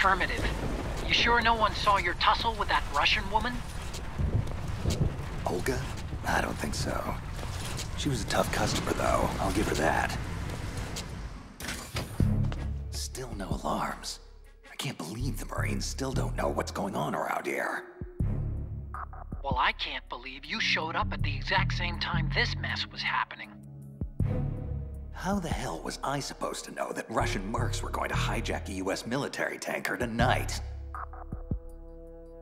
Affirmative. You sure no one saw your tussle with that Russian woman? Olga? I don't think so. She was a tough customer, though. I'll give her that. Still no alarms. I can't believe the Marines still don't know what's going on around here. Well, I can't believe you showed up at the exact same time this mess was happening. How the hell was I supposed to know that Russian mercs were going to hijack a US military tanker tonight?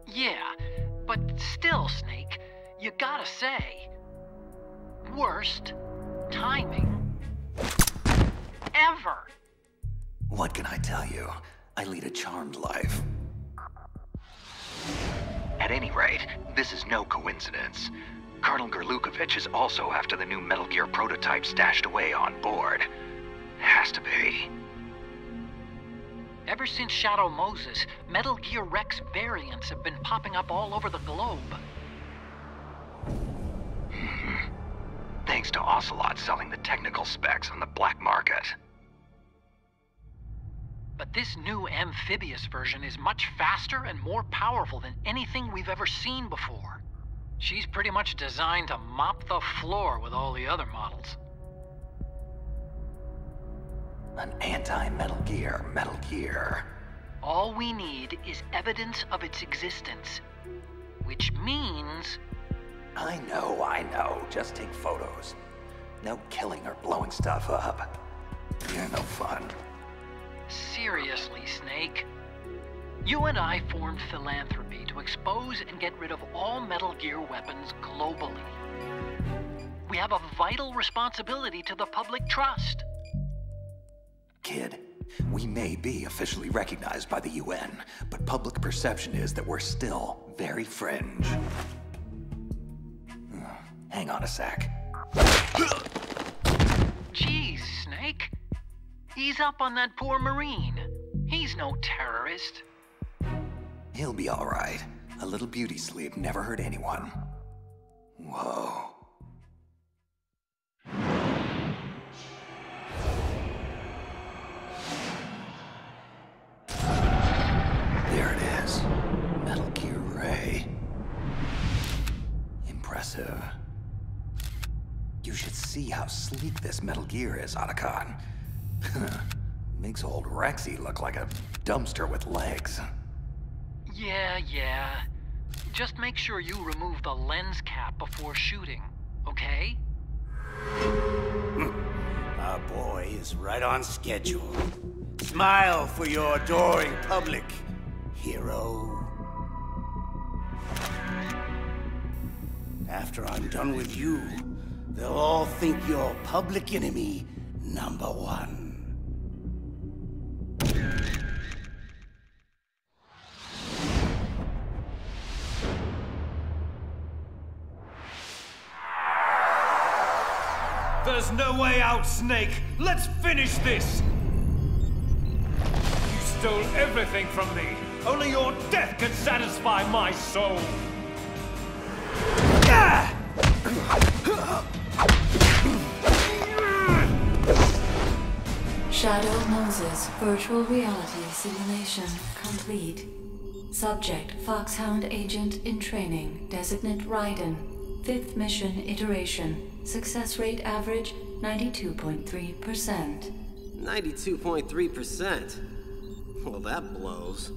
Yeah, but still, Snake, you gotta say. Worst timing ever. What can I tell you? I lead a charmed life. At any rate, this is no coincidence. Colonel Gurlukovich is also after the new Metal Gear prototype stashed away on board. Has to be. Ever since Shadow Moses, Metal Gear Rex variants have been popping up all over the globe. Mm-hmm. Thanks to Ocelot selling the technical specs on the black market. But this new amphibious version is much faster and more powerful than anything we've ever seen before. She's pretty much designed to mop the floor with all the other models. An anti-Metal Gear Metal Gear. All we need is evidence of its existence. Which means... I know, I know. Just take photos. No killing or blowing stuff up. You're no fun. Seriously, Snake. You and I formed Philanthropy to expose and get rid of all Metal Gear weapons globally. We have a vital responsibility to the public trust. Kid, we may be officially recognized by the UN, but public perception is that we're still very fringe. Hang on a sec. Jeez, Snake. Ease up on that poor Marine. He's no terrorist. He'll be all right. A little beauty sleep never hurt anyone. Whoa. There it is. Metal Gear Ray. Impressive. You should see how sleek this Metal Gear is, Otacon. Makes old Rexy look like a dumpster with legs. Yeah, yeah. Just make sure you remove the lens cap before shooting, okay? Our boy is right on schedule. Smile for your adoring public, hero. After I'm done with you, they'll all think you're public enemy number one. No way out, Snake! Let's finish this! You stole everything from me! Only your death can satisfy my soul! Shadow Moses virtual reality simulation complete. Subject Foxhound agent in training. Designate Raiden. Fifth mission iteration. Success rate average 92.3%. 92.3%. Well, that blows.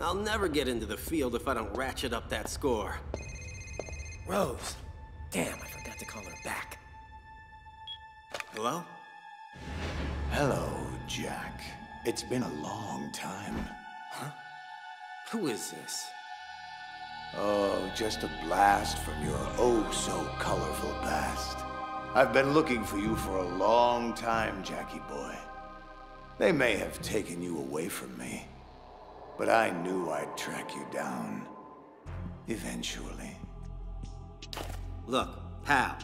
I'll never get into the field if I don't ratchet up that score. Rose. Damn, I forgot to call her back. Hello? Hello, Jack. It's been a long time. Huh? Who is this? Oh, just a blast from your oh-so-colorful past. I've been looking for you for a long time, Jackie boy. They may have taken you away from me, but I knew I'd track you down. Eventually. Look, pal.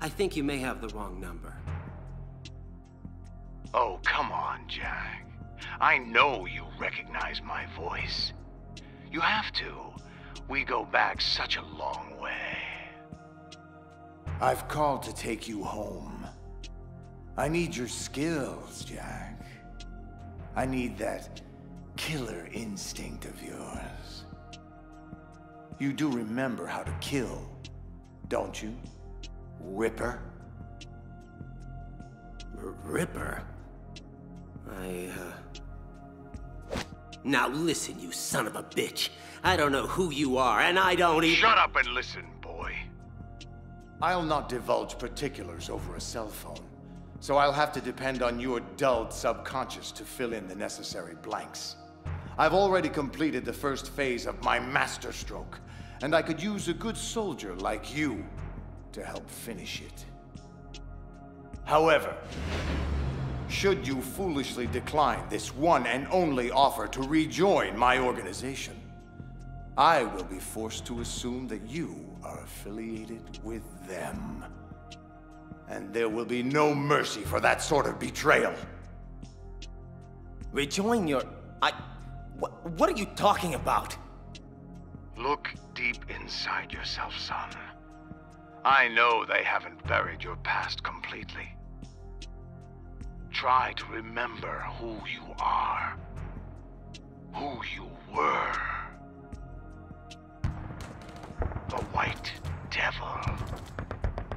I think you may have the wrong number. Oh, come on, Jack. I know you recognize my voice. You have to. We go back such a long way. I've called to take you home. I need your skills, Jack. I need that killer instinct of yours. You do remember how to kill, don't you? Ripper? R Ripper? I, uh... Now listen, you son of a bitch. I don't know who you are, and I don't even- Shut up and listen, boy. I'll not divulge particulars over a cell phone, so I'll have to depend on your dulled subconscious to fill in the necessary blanks. I've already completed the first phase of my masterstroke, and I could use a good soldier like you to help finish it. However, should you foolishly decline this one and only offer to rejoin my organization, I will be forced to assume that you are affiliated with them. And there will be no mercy for that sort of betrayal. Rejoin your... I... What, what are you talking about? Look deep inside yourself, son. I know they haven't buried your past completely. Try to remember who you are. Who you were. The White Devil.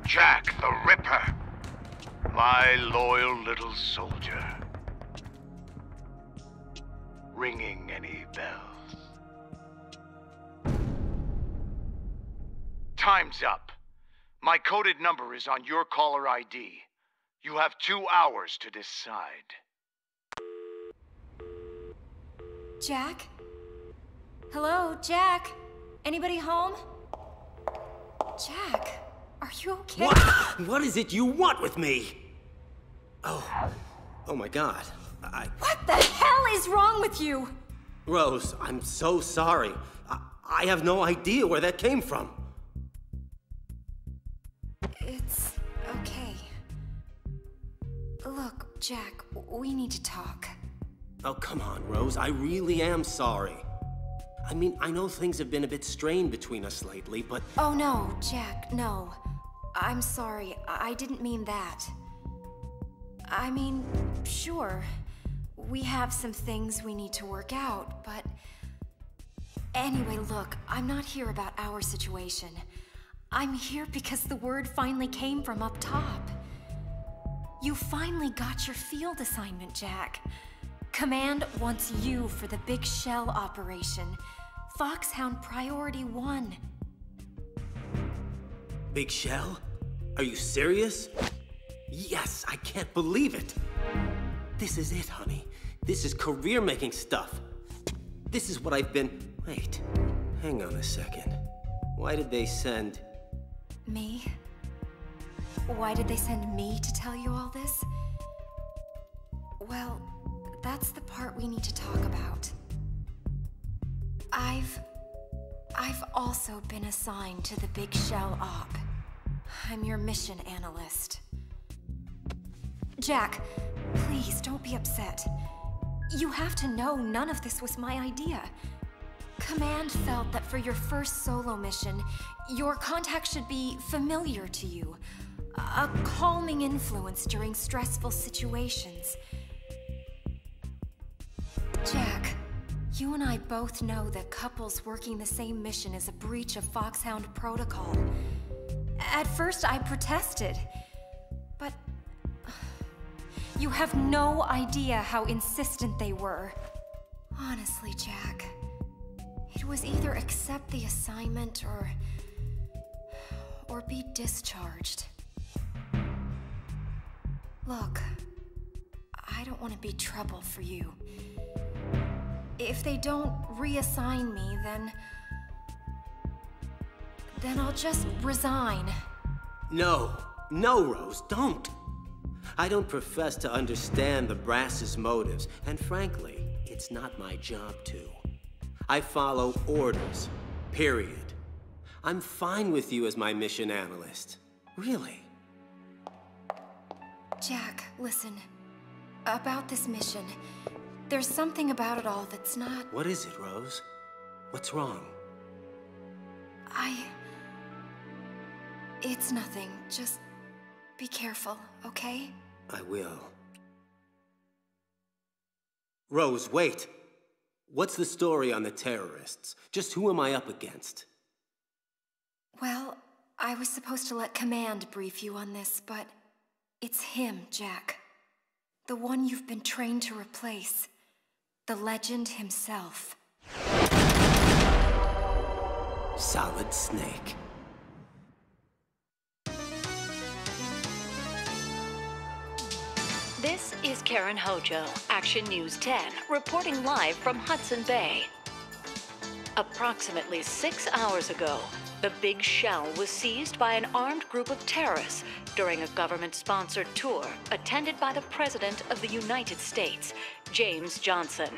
Jack the Ripper. My loyal little soldier. Ringing any bells? Time's up. My coded number is on your caller ID. You have two hours to decide. Jack? Hello, Jack? Anybody home? Jack, are you okay? What? What is it you want with me? Oh. Oh my god. I... What the hell is wrong with you? Rose, I'm so sorry. I, I have no idea where that came from. It's okay. Look, Jack, we need to talk. Oh, come on, Rose. I really am sorry. I mean, I know things have been a bit strained between us lately, but... Oh no, Jack, no. I'm sorry. I didn't mean that. I mean, sure. We have some things we need to work out, but... Anyway, look, I'm not here about our situation. I'm here because the word finally came from up top. You finally got your field assignment, Jack. Command wants you for the Big Shell operation. Foxhound Priority 1. Big Shell? Are you serious? Yes, I can't believe it. This is it, honey. This is career-making stuff. This is what I've been... Wait, hang on a second. Why did they send... Me? Why did they send me to tell you all this? Well, that's the part we need to talk about. I've... I've also been assigned to the Big Shell Op. I'm your mission analyst. Jack, please don't be upset. You have to know none of this was my idea. Command felt that for your first solo mission, your contact should be familiar to you. A calming influence during stressful situations. Jack, you and I both know that couples working the same mission is a breach of Foxhound protocol. At first, I protested. But... You have no idea how insistent they were. Honestly, Jack. It was either accept the assignment or... or be discharged. Look, I don't want to be trouble for you. If they don't reassign me, then... Then I'll just resign. No, no, Rose, don't. I don't profess to understand the brass's motives, and frankly, it's not my job to. I follow orders, period. I'm fine with you as my mission analyst. Really. Jack, listen. About this mission, there's something about it all that's not... What is it, Rose? What's wrong? I... It's nothing. Just be careful, okay? I will. Rose, wait! What's the story on the terrorists? Just who am I up against? Well, I was supposed to let Command brief you on this, but it's him, Jack. The one you've been trained to replace. The legend himself. Solid Snake. This is Karen Hojo, Action News 10, reporting live from Hudson Bay. Approximately six hours ago, the Big Shell was seized by an armed group of terrorists during a government sponsored tour attended by the President of the United States, James Johnson.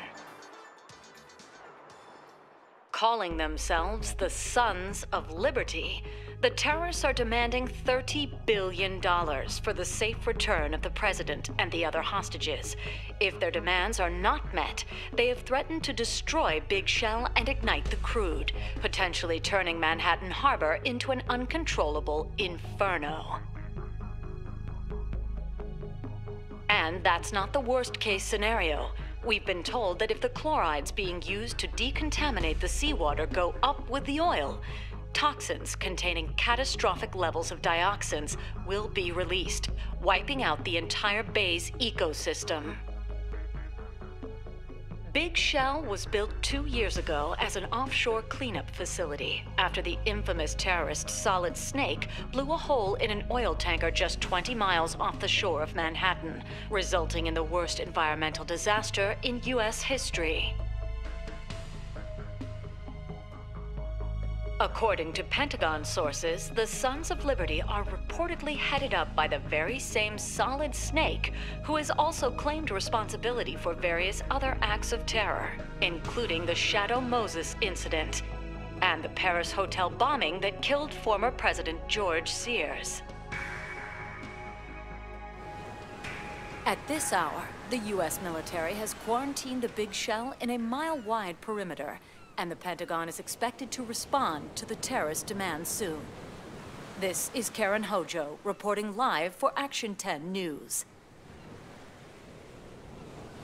Calling themselves the Sons of Liberty, the terrorists are demanding $30 billion for the safe return of the president and the other hostages. If their demands are not met, they have threatened to destroy Big Shell and ignite the crude, potentially turning Manhattan Harbor into an uncontrollable inferno. And that's not the worst case scenario. We've been told that if the chlorides being used to decontaminate the seawater go up with the oil, toxins containing catastrophic levels of dioxins will be released, wiping out the entire bay's ecosystem. Big Shell was built two years ago as an offshore cleanup facility after the infamous terrorist Solid Snake blew a hole in an oil tanker just 20 miles off the shore of Manhattan, resulting in the worst environmental disaster in U.S. history. According to Pentagon sources, the Sons of Liberty are reportedly headed up by the very same Solid Snake, who has also claimed responsibility for various other acts of terror, including the Shadow Moses incident and the Paris hotel bombing that killed former President George Sears. At this hour, the U.S. military has quarantined the Big Shell in a mile wide perimeter and the Pentagon is expected to respond to the terrorist demands soon. This is Karen Hojo reporting live for Action 10 News.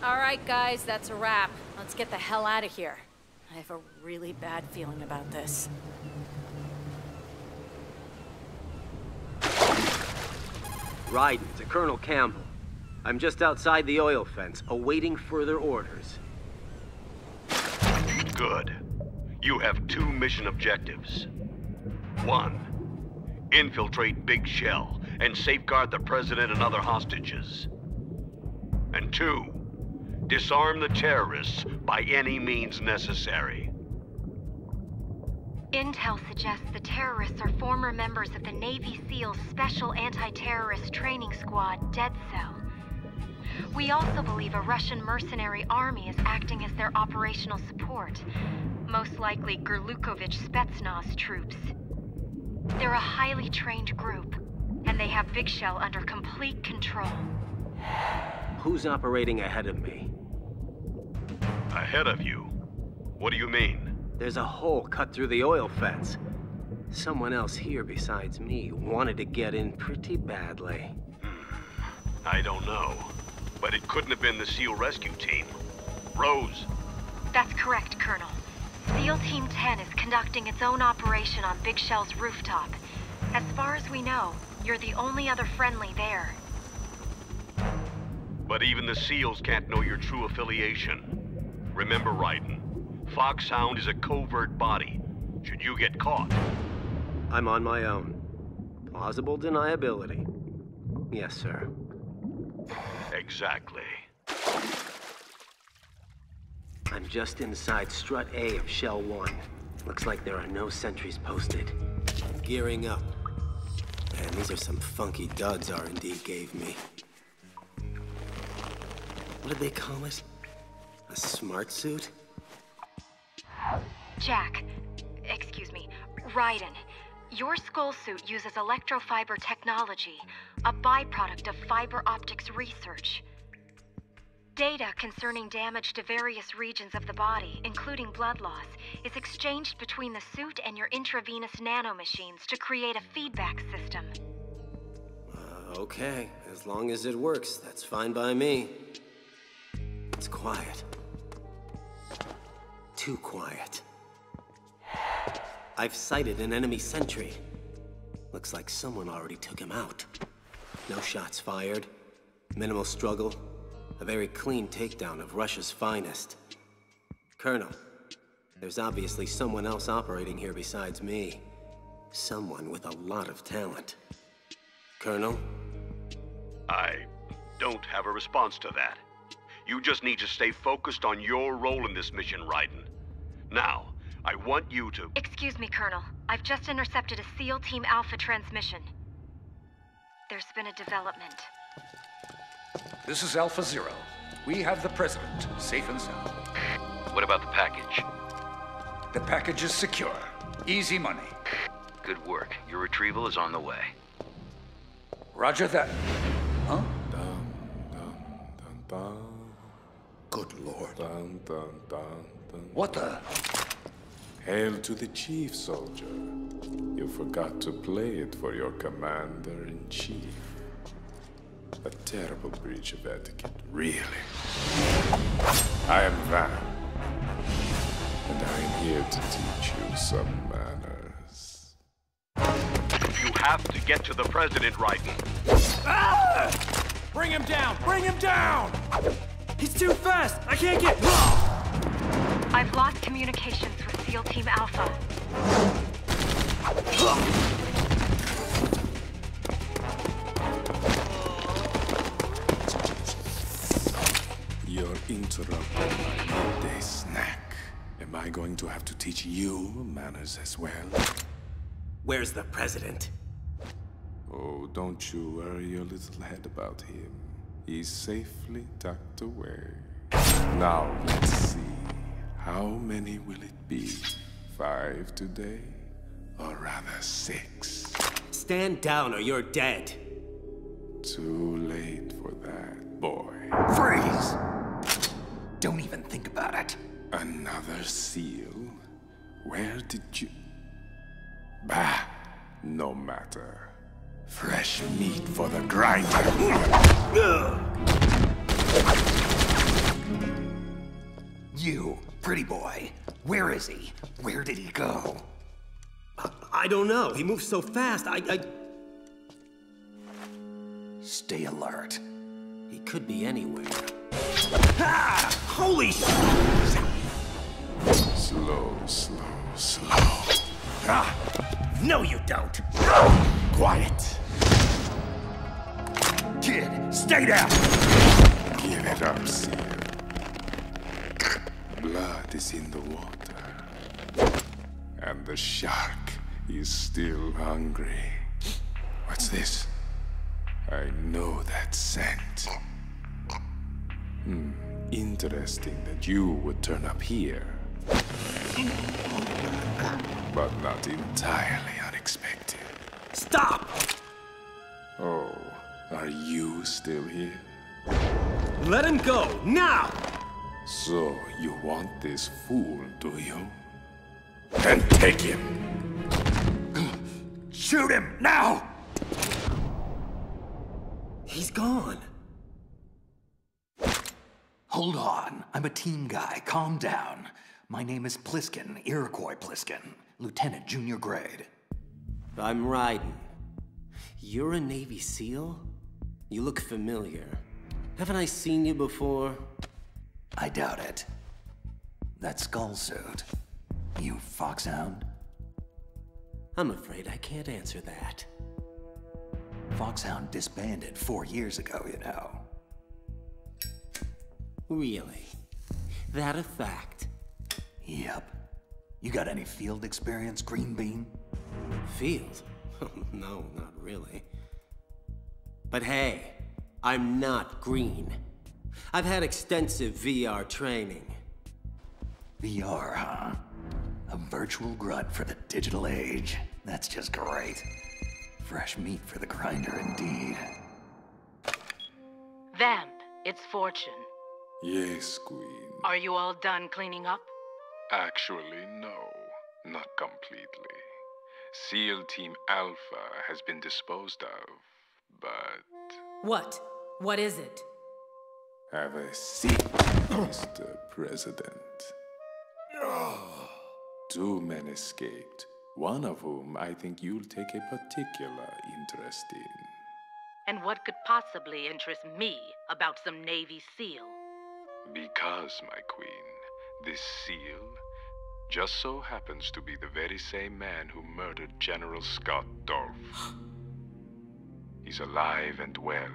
All right, guys, that's a wrap. Let's get the hell out of here. I have a really bad feeling about this. Raiden to Colonel Campbell. I'm just outside the oil fence, awaiting further orders. Good. You have two mission objectives. One, infiltrate Big Shell and safeguard the President and other hostages. And two, disarm the terrorists by any means necessary. Intel suggests the terrorists are former members of the Navy SEALs Special Anti-Terrorist Training Squad, Dead Cell. We also believe a Russian mercenary army is acting as their operational support. Most likely Gurlukovich Spetsnaz troops. They're a highly trained group, and they have Big Shell under complete control. Who's operating ahead of me? Ahead of you? What do you mean? There's a hole cut through the oil fence. Someone else here besides me wanted to get in pretty badly. Hmm. I don't know. But it couldn't have been the SEAL rescue team. Rose. That's correct, Colonel. SEAL Team 10 is conducting its own operation on Big Shell's rooftop. As far as we know, you're the only other friendly there. But even the SEALs can't know your true affiliation. Remember, Raiden, Foxhound is a covert body. Should you get caught? I'm on my own. Plausible deniability. Yes, sir. Exactly. I'm just inside strut A of Shell 1. Looks like there are no sentries posted. Gearing up. Man, these are some funky duds R&D gave me. What did they call it? A smart suit? Jack, excuse me, Raiden. Your skull suit uses electrofiber technology, a byproduct of fiber optics research. Data concerning damage to various regions of the body, including blood loss, is exchanged between the suit and your intravenous nanomachines to create a feedback system. Uh, Okay, as long as it works, that's fine by me. It's quiet. Too quiet. I've sighted an enemy sentry. Looks like someone already took him out. No shots fired. Minimal struggle. A very clean takedown of Russia's finest. Colonel, there's obviously someone else operating here besides me. Someone with a lot of talent. Colonel? I don't have a response to that. You just need to stay focused on your role in this mission, Raiden. Now, I want you to... Excuse me, Colonel. I've just intercepted a SEAL Team Alpha transmission. There's been a development. This is Alpha Zero. We have the President, safe and sound. What about the package? The package is secure. Easy money. Good work. Your retrieval is on the way. Roger that. Huh? Dun, dun, dun, dun. Good lord. Dun, dun, dun, dun. What the? Hail to the chief, soldier. You forgot to play it for your commander-in-chief. A terrible breach of etiquette, really. I am Vamp, and I am here to teach you some manners. You have to get to the President, Raiden. Ah! Bring him down! Bring him down! He's too fast! I can't get... I've lost communications with SEAL Team Alpha. You're interrupting my midday snack. Am I going to have to teach you manners as well? Where's the president? Oh, don't you worry your little head about him. He's safely tucked away. Now, let's see. How many will it be? Five today? Or rather six? Stand down or you're dead. Too late for that, boy. Freeze! Don't even think about it. Another seal? Where did you... Bah, no matter. Fresh meat for the grinder. You, pretty boy. Where is he? Where did he go? I, I don't know. He moves so fast. I, I. Stay alert. He could be anywhere. Ah! Holy sh! Slow, slow, slow. Ah! No, you don't. Quiet. Kid, stay down. Give it up, Seal. Blood is in the water. And the shark is still hungry. What's this? I know that scent. Hmm, interesting that you would turn up here. But not entirely unexpected. Stop! Oh, are you still here? Let him go, now! So, you want this fool, do you? Then take him! Shoot him, now! He's gone. Hold on. I'm a team guy. Calm down. My name is Pliskin, Iroquois Pliskin, Lieutenant Junior Grade. I'm Raiden. You're a Navy SEAL? You look familiar. Haven't I seen you before? I doubt it. That skull suit. You Foxhound? I'm afraid I can't answer that. Foxhound disbanded four years ago, you know. Really? That a fact? Yep. You got any field experience, Green Bean? Field? no, not really. But hey, I'm not green. I've had extensive VR training. VR, huh? A virtual grunt for the digital age. That's just great. Fresh meat for the grinder, indeed. Vamp, it's Fortune. Yes, Queen. Are you all done cleaning up? Actually, no. Not completely. SEAL Team Alpha has been disposed of but What? What is it? Have a seat, Mr. President. Two men escaped, one of whom I think you'll take a particular interest in. And what could possibly interest me about some Navy SEAL? Because, my queen, this seal just so happens to be the very same man who murdered General Scott Dolph. He's alive and well,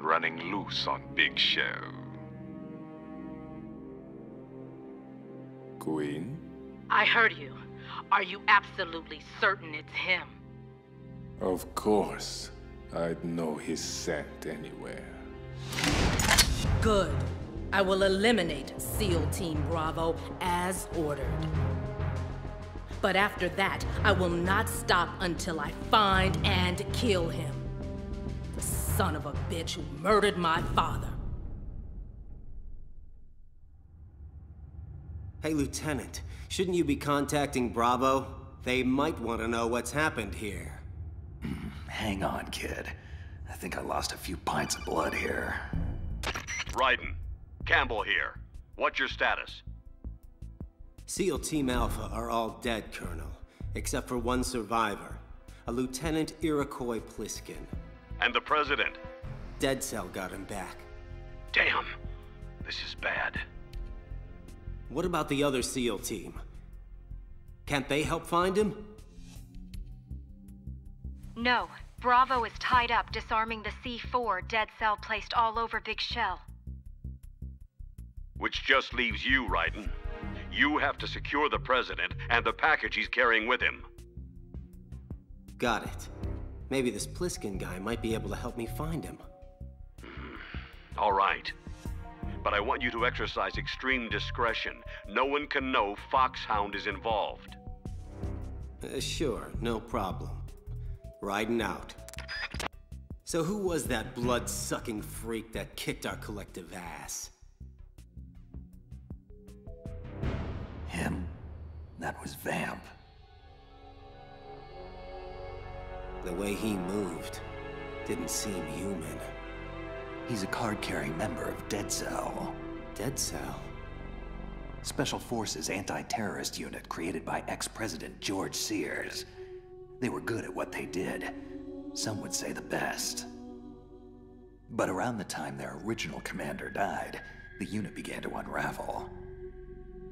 running loose on Big Shell. Queen? I heard you. Are you absolutely certain it's him? Of course. I'd know his scent anywhere. Good. I will eliminate SEAL Team Bravo as ordered. But after that, I will not stop until I find and kill him. The son of a bitch who murdered my father. Hey, Lieutenant, shouldn't you be contacting Bravo? They might want to know what's happened here. Hang on, kid. I think I lost a few pints of blood here. Raiden, Campbell here. What's your status? SEAL Team Alpha are all dead, Colonel, except for one survivor, a Lieutenant Iroquois Pliskin. And the President? Dead Cell got him back. Damn. This is bad. What about the other SEAL team? Can't they help find him? No. Bravo is tied up disarming the C4 dead cell placed all over Big Shell. Which just leaves you, Raiden. You have to secure the President and the package he's carrying with him. Got it. Maybe this Pliskin guy might be able to help me find him. All right. But I want you to exercise extreme discretion. No one can know Foxhound is involved. Uh, sure, no problem. Raiden out. So who was that blood-sucking freak that kicked our collective ass? Him? That was Vamp. The way he moved didn't seem human. He's a card-carrying member of Dead Cell. Dead Cell? Special Forces anti-terrorist unit created by ex-president George Sears. They were good at what they did. Some would say the best. But around the time their original commander died, the unit began to unravel.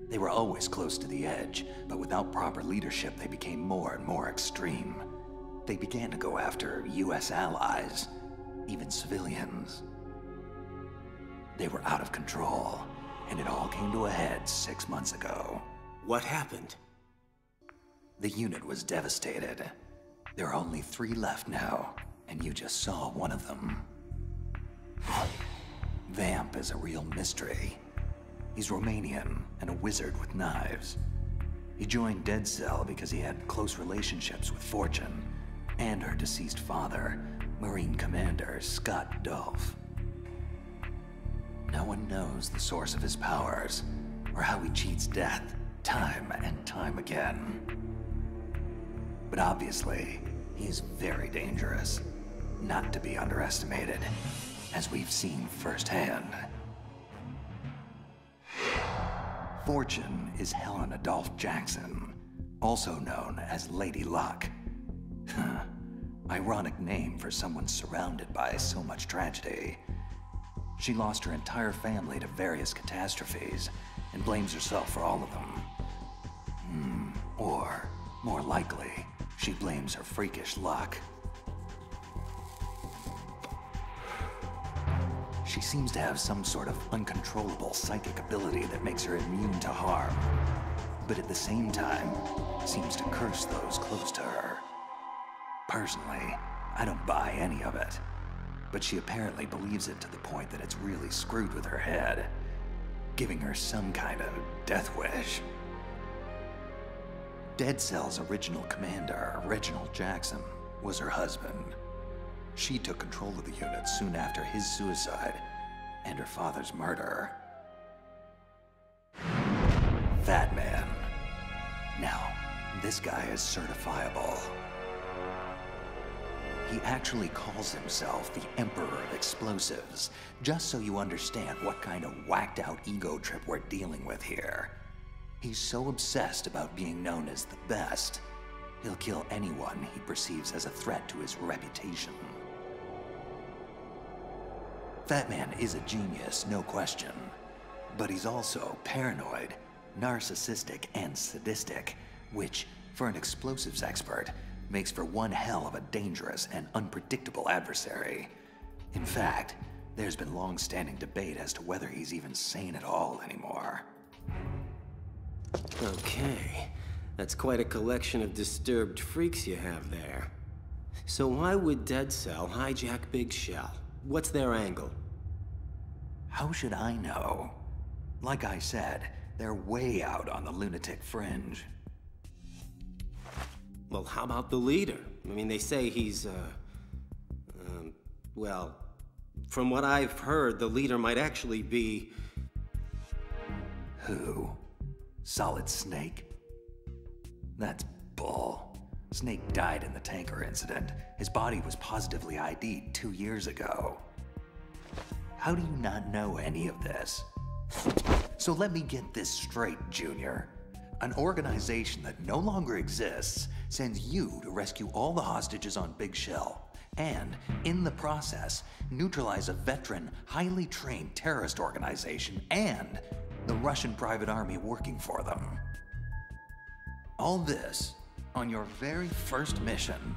They were always close to the edge, but without proper leadership, they became more and more extreme. They began to go after U.S. allies, even civilians. They were out of control, and it all came to a head six months ago. What happened? The unit was devastated. There are only three left now, and you just saw one of them. Vamp is a real mystery. He's Romanian and a wizard with knives. He joined Dead Cell because he had close relationships with Fortune and her deceased father, Marine Commander Scott Dolph. No one knows the source of his powers or how he cheats death time and time again. But obviously, he is very dangerous, not to be underestimated, as we've seen firsthand. Fortune is Helena Dolph Jackson, also known as Lady Luck. Ironic name for someone surrounded by so much tragedy. She lost her entire family to various catastrophes and blames herself for all of them. Hmm, or, more likely, she blames her freakish luck. She seems to have some sort of uncontrollable psychic ability that makes her immune to harm, but at the same time, seems to curse those close to her. Personally, I don't buy any of it, but she apparently believes it to the point that it's really screwed with her head, giving her some kind of death wish. Dead Cell's original commander, Reginald Jackson, was her husband. She took control of the unit soon after his suicide and her father's murder. Fat Man. Now, this guy is certifiable. He actually calls himself the Emperor of Explosives, just so you understand what kind of whacked out ego trip we're dealing with here. He's so obsessed about being known as the best, he'll kill anyone he perceives as a threat to his reputation. Fat Man is a genius, no question. But he's also paranoid, narcissistic, and sadistic, which, for an explosives expert, makes for one hell of a dangerous and unpredictable adversary. In fact, there's been long-standing debate as to whether he's even sane at all anymore. Okay, that's quite a collection of disturbed freaks you have there. So why would Dead Cell hijack Big Shell? What's their angle? How should I know? Like I said, they're way out on the lunatic fringe. Well, how about the leader? I mean, they say he's, uh... Um, well, from what I've heard, the leader might actually be... Who? Solid Snake? That's bull. Snake died in the tanker incident. His body was positively ID'd two years ago. How do you not know any of this? So let me get this straight, Junior. An organization that no longer exists sends you to rescue all the hostages on Big Shell, and, in the process, neutralize a veteran, highly trained terrorist organization and the Russian private army working for them. All this on your very first mission,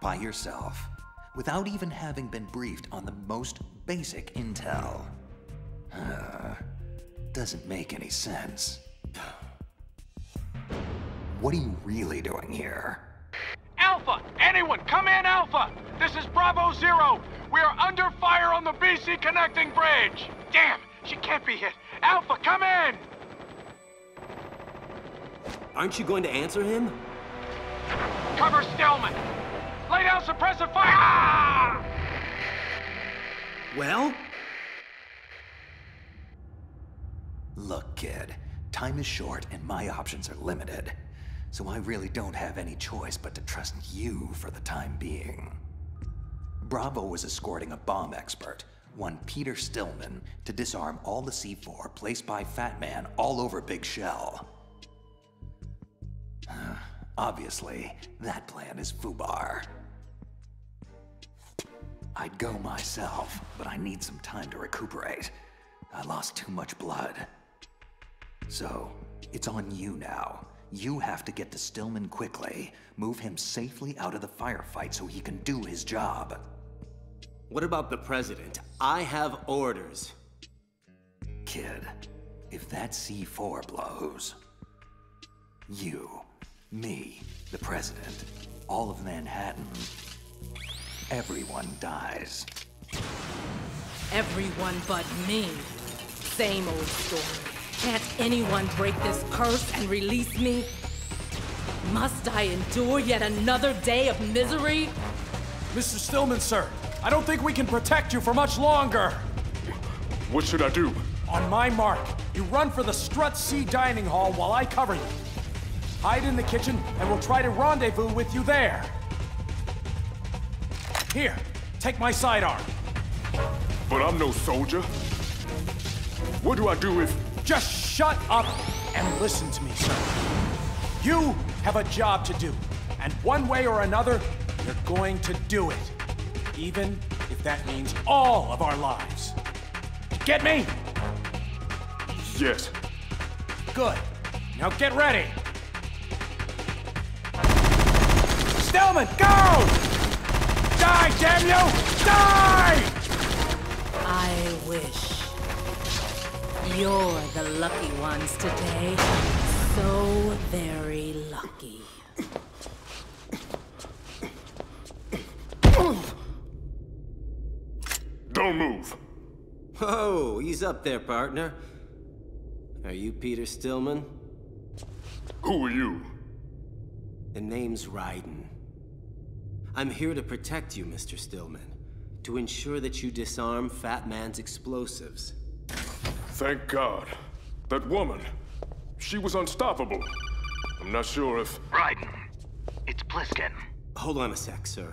by yourself, without even having been briefed on the most basic intel. Uh, doesn't make any sense. What are you really doing here? Alpha! Anyone, come in, Alpha! This is Bravo Zero! We are under fire on the BC connecting bridge! Damn, she can't be hit! Alpha, come in! Aren't you going to answer him? Cover Stillman! Lay down suppressive fire! Ah! Well? Look, kid, time is short and my options are limited. So I really don't have any choice but to trust you for the time being. Bravo was escorting a bomb expert, one Peter Stillman, to disarm all the C4 placed by Fat Man all over Big Shell. Obviously, that plan is FUBAR. I'd go myself, but I need some time to recuperate. I lost too much blood. So, it's on you now. You have to get to Stillman quickly, move him safely out of the firefight so he can do his job. What about the President? I have orders. Kid, if that C4 blows, you, me, the President, all of Manhattan, everyone dies. Everyone but me. Same old story. Can't anyone break this curse and release me? Must I endure yet another day of misery? Mr. Stillman, sir, I don't think we can protect you for much longer. What should I do? On my mark, you run for the Strut C dining hall while I cover you. Hide in the kitchen, and we'll try to rendezvous with you there. Here, take my sidearm. But I'm no soldier. What do I do if... Just shut up and listen to me, sir. You have a job to do, and one way or another, you're going to do it. Even if that means all of our lives. Get me? Yes. Good. Now get ready. Stillman, go! Die, damn you! Die! I wish. You're the lucky ones today. So very lucky. Don't move. Oh, he's up there, partner. Are you Peter Stillman? Who are you? The name's Raiden. I'm here to protect you, Mr. Stillman. To ensure that you disarm Fat Man's explosives. Thank God. That woman, she was unstoppable. I'm not sure if... Raiden, it's Pliskin. Hold on a sec, sir.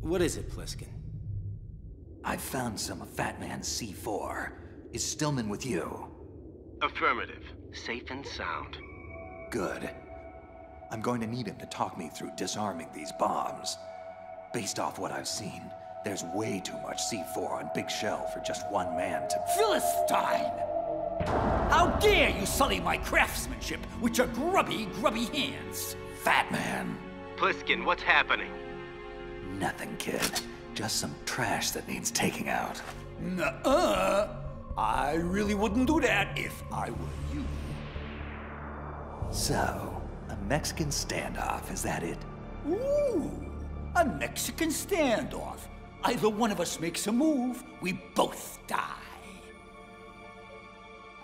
What is it, Pliskin? I've found some of Fat Man's C4. Is Stillman with you? Affirmative. Safe and sound. Good. I'm going to need him to talk me through disarming these bombs. Based off what I've seen, there's way too much C4 on Big Shell for just one man to- Philistine! How dare you sully my craftsmanship with your grubby, grubby hands? Fat Man! Pliskin, what's happening? Nothing, kid. Just some trash that needs taking out. Nuh-uh. I really wouldn't do that if I were you. So, a Mexican standoff, is that it? Ooh, a Mexican standoff. Either one of us makes a move, we both die.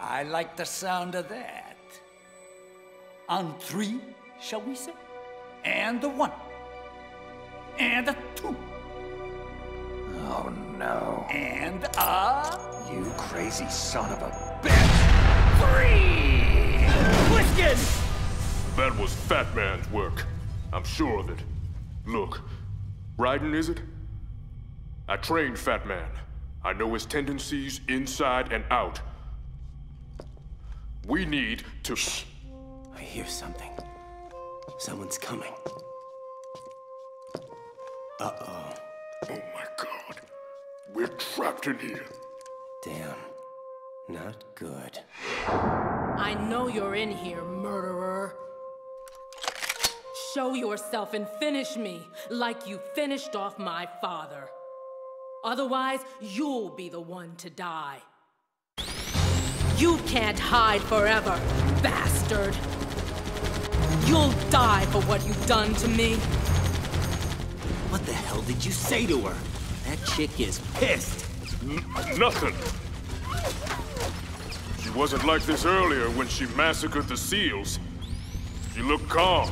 I like the sound of that. On three, shall we say? And a one. And a two. Oh no. And a... You crazy son of a Three! Pliskin! That was Fat Man's work. I'm sure of it. Look, Raiden is it? I trained Fat Man. I know his tendencies inside and out. We need to... I hear something. Someone's coming. Uh-oh. Oh my god. We're trapped in here. Damn. Not good. I know you're in here, murderer. Show yourself and finish me like you finished off my father. Otherwise, you'll be the one to die. You can't hide forever, bastard. You'll die for what you've done to me. What the hell did you say to her? That chick is pissed. N nothing. She wasn't like this earlier when she massacred the SEALs. She looked calm.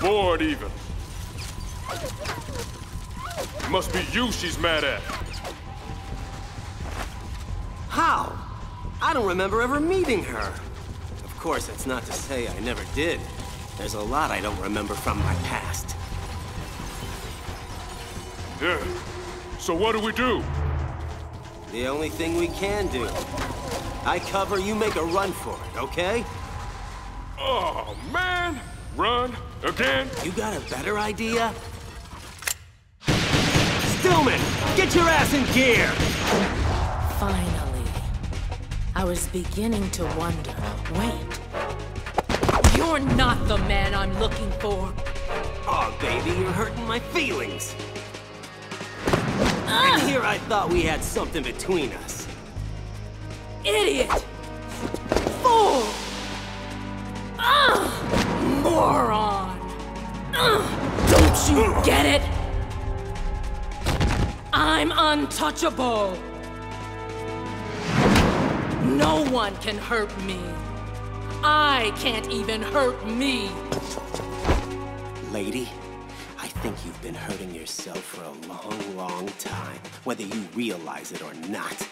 Bored even. It must be you she's mad at. How? I don't remember ever meeting her. Of course, that's not to say I never did. There's a lot I don't remember from my past. Yeah. So what do we do? The only thing we can do. I cover, you make a run for it, okay? Oh, man! Run? Again? You got a better idea? Stillman, get your ass in gear! Finally. I was beginning to wonder. Wait. You're not the man I'm looking for. Oh, baby, you're hurting my feelings. And here I thought we had something between us. Idiot! Fool! Ah! Moron! Ah! Don't you get it? I'm untouchable! No one can hurt me. I can't even hurt me. Lady, I think you've been hurting yourself for a long, long time, whether you realize it or not.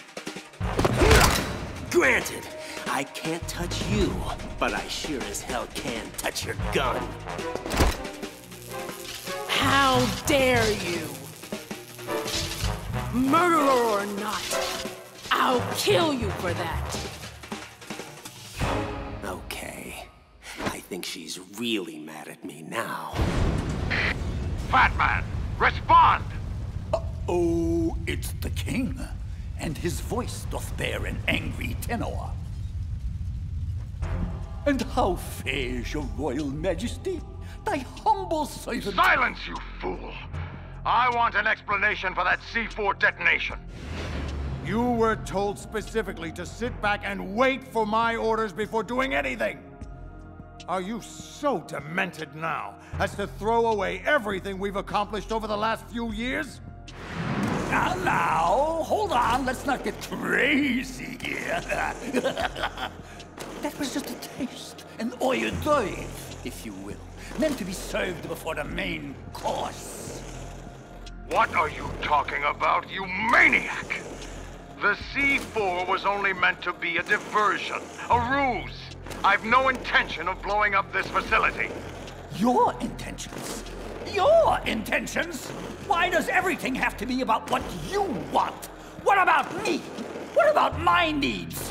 Granted, I can't touch you, but I sure as hell can touch your gun. How dare you? Murderer or not, I'll kill you for that. Okay, I think she's really mad at me now. Fat Man, respond! Oh, it's the king, and his voice doth bear an angry tenor. And how fares your royal majesty? Thy humble servant... Silence, you fool! I want an explanation for that C4 detonation. You were told specifically to sit back and wait for my orders before doing anything. Are you so demented now as to throw away everything we've accomplished over the last few years? Now, now, hold on, let's not get crazy here. that was just a taste, an hors d'oeuvre, if you will, meant to be served before the main course. What are you talking about, you maniac? The C4 was only meant to be a diversion, a ruse. I've no intention of blowing up this facility. Your intentions? your intentions? Why does everything have to be about what you want? What about me? What about my needs?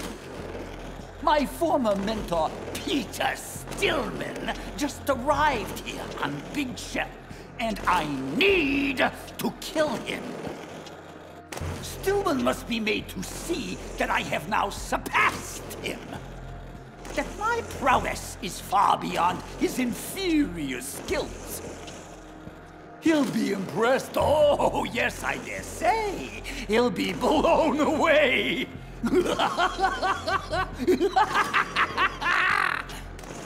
My former mentor, Peter Stillman, just arrived here on Big Shell, and I need to kill him. Stillman must be made to see that I have now surpassed him. That my prowess is far beyond his inferior skills. He'll be impressed. Oh, yes, I dare say. He'll be blown away.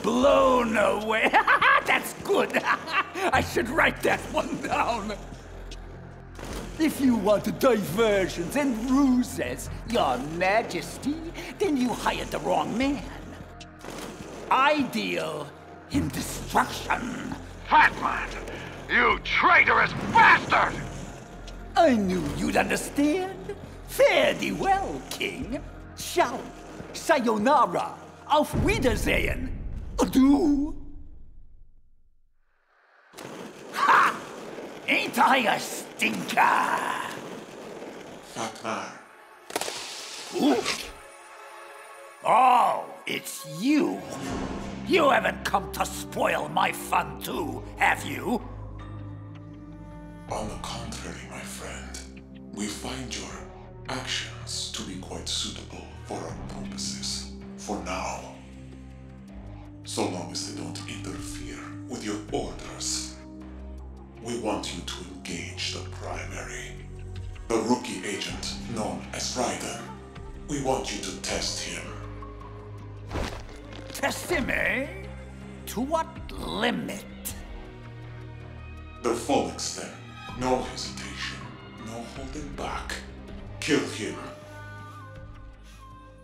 blown away. That's good. I should write that one down. If you want diversions and ruses, your majesty, then you hired the wrong man. I deal in destruction. Fatman, you traitorous bastard! I knew you'd understand. Fare thee well, King. Ciao. Sayonara. Auf Wiedersehen. Adieu. Ha! Ain't I a stinker? Fatman. Oh, it's you. You haven't come to spoil my fun too, have you? On the contrary, my friend, we find your actions to be quite suitable for our purposes. For now. So long as they don't interfere with your orders. We want you to engage the primary. The rookie agent known as Raiden. We want you to test him. Test him, eh? To what limit? The full extent. No hesitation. No holding back. Kill him.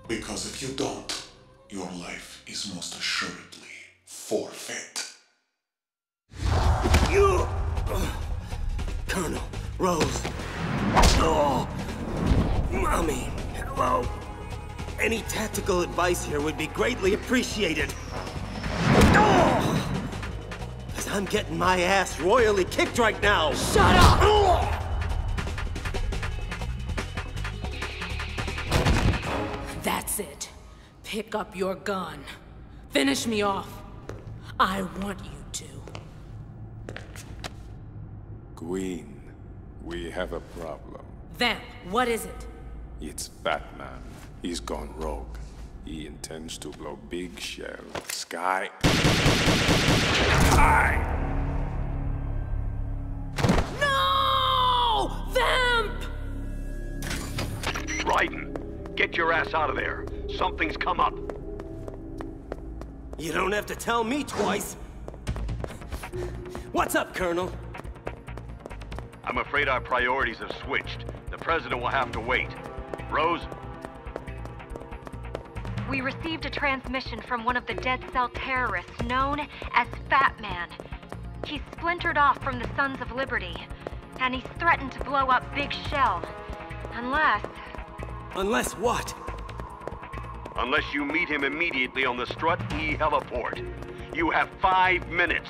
Because if you don't, your life is most assuredly forfeit. You! Colonel, Rose. Oh! Mommy, hello. Any tactical advice here would be greatly appreciated. Oh! As I'm getting my ass royally kicked right now. Shut up! That's it. Pick up your gun. Finish me off. I want you to. Queen, we have a problem. Vamp, what is it? It's Fat Man. He's gone rogue. He intends to blow Big Shell, Sky. Hi! No! Vamp! Raiden, get your ass out of there. Something's come up. You don't have to tell me twice. What's up, Colonel? I'm afraid our priorities have switched. The President will have to wait. Rose, We received a transmission from one of the Dead Cell terrorists known as Fat Man. He's splintered off from the Sons of Liberty, and he's threatened to blow up Big Shell. Unless. Unless what? Unless you meet him immediately on the Strut E heliport. You have five minutes.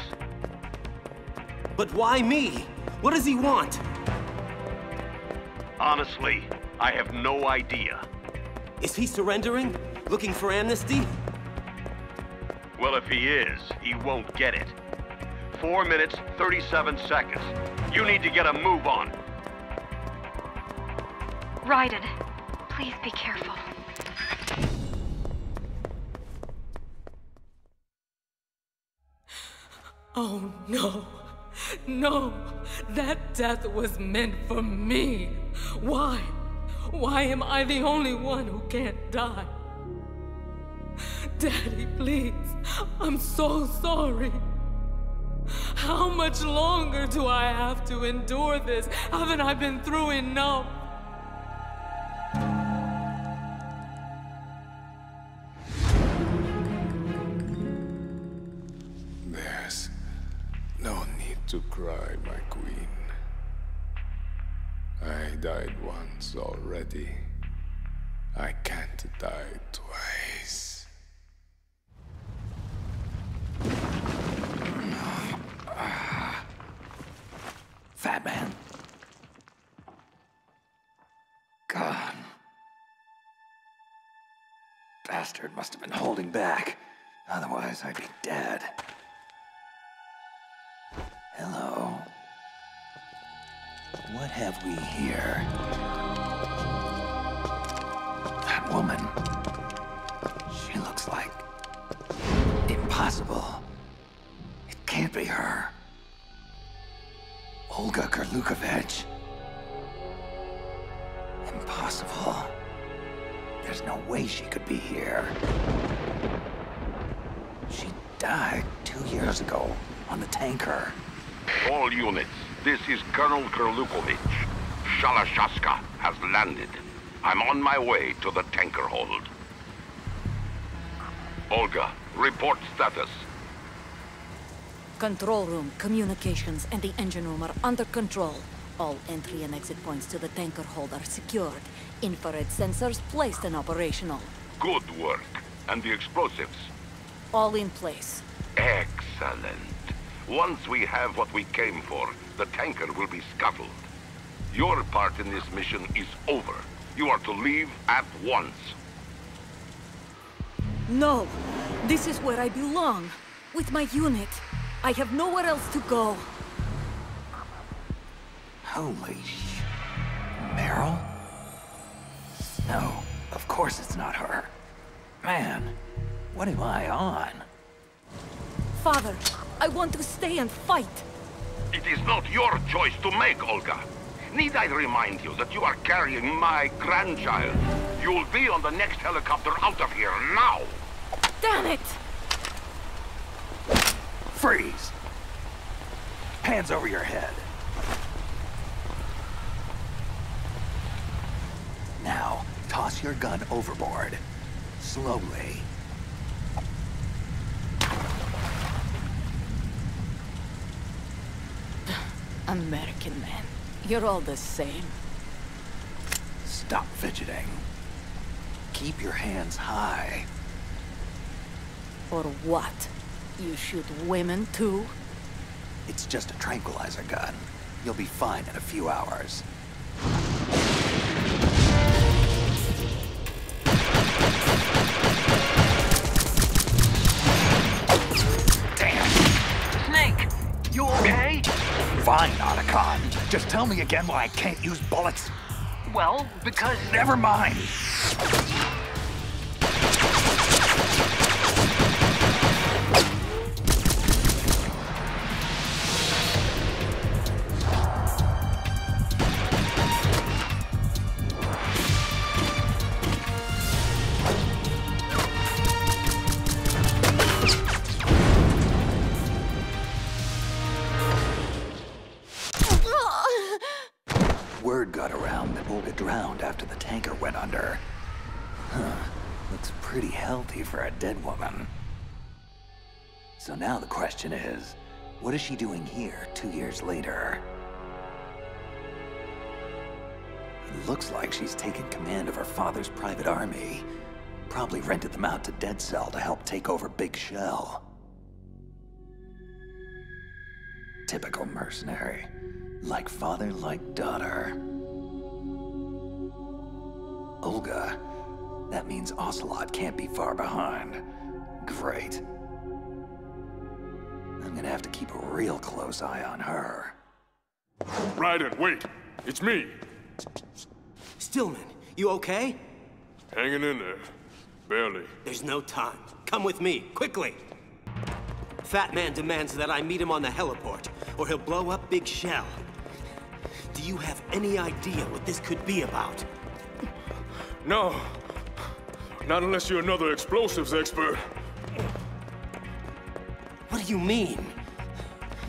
But why me? What does he want? Honestly, I have no idea. Is he surrendering? Looking for amnesty? Well, if he is, he won't get it. Four minutes, 37 seconds. You need to get a move on. Raiden, please be careful. Oh no. No. That death was meant for me. Why? Why am I the only one who can't die? Daddy, please. I'm so sorry. How much longer do I have to endure this? Haven't I been through enough? to cry, my queen. I died once already. I can't die twice. Fat man. Gone. Bastard must have been holding back. Otherwise, I'd be dead. Hello. What have we here? That woman. She looks like... impossible. It can't be her. Olga Gurlukovich. Impossible. There's no way she could be here. She died two years ago on the tanker. All units, this is Colonel Gurlukovich. Shalashaska has landed. I'm on my way to the tanker hold. Olga, report status. Control room, communications, and the engine room are under control. All entry and exit points to the tanker hold are secured. Infrared sensors placed and operational. Good work. And the explosives? All in place. Excellent. Once we have what we came for, the tanker will be scuttled. Your part in this mission is over. You are to leave at once. No! This is where I belong. With my unit. I have nowhere else to go. Holy sh... Meryl? No, of course it's not her. Man, what am I on? Father, I want to stay and fight. It is not your choice to make, Olga. Need I remind you that you are carrying my grandchild? You'll be on the next helicopter out of here now! Damn it! Freeze! Hands over your head. Now, toss your gun overboard. Slowly. American man. You're all the same. Stop fidgeting. Keep your hands high. Or what? You shoot women too? It's just a tranquilizer gun. You'll be fine in a few hours. Fine, Otacon. Just tell me again why I can't use bullets. Well, because... Never mind. For a dead woman. So now the question is, what is she doing here two years later? It looks like she's taken command of her father's private army. Probably rented them out to Dead Cell to help take over Big Shell. Typical mercenary. Like father, like daughter. Olga. That means Ocelot can't be far behind. Great. I'm gonna have to keep a real close eye on her. Raiden, wait. It's me. Stillman, you okay? Hanging in there. Barely. There's no time. Come with me, quickly. Fat Man demands that I meet him on the heliport, or he'll blow up Big Shell. Do you have any idea what this could be about? No. Not unless you're another explosives expert. What do you mean?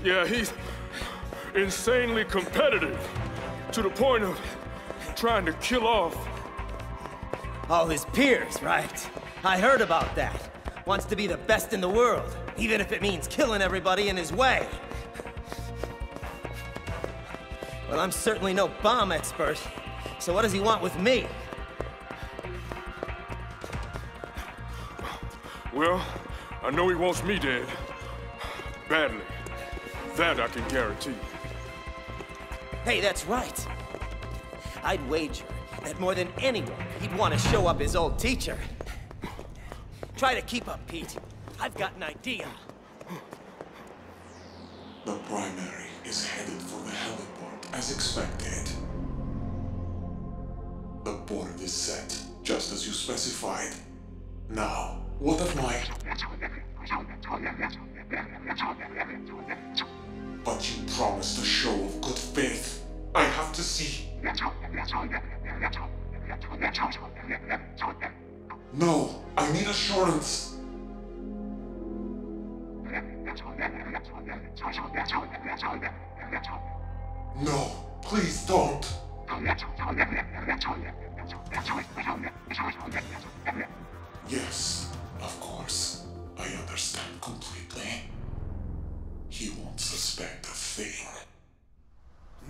Yeah, he's insanely competitive. To the point of trying to kill off. All his peers, right? I heard about that. Wants to be the best in the world, even if it means killing everybody in his way. Well, I'm certainly no bomb expert, so what does he want with me? Well, I know he wants me dead. Badly. That I can guarantee. Hey, that's right. I'd wager that more than anyone, he'd want to show up his old teacher. Try to keep up, Pete. I've got an idea. The primary is headed for the heliport, as expected. The board is set, just as you specified. Now, what of my... But you promised a show of good faith. I have to see. No, I need assurance. No, please don't. Yes, of course. I understand completely. He won't suspect a thing.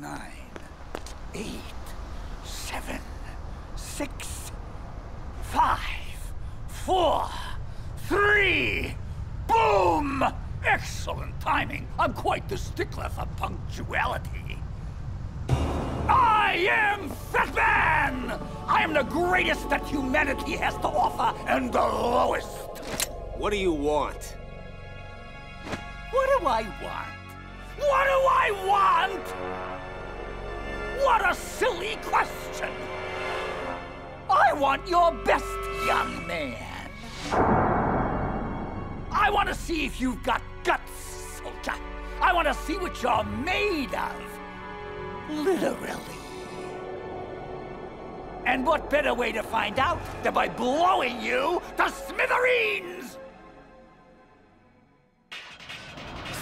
Nine, eight, seven, six, five, four, three, boom! Excellent timing. I'm quite the stickler for punctuality. I am Fat Man! I am the greatest that humanity has to offer, and the lowest. What do you want? What do I want? What do I want? What a silly question! I want your best, young man. I want to see if you've got guts, soldier. I want to see what you're made of. Literally. And what better way to find out than by blowing you to smithereens?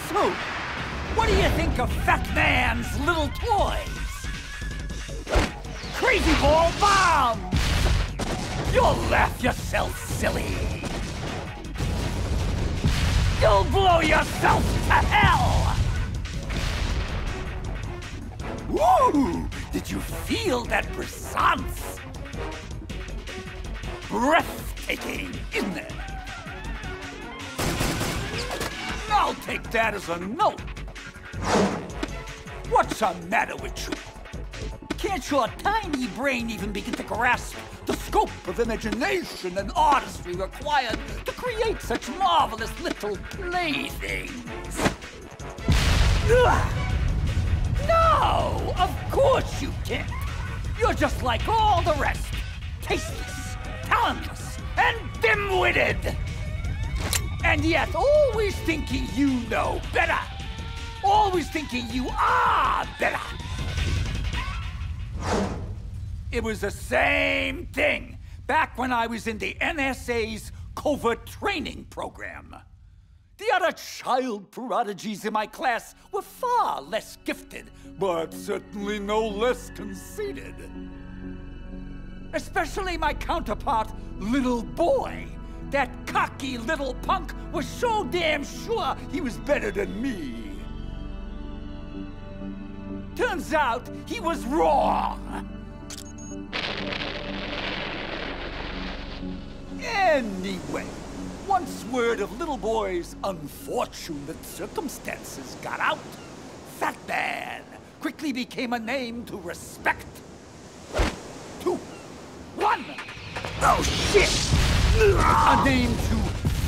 So, what do you think of Fat Man's little toys? Crazy ball bombs! You'll laugh yourself silly. You'll blow yourself to hell! Woo! Did you feel that brisance? Breathtaking, isn't it? I'll take that as a no. What's the matter with you? Can't your tiny brain even begin to grasp the scope of imagination and artistry required to create such marvelous little playthings? Ugh. No! Of course you can't! You're just like all the rest. Tasteless, talentless, and dim-witted! And yet always thinking you know better! Always thinking you are better! It was the same thing back when I was in the NSA's covert training program. The other child prodigies in my class were far less gifted, but certainly no less conceited. Especially my counterpart, Little Boy. That cocky little punk was so damn sure he was better than me. Turns out he was wrong. Anyway, once word of Little Boy's unfortunate circumstances got out, Fat Man quickly became a name to respect. Two, one. Oh shit! A name to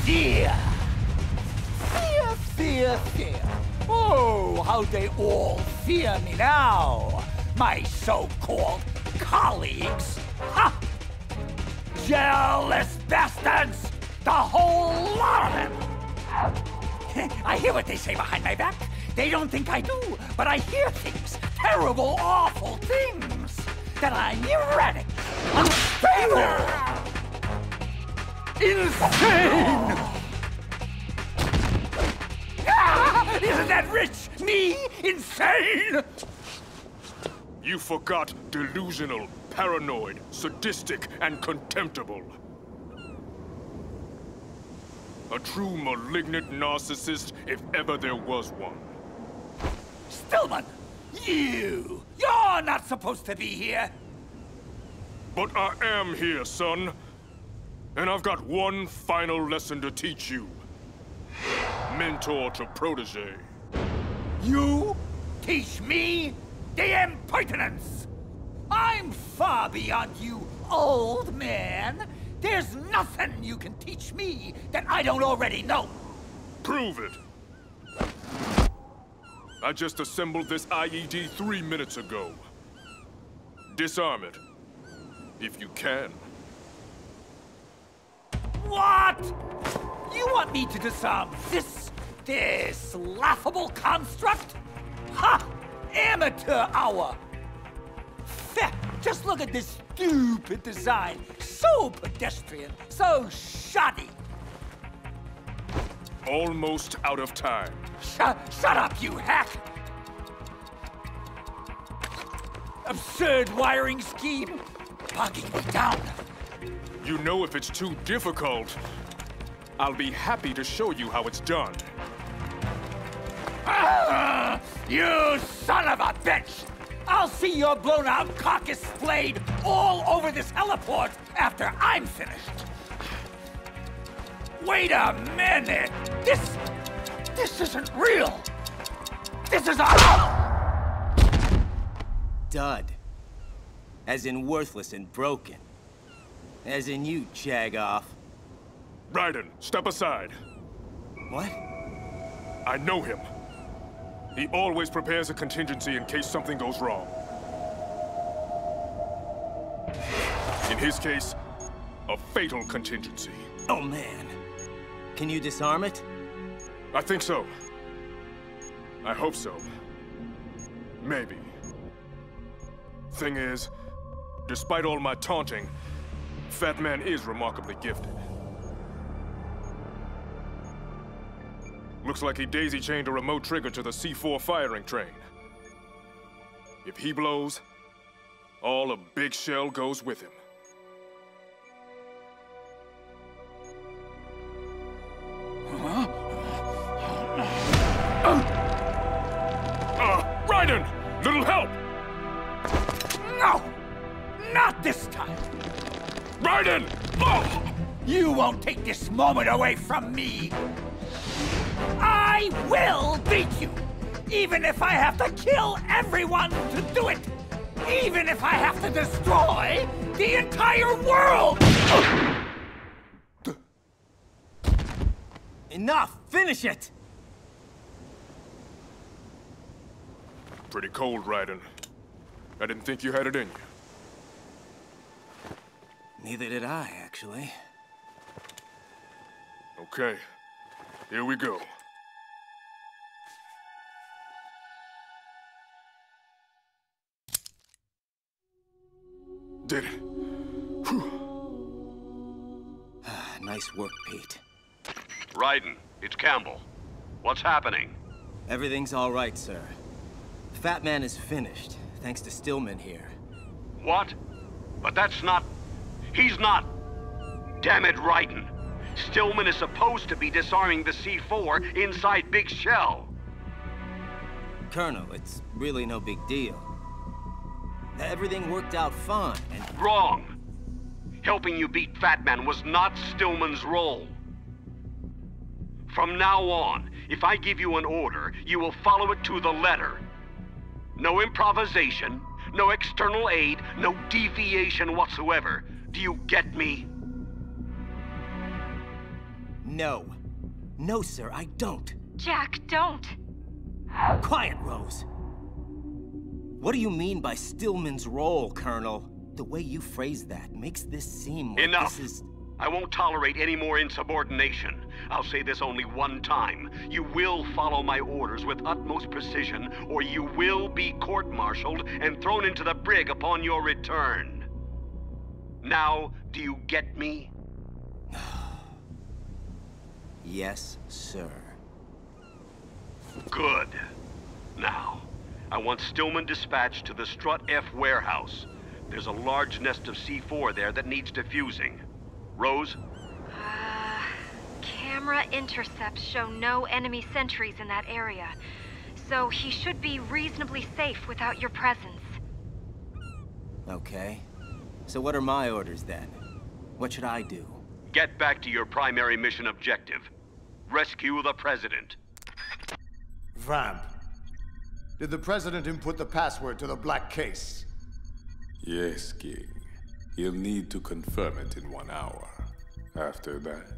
fear. Fear, fear, fear. Oh, how they all fear me now. My so-called colleagues. Ha! Jealous bastards! The whole lot of them! I hear what they say behind my back. They don't think I do, but I hear things. Terrible, awful things. That I'm erratic, unstable, insane! Ah, isn't that rich? Me? Insane? You forgot delusional, paranoid, sadistic, and contemptible. A true malignant narcissist, if ever there was one. Stillman! You! You're not supposed to be here! But I am here, son. And I've got one final lesson to teach you. Mentor to protege. You teach me the impertinence! I'm far beyond you, old man. There's nothing you can teach me that I don't already know. Prove it. I just assembled this IED three minutes ago. Disarm it. If you can. What? You want me to disarm this... this laughable construct? Ha! Amateur hour! Feh, just look at this stupid design. So pedestrian, so shoddy. Almost out of time. Shut, shut up, you hack! Absurd wiring scheme, bogging me down. You know if it's too difficult, I'll be happy to show you how it's done. Ah, you son of a bitch! I'll see your blown-out carcass splayed all over this heliport after I'm finished. Wait a minute! This... this isn't real! This is a... Dud. As in worthless and broken. As in you, Jagoff. Raiden, step aside. What? I know him. He always prepares a contingency in case something goes wrong. In his case, a fatal contingency. Oh, man. Can you disarm it? I think so. I hope so. Maybe. Thing is, despite all my taunting, Fat Man is remarkably gifted. Looks like he daisy-chained a remote trigger to the C4 firing train. If he blows, all of Big Shell goes with him. Uh, Raiden! Little help! No! Not this time! Raiden! Oh! You won't take this moment away from me! I will beat you! Even if I have to kill everyone to do it! Even if I have to destroy the entire world! Enough! Finish it! Pretty cold, Raiden. I didn't think you had it in you. Neither did I, actually. Okay, here we go. Did it. Ah, nice work, Pete. Raiden, it's Campbell. What's happening? Everything's all right, sir. Fat Man is finished, thanks to Stillman here. What? But that's not... He's not... Damn it, Raiden. Stillman is supposed to be disarming the C4 inside Big Shell. Colonel, it's really no big deal. Everything worked out fine, and... Wrong. Helping you beat Fat Man was not Stillman's role. From now on, if I give you an order, you will follow it to the letter. No improvisation, no external aid, no deviation whatsoever. Do you get me? No. No, sir, I don't. Jack, don't. Quiet, Rose. What do you mean by Stillman's role, Colonel? The way you phrase that makes this seem like Enough. this is... I won't tolerate any more insubordination. I'll say this only one time. You will follow my orders with utmost precision, or you will be court-martialed and thrown into the brig upon your return. Now, do you get me? Yes, sir. Good. Now, I want Stillman dispatched to the Strut F warehouse. There's a large nest of C4 there that needs defusing. Rose? Uh, camera intercepts show no enemy sentries in that area. So he should be reasonably safe without your presence. Okay. So what are my orders then? What should I do? Get back to your primary mission objective. Rescue the President. Vamp. Did the President input the password to the black case? Yes, King. He'll need to confirm it in one hour. After that,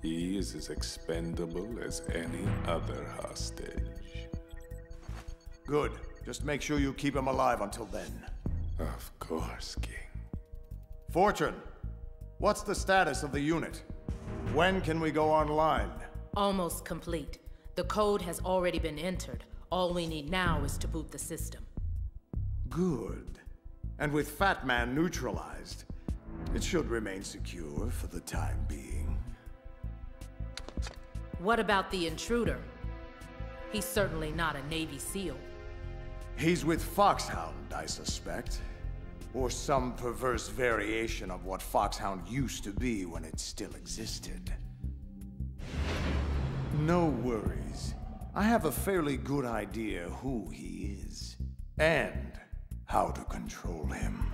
he is as expendable as any other hostage. Good. Just make sure you keep him alive until then. Of course, King. Fortune, what's the status of the unit? When can we go online? Almost complete. The code has already been entered. All we need now is to boot the system. Good. And with Fat Man neutralized, it should remain secure for the time being. What about the intruder? He's certainly not a Navy SEAL. He's with Foxhound, I suspect. Or some perverse variation of what Foxhound used to be when it still existed. No worries. I have a fairly good idea who he is. And how to control him.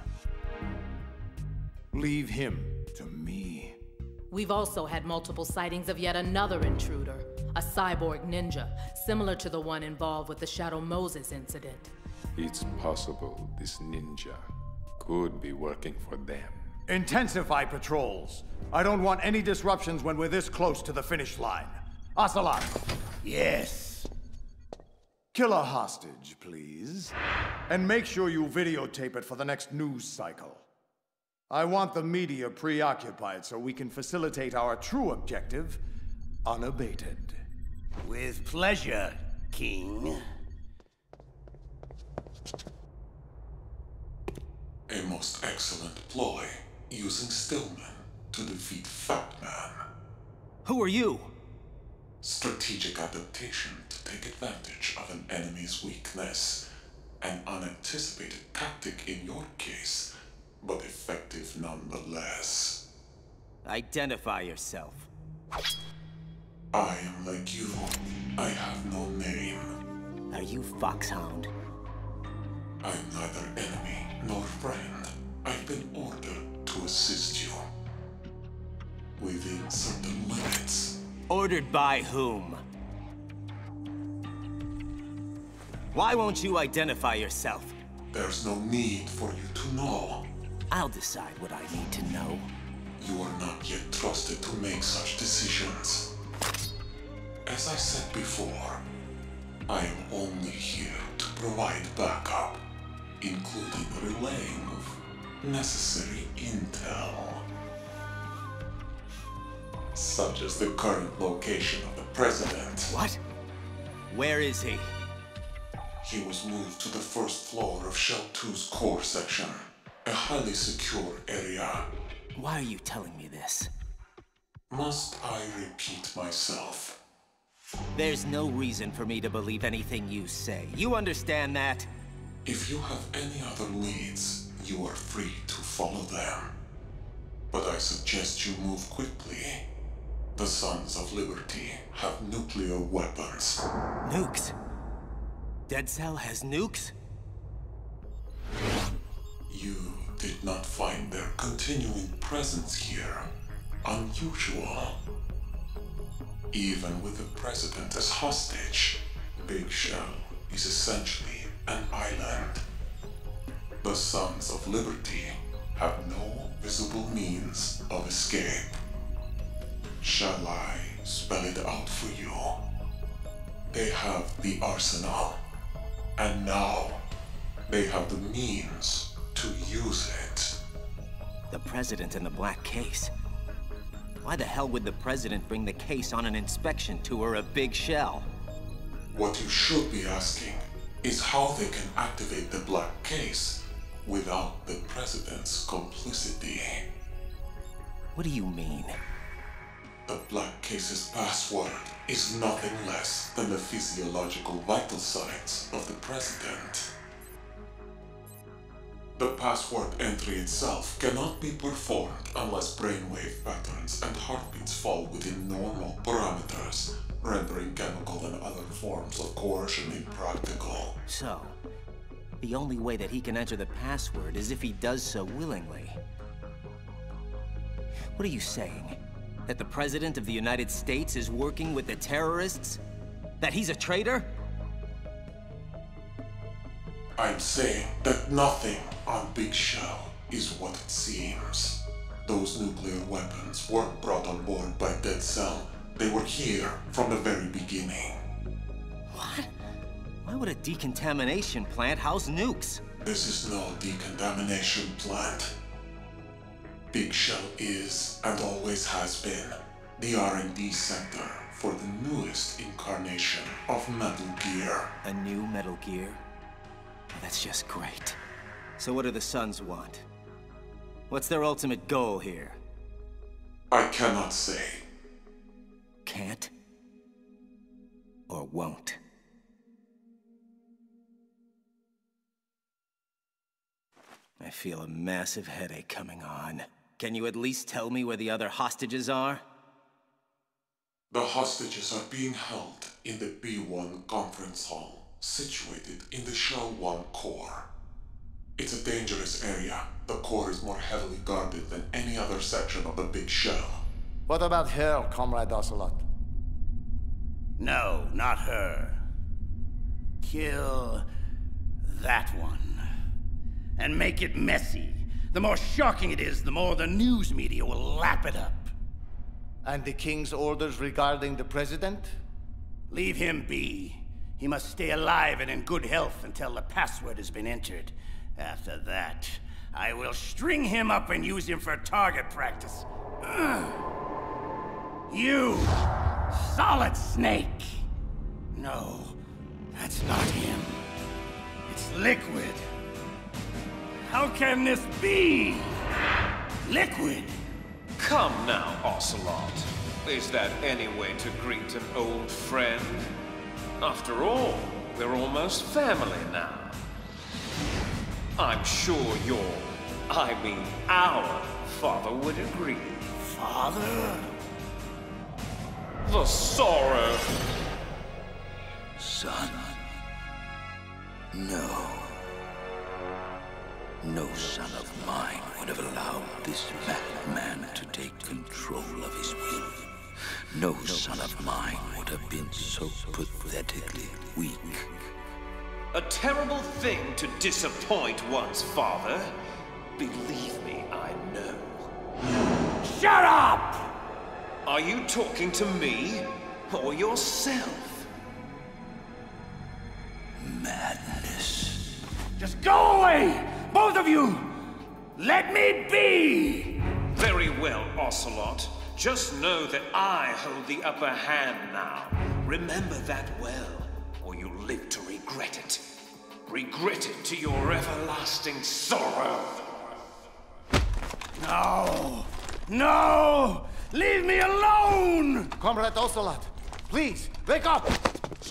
Leave him to me. We've also had multiple sightings of yet another intruder, a cyborg ninja, similar to the one involved with the Shadow Moses incident. It's possible this ninja could be working for them. Intensify patrols. I don't want any disruptions when we're this close to the finish line. Ocelot. Yes. Kill a hostage, please. And make sure you videotape it for the next news cycle. I want the media preoccupied so we can facilitate our true objective unabated. With pleasure, King. A most excellent ploy, using Stillman to defeat Fat Man. Who are you? Strategic adaptation to take advantage of an enemy's weakness. An unanticipated tactic in your case, but effective nonetheless. Identify yourself. I am like you. I have no name. Are you Foxhound? I'm neither enemy nor friend. I've been ordered to assist you. Within certain limits. Ordered by whom? Why won't you identify yourself? There's no need for you to know. I'll decide what I need to know. You are not yet trusted to make such decisions. As I said before, I am only here to provide backup, including relaying of necessary intel. Such as the current location of the President. What? Where is he? He was moved to the first floor of Shell 2's core section, a highly secure area. Why are you telling me this? Must I repeat myself? There's no reason for me to believe anything you say. You understand that? If you have any other leads, you are free to follow them. But I suggest you move quickly. The Sons of Liberty have nuclear weapons. Nukes? Dead Cell has nukes? You did not find their continuing presence here unusual. Even with the President as hostage, Big Shell is essentially an island. The Sons of Liberty have no visible means of escape. Shall I spell it out for you? They have the arsenal, and now they have the means to use it. The President in the black case. Why the hell would the President bring the case on an inspection tour of Big Shell? What you should be asking is how they can activate the black case without the President's complicity. What do you mean? The black case's password is nothing less than the physiological vital signs of the President. The password entry itself cannot be performed unless brainwave patterns and heartbeats fall within normal parameters, rendering chemical and other forms of coercion impractical. So, the only way that he can enter the password is if he does so willingly. What are you saying? That the President of the United States is working with the terrorists? That he's a traitor? I'm saying that nothing on Big Shell is what it seems. Those nuclear weapons weren't brought on board by Dead Cell. They were here from the very beginning. What? Why would a decontamination plant house nukes? This is no decontamination plant. Big Shell is, and always has been, the R&D center for the newest incarnation of Metal Gear. A new Metal Gear? That's just great. So what do the Sons want? What's their ultimate goal here? I cannot say. Can't? Or won't? I feel a massive headache coming on. Can you at least tell me where the other hostages are? The hostages are being held in the B1 conference hall, situated in the Shell 1 core. It's a dangerous area. The core is more heavily guarded than any other section of the big shell. What about her, Comrade Ocelot? No, not her. Kill that one. And make it messy. The more shocking it is, the more the news media will lap it up. And the King's orders regarding the President? Leave him be. He must stay alive and in good health until the password has been entered. After that, I will string him up and use him for target practice. Ugh. You, Solid Snake. No, that's not him. It's Liquid. How can this be? Liquid. Come now, Ocelot. Is that any way to greet an old friend? After all, we're almost family now. I'm sure your, I mean our, father would agree. Father? The sorrow. Son. No. No son of mine would have allowed this madman to take control of his will. No son of mine would have been so pathetically weak. A terrible thing to disappoint one's father. Believe me, I know. Shut up! Are you talking to me or yourself? Madness. Just go away! Both of you! Let me be! Very well, Ocelot. Just know that I hold the upper hand now. Remember that well, or you'll live to regret it. Regret it to your everlasting sorrow. No! No! Leave me alone! Comrade Ocelot, please, wake up!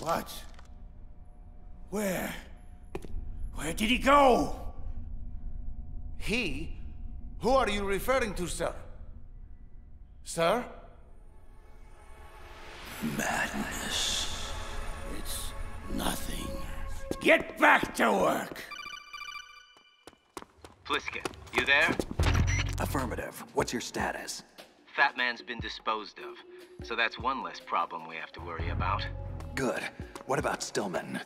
What? Where? Where did he go? He? Who are you referring to, sir? Sir? Madness. It's nothing. Get back to work! Pliskin, you there? Affirmative. What's your status? Fat Man's been disposed of, so that's one less problem we have to worry about. Good. What about Stillman?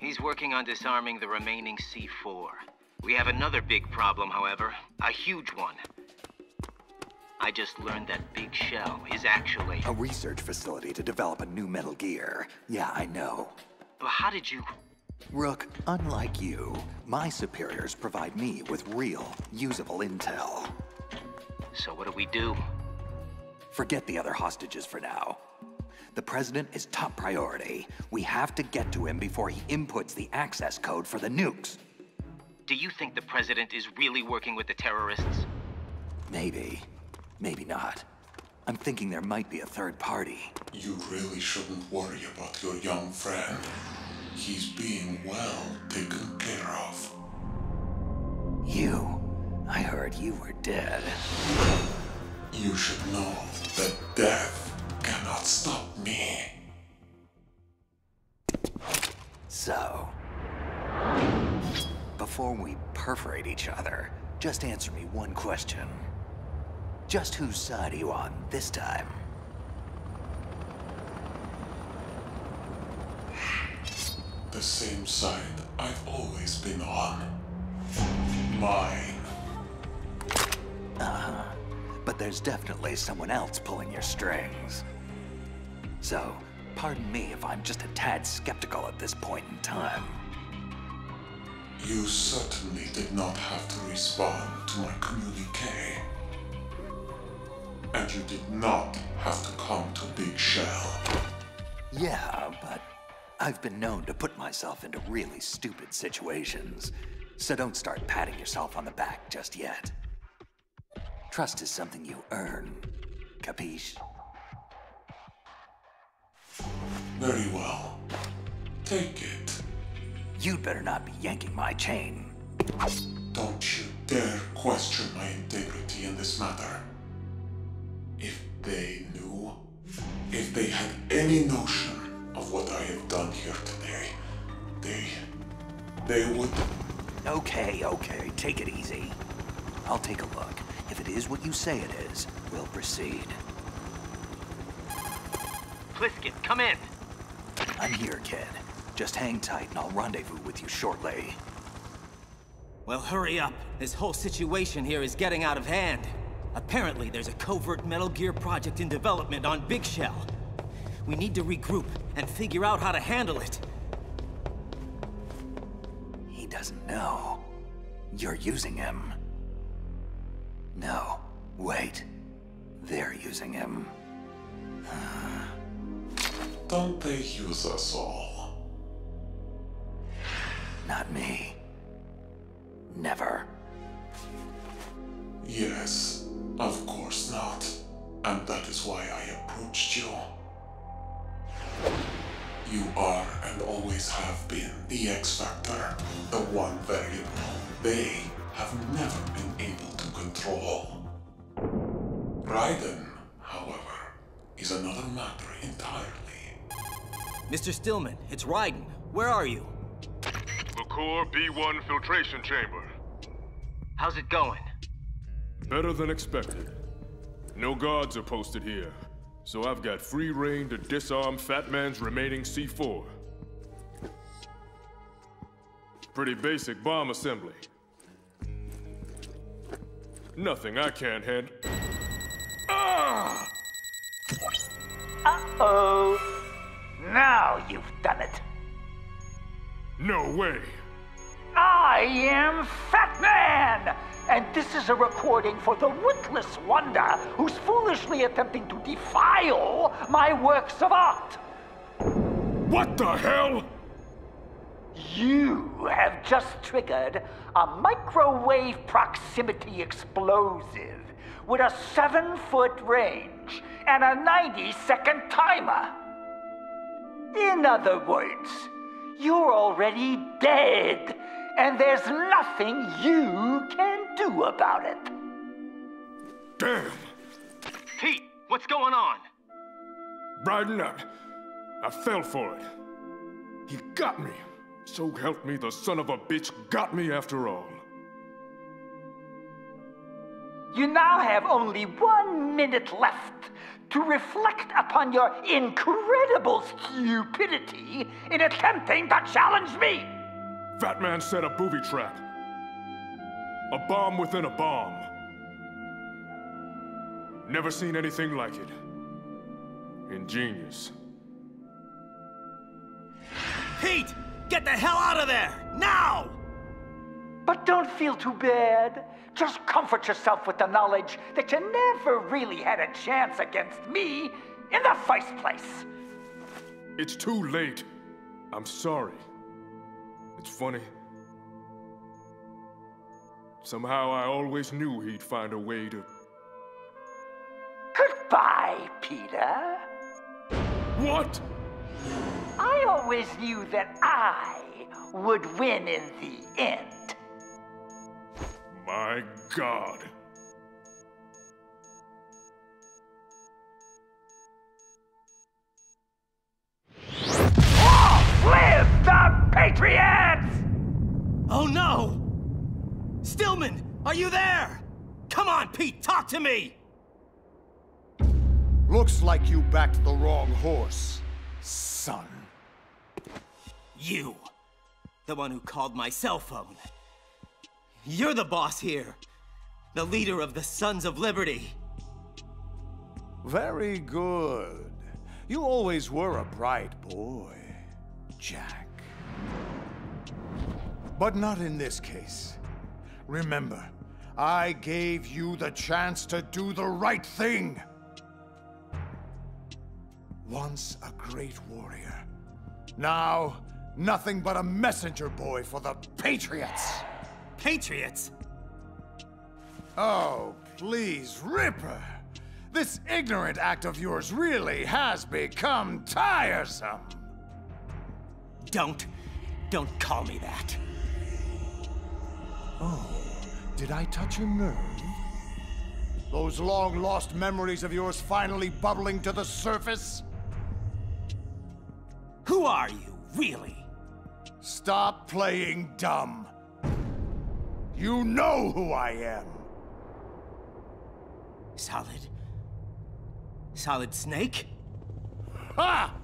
He's working on disarming the remaining C4. We have another big problem, however. A huge one. I just learned that Big Shell is actually... A research facility to develop a new Metal Gear. Yeah, I know. But how did you... Rook, unlike you, my superiors provide me with real, usable intel. So what do we do? Forget the other hostages for now. The President is top priority. We have to get to him before he inputs the access code for the nukes. Do you think the President is really working with the terrorists? Maybe. Maybe not. I'm thinking there might be a third party. You really shouldn't worry about your young friend. He's being well taken care of. You? I heard you were dead. You should know that death cannot stop me. So, before we perforate each other, just answer me one question. Just whose side are you on this time? The same side I've always been on. Mine. Uh-huh. But there's definitely someone else pulling your strings. So, pardon me if I'm just a tad skeptical at this point in time. You certainly did not have to respond to my communique. And you did not have to come to Big Shell. Yeah, but I've been known to put myself into really stupid situations. So don't start patting yourself on the back just yet. Trust is something you earn. Capiche? Very well. Take it. You'd better not be yanking my chain. Don't you dare question my integrity in this matter. If they knew, if they had any notion of what I have done here today, they. they would. Okay, okay, take it easy. I'll take a look. If it is what you say it is, we'll proceed. Pliskin, come in. I'm here, kid. Just hang tight and I'll rendezvous with you shortly. Well, hurry up. This whole situation here is getting out of hand. Apparently, there's a covert Metal Gear project in development on Big Shell. We need to regroup and figure out how to handle it. He doesn't know. You're using him. No, wait. They're using him. Don't they use us all? Not me. Never. Yes, of course not. And that is why I approached you. You are and always have been the X Factor, the one variable they have never been able to control. Raiden, however, is another matter entirely. Mr. Stillman, it's Raiden. Where are you? The core B1 filtration chamber. How's it going? Better than expected. No guards are posted here, so I've got free reign to disarm Fat Man's remaining C4. Pretty basic bomb assembly. Nothing I can't handle. Ah! Uh-oh. Now you've done it. No way. I am Fat Man! And this is a recording for the witless wonder who's foolishly attempting to defile my works of art. What the hell? You have just triggered a microwave proximity explosive with a seven foot range and a 90 second timer. In other words, you're already dead, and there's nothing you can do about it. Damn! Pete, what's going on? Brighten up. I fell for it. He got me. So help me, the son of a bitch got me after all. You now have only one minute left to reflect upon your incredible stupidity in attempting to challenge me. Fat Man set a booby trap. A bomb within a bomb. Never seen anything like it. Ingenious. Pete! Get the hell out of there! Now! But don't feel too bad. Just comfort yourself with the knowledge that you never really had a chance against me in the first place. It's too late. I'm sorry. It's funny. Somehow I always knew he'd find a way to. Goodbye, Peter. What? I always knew that I would win in the end. My God. Long live the Patriots! Oh no! Stillman, are you there? Come on, Pete, talk to me! Looks like you backed the wrong horse, son. You. The one who called my cell phone. You're the boss here. the leader of the Sons of Liberty. Very good. You always were a bright boy, Jack. But not in this case. Remember, I gave you the chance to do the right thing. Once a great warrior. Now, nothing but a messenger boy for the Patriots. Patriots? Oh, please, Ripper. This ignorant act of yours really has become tiresome. Don't. Don't call me that. Oh, did I touch a nerve? Those long-lost memories of yours finally bubbling to the surface? Who are you, really? Stop playing dumb. You know who I am. Solid. Solid Snake? Ha!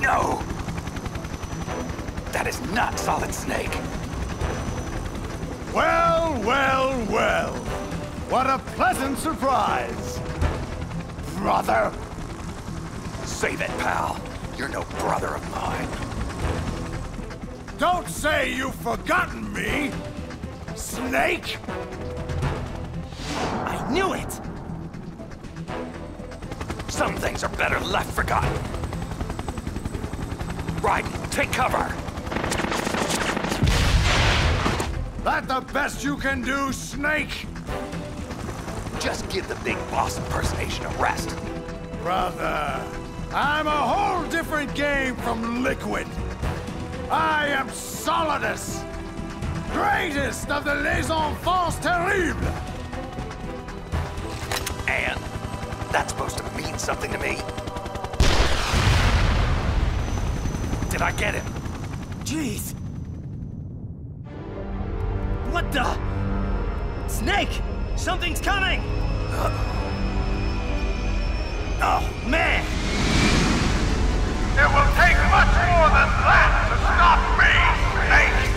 No! That is not Solid Snake. Well, well, well. What a pleasant surprise. Brother. Save it, pal. You're no brother of mine. Don't say you've forgotten me, Snake! I knew it! Some things are better left forgotten. Raiden, take cover! That the best you can do, Snake? Just give the big boss impersonation a rest. Brother, game from Liquid. I am Solidus, greatest of the Les Enfants Terribles. And that's supposed to mean something to me. Did I get him? Jeez. What the? Snake! Something's coming! Uh. Oh, man! It will take much more than that to stop me,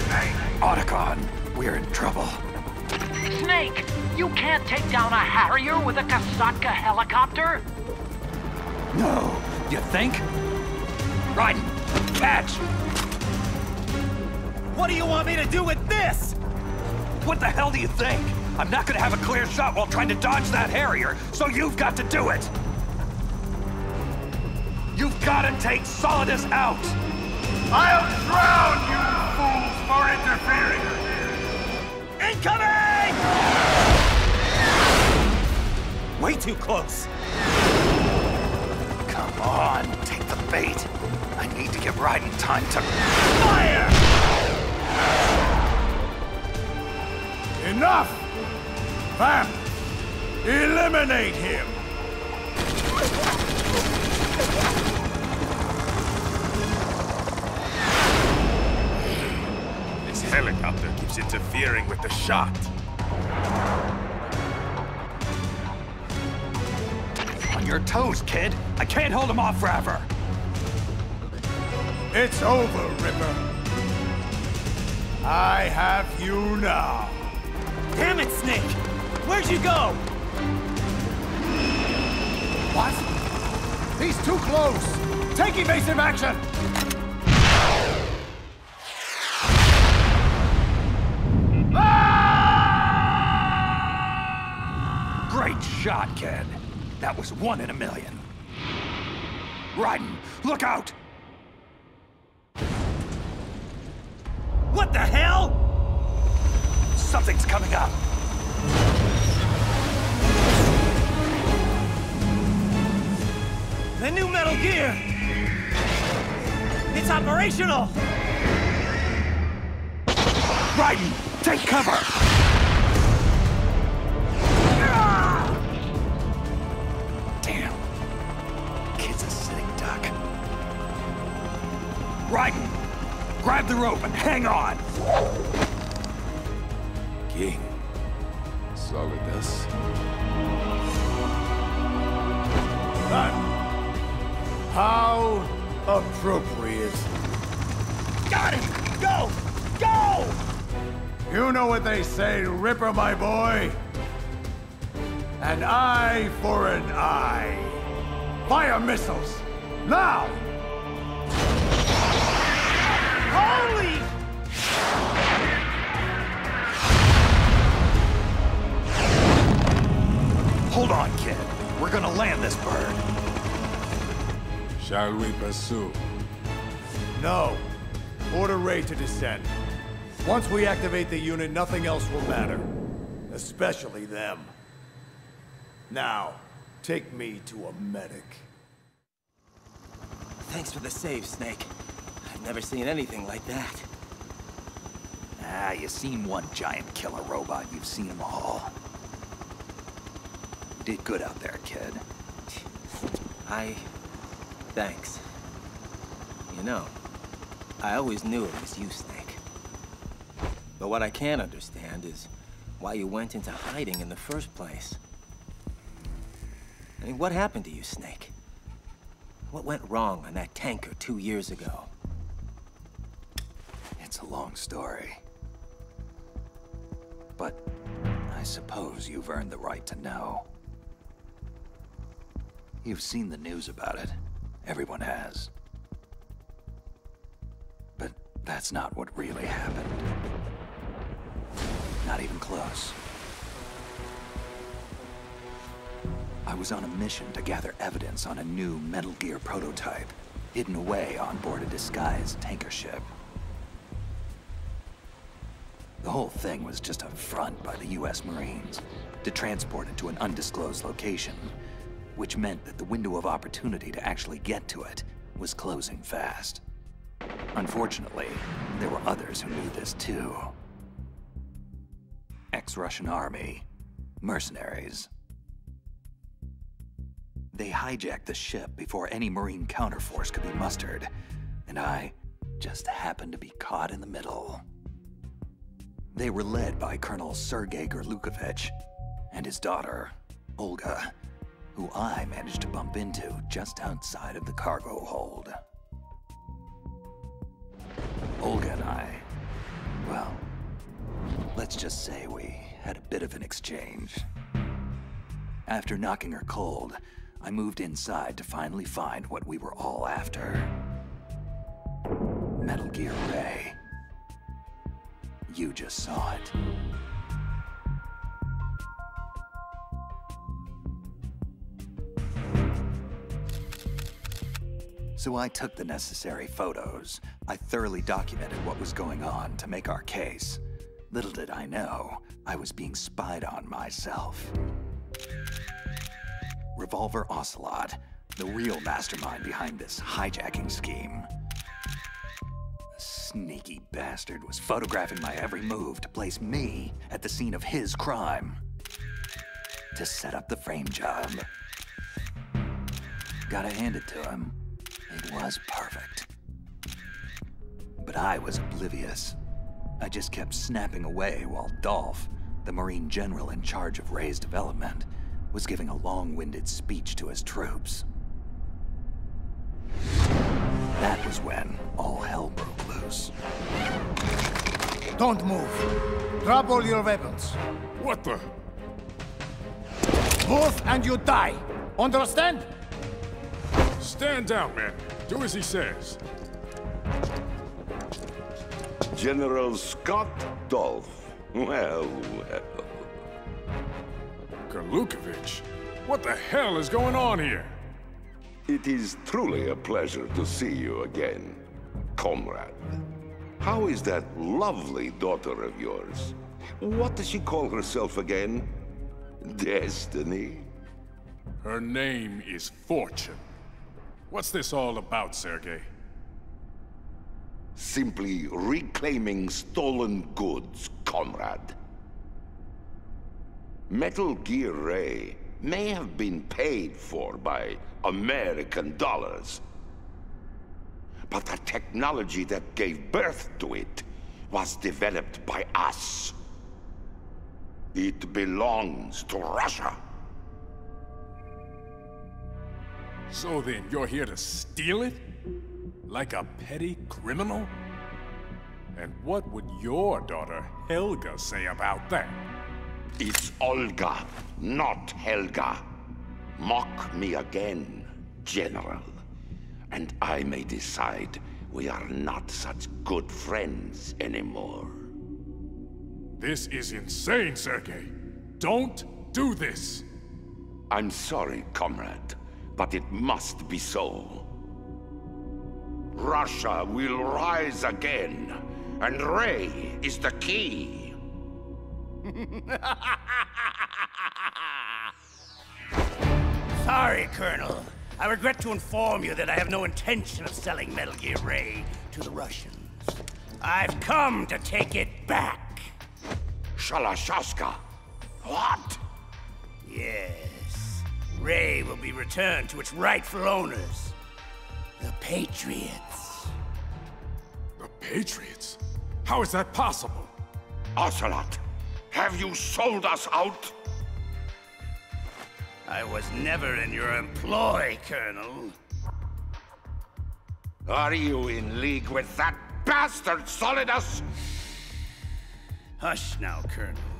Snake! Otacon, we're in trouble. Snake, you can't take down a Harrier with a Kasatka helicopter? No, you think? Raiden, catch! What do you want me to do with this? What the hell do you think? I'm not gonna have a clear shot while trying to dodge that Harrier, so you've got to do it! You've gotta take Solidus out! I'll drown you fools for interfering! Incoming! Way too close. Come on, take the bait. I need to give Raiden time to... Fire! Enough! Vamp! Eliminate him! Keeps interfering with the shot. On your toes, kid. I can't hold him off forever. It's over, Ripper. I have you now. Damn it, Snake! Where'd you go? What? He's too close! Take evasive action! Shot, Ken. That was one in a million. Raiden, look out! What the hell? Something's coming up. The new Metal Gear! It's operational! Raiden, take cover! Hang on! King. Solidus. That... How appropriate. Got it! Go! Go! You know what they say, Ripper, my boy? An eye for an eye. Fire missiles! Now! Shall we pursue? No. Order Ray to descend. Once we activate the unit, nothing else will matter. Especially them. Now, take me to a medic. Thanks for the save, Snake. I've never seen anything like that. Ah, you've seen one giant killer robot, you've seen them all. You did good out there, kid. I... Thanks. You know, I always knew it was you, Snake. But what I can't understand is why you went into hiding in the first place. I mean, what happened to you, Snake? What went wrong on that tanker two years ago? It's a long story. But I suppose you've earned the right to know. You've seen the news about it. Everyone has. But that's not what really happened. Not even close. I was on a mission to gather evidence on a new Metal Gear prototype, hidden away on board a disguised tanker ship. The whole thing was just a front by the U.S. Marines to transport it to an undisclosed location, which meant that the window of opportunity to actually get to it was closing fast. Unfortunately, there were others who knew this too. Ex-Russian army, mercenaries. They hijacked the ship before any Marine counterforce could be mustered, and I just happened to be caught in the middle. They were led by Colonel Sergei Gurlukovich and his daughter, Olga, who I managed to bump into just outside of the cargo hold. Olga and I, well, let's just say we had a bit of an exchange. After knocking her cold, I moved inside to finally find what we were all after. Metal Gear Ray. You just saw it. So I took the necessary photos. I thoroughly documented what was going on to make our case. Little did I know, I was being spied on myself. Revolver Ocelot, the real mastermind behind this hijacking scheme. The sneaky bastard was photographing my every move to place me at the scene of his crime. To set up the frame job. Gotta hand it to him. It was perfect. But I was oblivious. I just kept snapping away while Dolph, the Marine General in charge of Ray's development, was giving a long-winded speech to his troops. That was when all hell broke loose. Don't move. Drop all your weapons. What the? Move and you die. Understand? Stand down, man. Do as he says. General Scott Dolph. Well, well. Gurlukovich? What the hell is going on here? It is truly a pleasure to see you again, comrade. How is that lovely daughter of yours? What does she call herself again? Destiny? Her name is Fortune. What's this all about, Sergei? Simply reclaiming stolen goods, comrade. Metal Gear Ray may have been paid for by American dollars. But the technology that gave birth to it was developed by us. It belongs to Russia. So then, you're here to steal it? Like a petty criminal? And what would your daughter Helga say about that? It's Olga, not Helga. Mock me again, General. And I may decide we are not such good friends anymore. This is insane, Sergei. Don't do this. I'm sorry, comrade, but it must be so. Russia will rise again, and Ray is the key. Sorry, Colonel. I regret to inform you that I have no intention of selling Metal Gear Ray to the Russians. I've come to take it back. Shalashaska? What? Yes. Ray will be returned to its rightful owners. The Patriots. The Patriots? How is that possible? Ocelot, have you sold us out? I was never in your employ, Colonel. Are you in league with that bastard Solidus? Hush now, Colonel.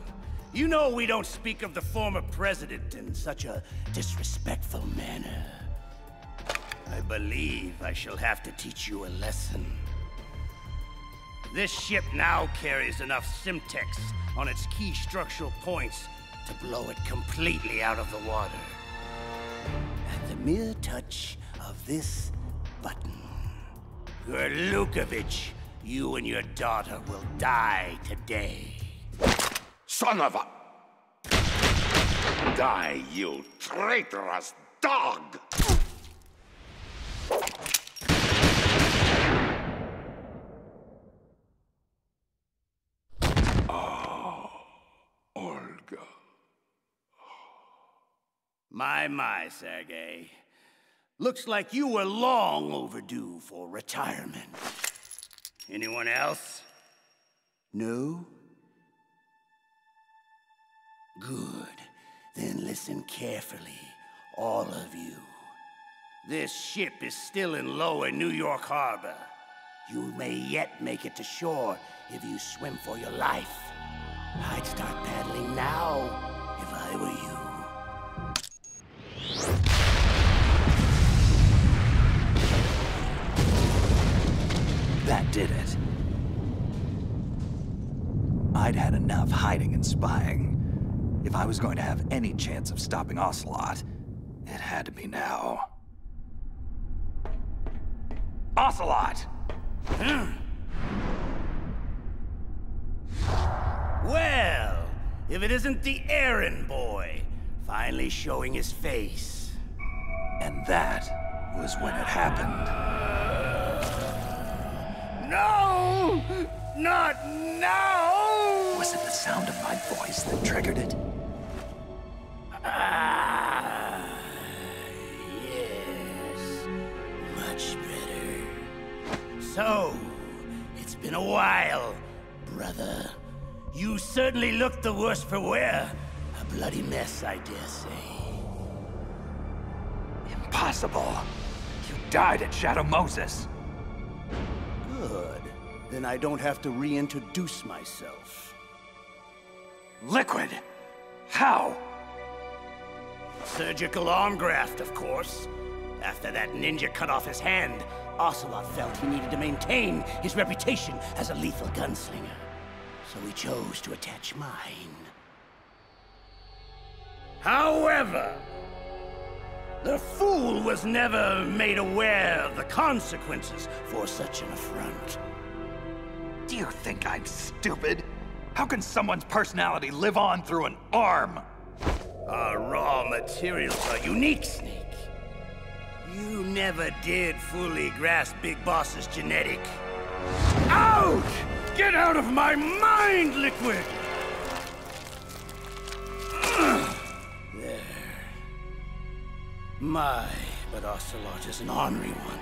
You know we don't speak of the former president in such a disrespectful manner. I believe I shall have to teach you a lesson. This ship now carries enough Semtex on its key structural points to blow it completely out of the water. At the mere touch of this button, Gurlukovich, you and your daughter will die today. Son of a... Die, you traitorous dog! Oh, Olga. My, my, Sergei. Looks like you were long overdue for retirement. Anyone else? No? Good. Then listen carefully, all of you. This ship is still in lower New York Harbor. You may yet make it to shore if you swim for your life. I'd start paddling now if I were you. That did it. I'd had enough hiding and spying. If I was going to have any chance of stopping Ocelot, it had to be now. Ocelot! Hmm. Well, if it isn't the errand boy, finally showing his face. And that was when it happened. No! Not now! Was it the sound of my voice that triggered it? So, it's been a while, brother. You certainly look the worse for wear. A bloody mess, I dare say. Impossible. You died at Shadow Moses. Good. Then I don't have to reintroduce myself. Liquid! How? Surgical arm graft, of course. After that ninja cut off his hand, Ocelot felt he needed to maintain his reputation as a lethal gunslinger. So he chose to attach mine. However, the fool was never made aware of the consequences for such an affront. Do you think I'm stupid? How can someone's personality live on through an arm? Our raw materials are unique, Snake. You never did fully grasp Big Boss's genetic. Out! Get out of my mind, Liquid! there. My, but Ocelot is an ornery one.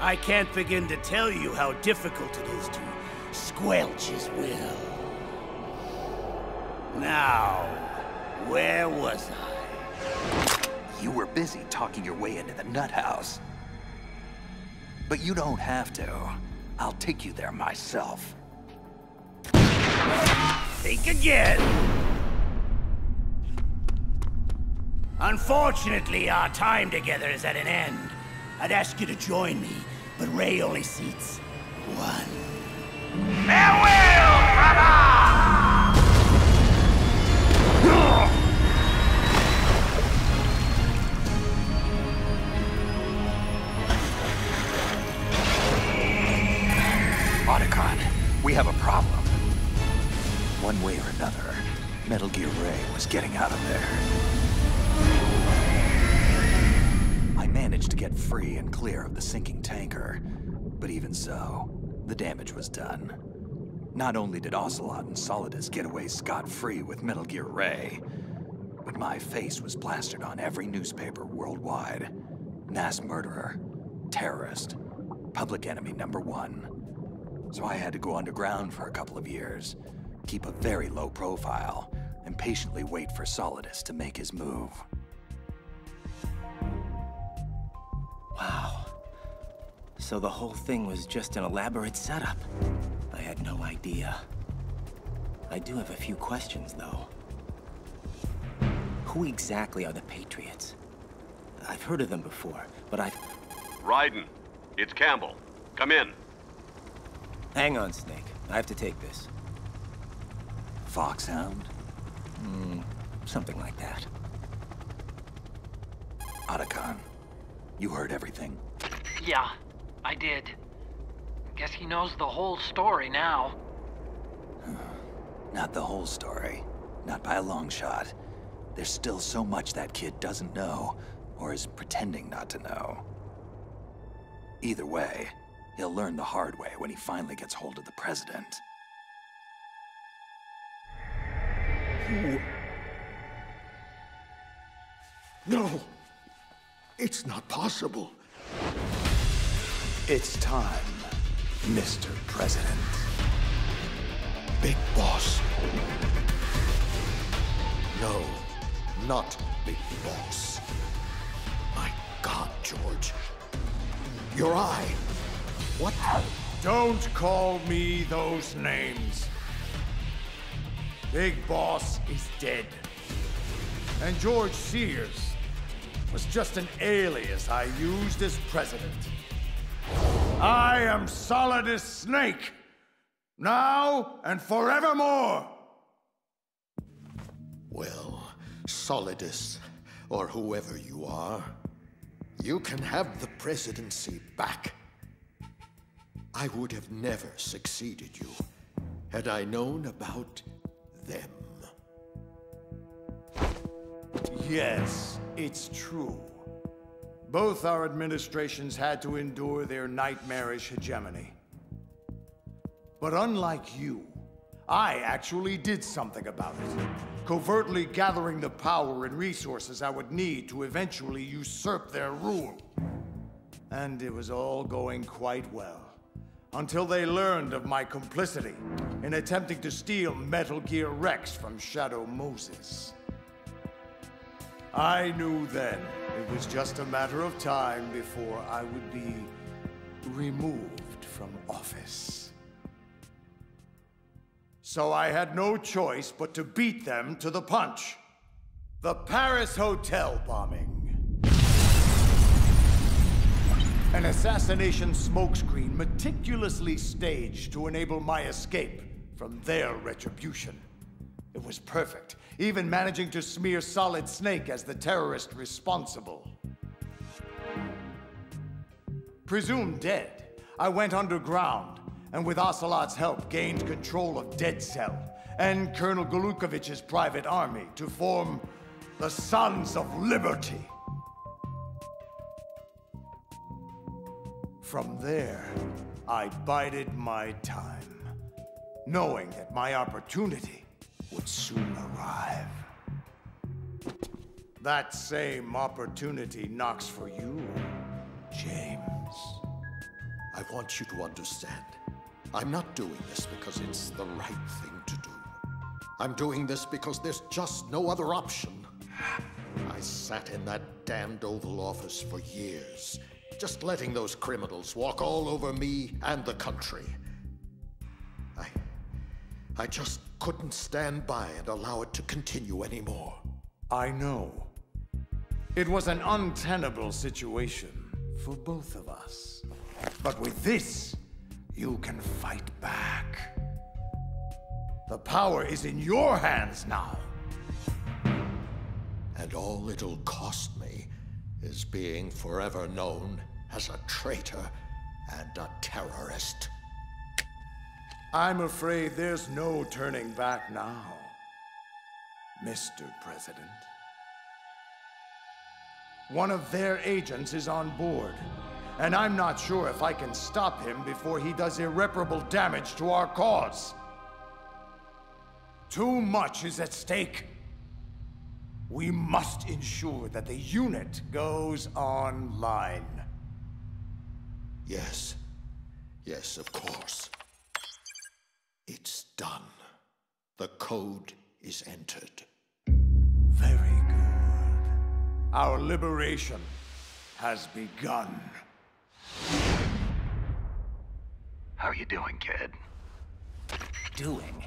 I can't begin to tell you how difficult it is to squelch his will. Now, where was I? You were busy talking your way into the nut house. But you don't have to. I'll take you there myself. Think again! Unfortunately, our time together is at an end. I'd ask you to join me, but Ray only seats one. Farewell, Otacon, we have a problem. One way or another, Metal Gear Ray was getting out of there. I managed to get free and clear of the sinking tanker, but even so, the damage was done. Not only did Ocelot and Solidus get away scot-free with Metal Gear Ray, but my face was plastered on every newspaper worldwide. Mass murderer, terrorist, public enemy number one. So I had to go underground for a couple of years, keep a very low profile, and patiently wait for Solidus to make his move. Wow. So the whole thing was just an elaborate setup. I had no idea. I do have a few questions, though. Who exactly are the Patriots? I've heard of them before, but I've... Raiden, it's Campbell. Come in. Hang on, Snake. I have to take this. Foxhound? Hmm, something like that. Otacon, you heard everything. Yeah, I did. Guess he knows the whole story now. Not the whole story. Not by a long shot. There's still so much that kid doesn't know, or is pretending not to know. Either way, he'll learn the hard way when he finally gets hold of the President. Who? No! It's not possible. It's time, Mr. President. Big Boss. No, not Big Boss. My God, George. Your eye. What? Don't call me those names. Big Boss is dead. And George Sears was just an alias I used as president. I am Solidus Snake. Now and forevermore. Well, Solidus, or whoever you are, you can have the presidency back. I would have never succeeded you had I known about them. Yes, it's true. Both our administrations had to endure their nightmarish hegemony. But unlike you, I actually did something about it, covertly gathering the power and resources I would need to eventually usurp their rule. And it was all going quite well. Until they learned of my complicity in attempting to steal Metal Gear Rex from Shadow Moses. I knew then it was just a matter of time before I would be removed from office. So I had no choice but to beat them to the punch. The Paris Hotel bombing. An assassination smokescreen meticulously staged to enable my escape from their retribution. It was perfect, even managing to smear Solid Snake as the terrorist responsible. Presumed dead, I went underground, and with Ocelot's help gained control of Dead Cell and Colonel Gurlukovich's private army to form the Sons of Liberty. From there, I bided my time, knowing that my opportunity would soon arrive. That same opportunity knocks for you, James. I want you to understand. I'm not doing this because it's the right thing to do. I'm doing this because there's just no other option. I sat in that damned Oval Office for years, just letting those criminals walk all over me and the country. I. I just couldn't stand by and allow it to continue anymore. I know. It was an untenable situation for both of us. But with this, you can fight back. The power is in your hands now. And all it'll cost me is being forever known as a traitor and a terrorist. I'm afraid there's no turning back now, Mr. President. One of their agents is on board, and I'm not sure if I can stop him before he does irreparable damage to our cause. Too much is at stake. We must ensure that the unit goes online. Yes. Yes, of course. It's done. The code is entered. Very good. Our liberation has begun. How are you doing, kid? Doing?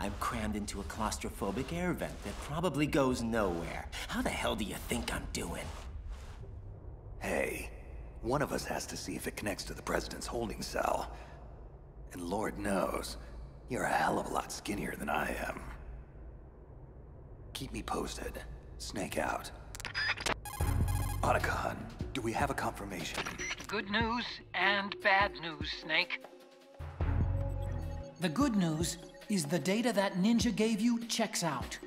I'm crammed into a claustrophobic air vent that probably goes nowhere. How the hell do you think I'm doing? Hey, one of us has to see if it connects to the President's holding cell. And Lord knows, you're a hell of a lot skinnier than I am. Keep me posted. Snake out. Otacon, do we have a confirmation? Good news and bad news, Snake. The good news is the data that Ninja gave you checks out.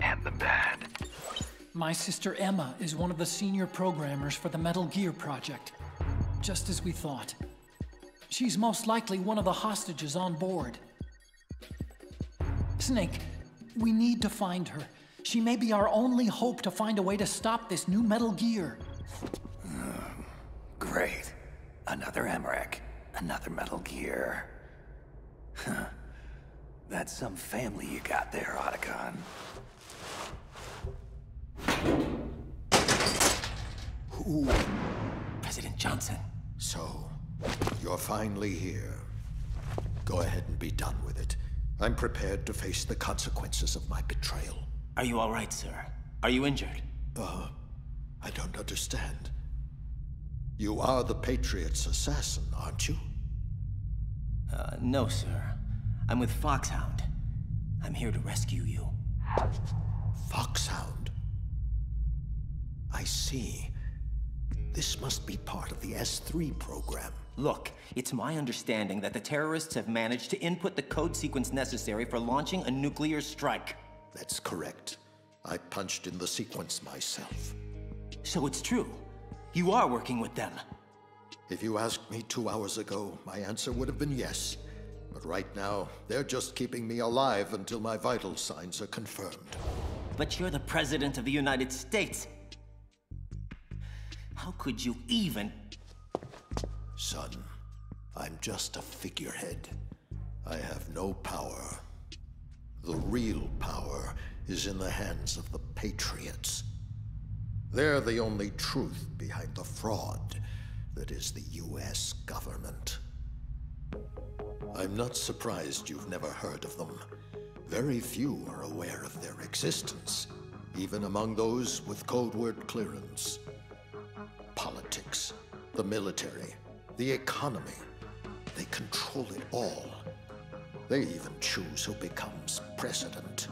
And the bad. My sister Emma is one of the senior programmers for the Metal Gear project. Just as we thought. She's most likely one of the hostages on board. Snake, we need to find her. She may be our only hope to find a way to stop this new Metal Gear. Great. Another Emmerich. Another Metal Gear. Huh. That's some family you got there, Otacon. Ooh. President Johnson. So, you're finally here. Go ahead and be done with it. I'm prepared to face the consequences of my betrayal. Are you all right, sir? Are you injured? Uh, I don't understand. You are the Patriot's assassin, aren't you? Uh, no, sir. I'm with Foxhound. I'm here to rescue you. Foxhound? I see. This must be part of the S3 program. Look, it's my understanding that the terrorists have managed to input the code sequence necessary for launching a nuclear strike. That's correct. I punched in the sequence myself. So it's true. You are working with them. If you asked me two hours ago, my answer would have been yes. But right now, they're just keeping me alive until my vital signs are confirmed. But you're the President of the United States. How could you even... Son, I'm just a figurehead. I have no power. The real power is in the hands of the Patriots. They're the only truth behind the fraud that is the U.S. government. I'm not surprised you've never heard of them. Very few are aware of their existence, even among those with code word clearance. Politics, the military, the economy, they control it all. They even choose who becomes president.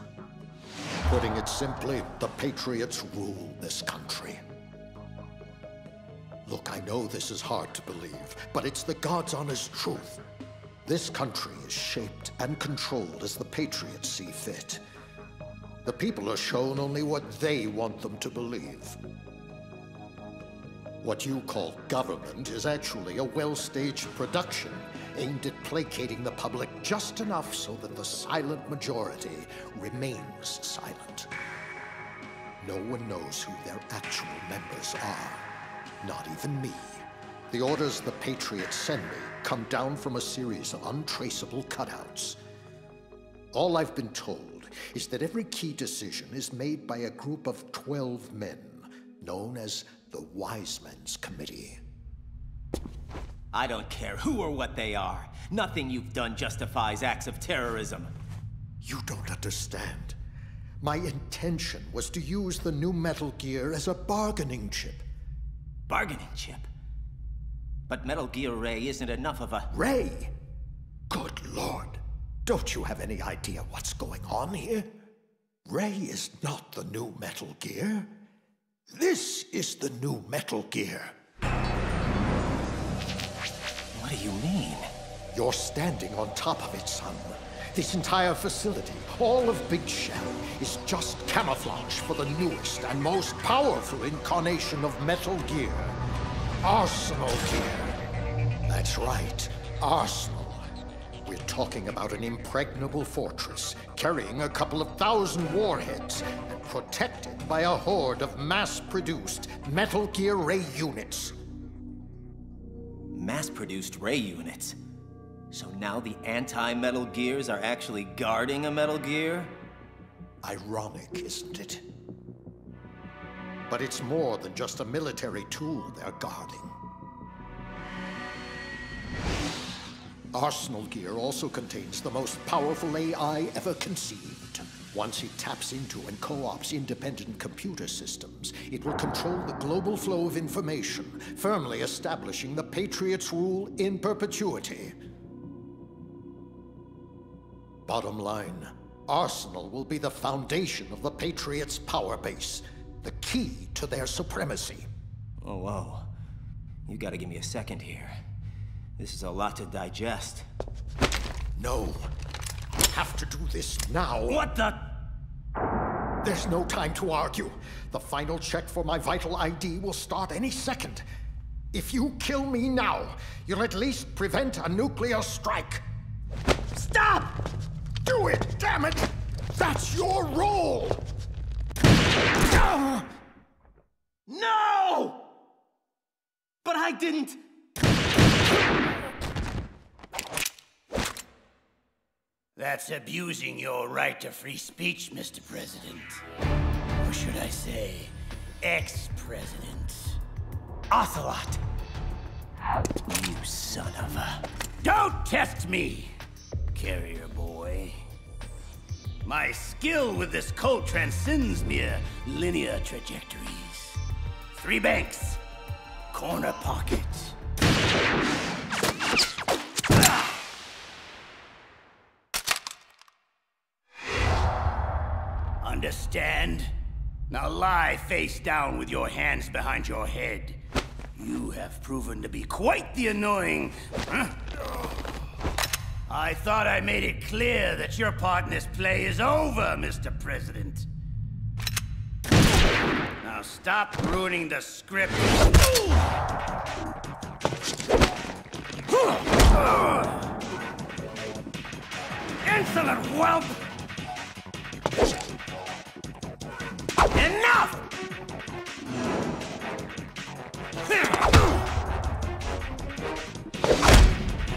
Putting it simply, the Patriots rule this country. Look, I know this is hard to believe, but it's the God's honest truth. This country is shaped and controlled as the Patriots see fit. The people are shown only what they want them to believe. What you call government is actually a well-staged production aimed at placating the public just enough so that the silent majority remains silent. No one knows who their actual members are. Not even me. The orders the Patriots send me come down from a series of untraceable cutouts. All I've been told is that every key decision is made by a group of 12 men, known as the Wise Men's Committee. I don't care who or what they are. Nothing you've done justifies acts of terrorism. You don't understand. My intention was to use the new Metal Gear as a bargaining chip. Bargaining chip? But Metal Gear Ray isn't enough of a... Ray? Good lord. Don't you have any idea what's going on here? Ray is not the new Metal Gear. This is the new Metal Gear. What do you mean? You're standing on top of it, son. This entire facility, all of Big Shell, is just camouflage for the newest and most powerful incarnation of Metal Gear. Arsenal Gear. That's right, Arsenal. We're talking about an impregnable fortress, carrying a couple of thousand warheads, and protected by a horde of mass-produced Metal Gear Ray units. Mass-produced Ray units? So now the anti-Metal Gears are actually guarding a Metal Gear? Ironic, isn't it? But it's more than just a military tool they're guarding. Arsenal Gear also contains the most powerful AI ever conceived. Once it taps into and co-ops independent computer systems, it will control the global flow of information, firmly establishing the Patriots' rule in perpetuity. Bottom line, Arsenal will be the foundation of the Patriots' power base, the key to their supremacy. Oh, whoa. You gotta give me a second here. This is a lot to digest. No. We have to do this now. What the? There's no time to argue. The final check for my vital ID will start any second. If you kill me now, you'll at least prevent a nuclear strike. Stop! Do it, damn it! That's your role! No! But I didn't... That's abusing your right to free speech, Mr. President. Or should I say, ex-president. Ocelot! You son of a... Don't test me, carrier boy. My skill with this Colt transcends mere linear trajectories. Three banks, corner pocket. Understand? Now lie face down with your hands behind your head. You have proven to be quite the annoying... Huh? I thought I made it clear that your part in this play is over, Mr. President. Now stop ruining the script. Insolent whelp!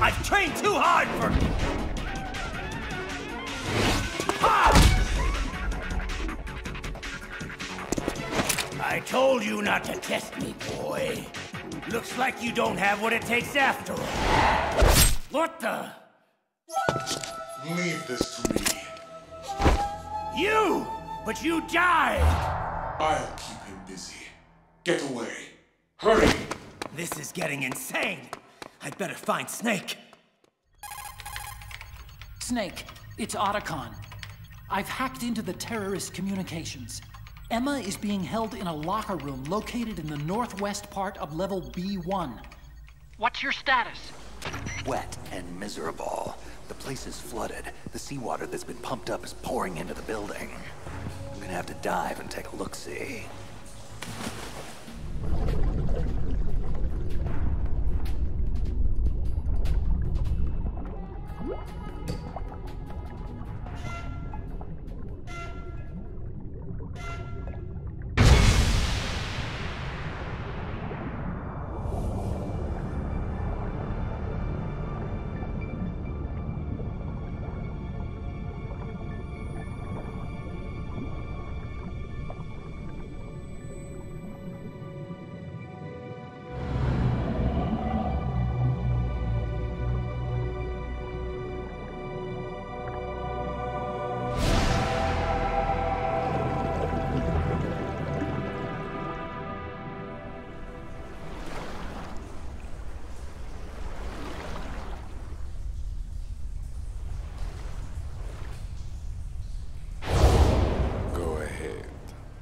I've trained too hard for... Ah! I told you not to test me, boy. Looks like you don't have what it takes after all. What the? Leave this to me. You! But you died! I'll keep him busy. Get away. Hurry! This is getting insane. I'd better find Snake. Snake, it's Otacon. I've hacked into the terrorist communications. Emma is being held in a locker room located in the northwest part of level B1. What's your status? Wet and miserable. The place is flooded. The seawater that's been pumped up is pouring into the building. I'm gonna have to dive and take a look-see.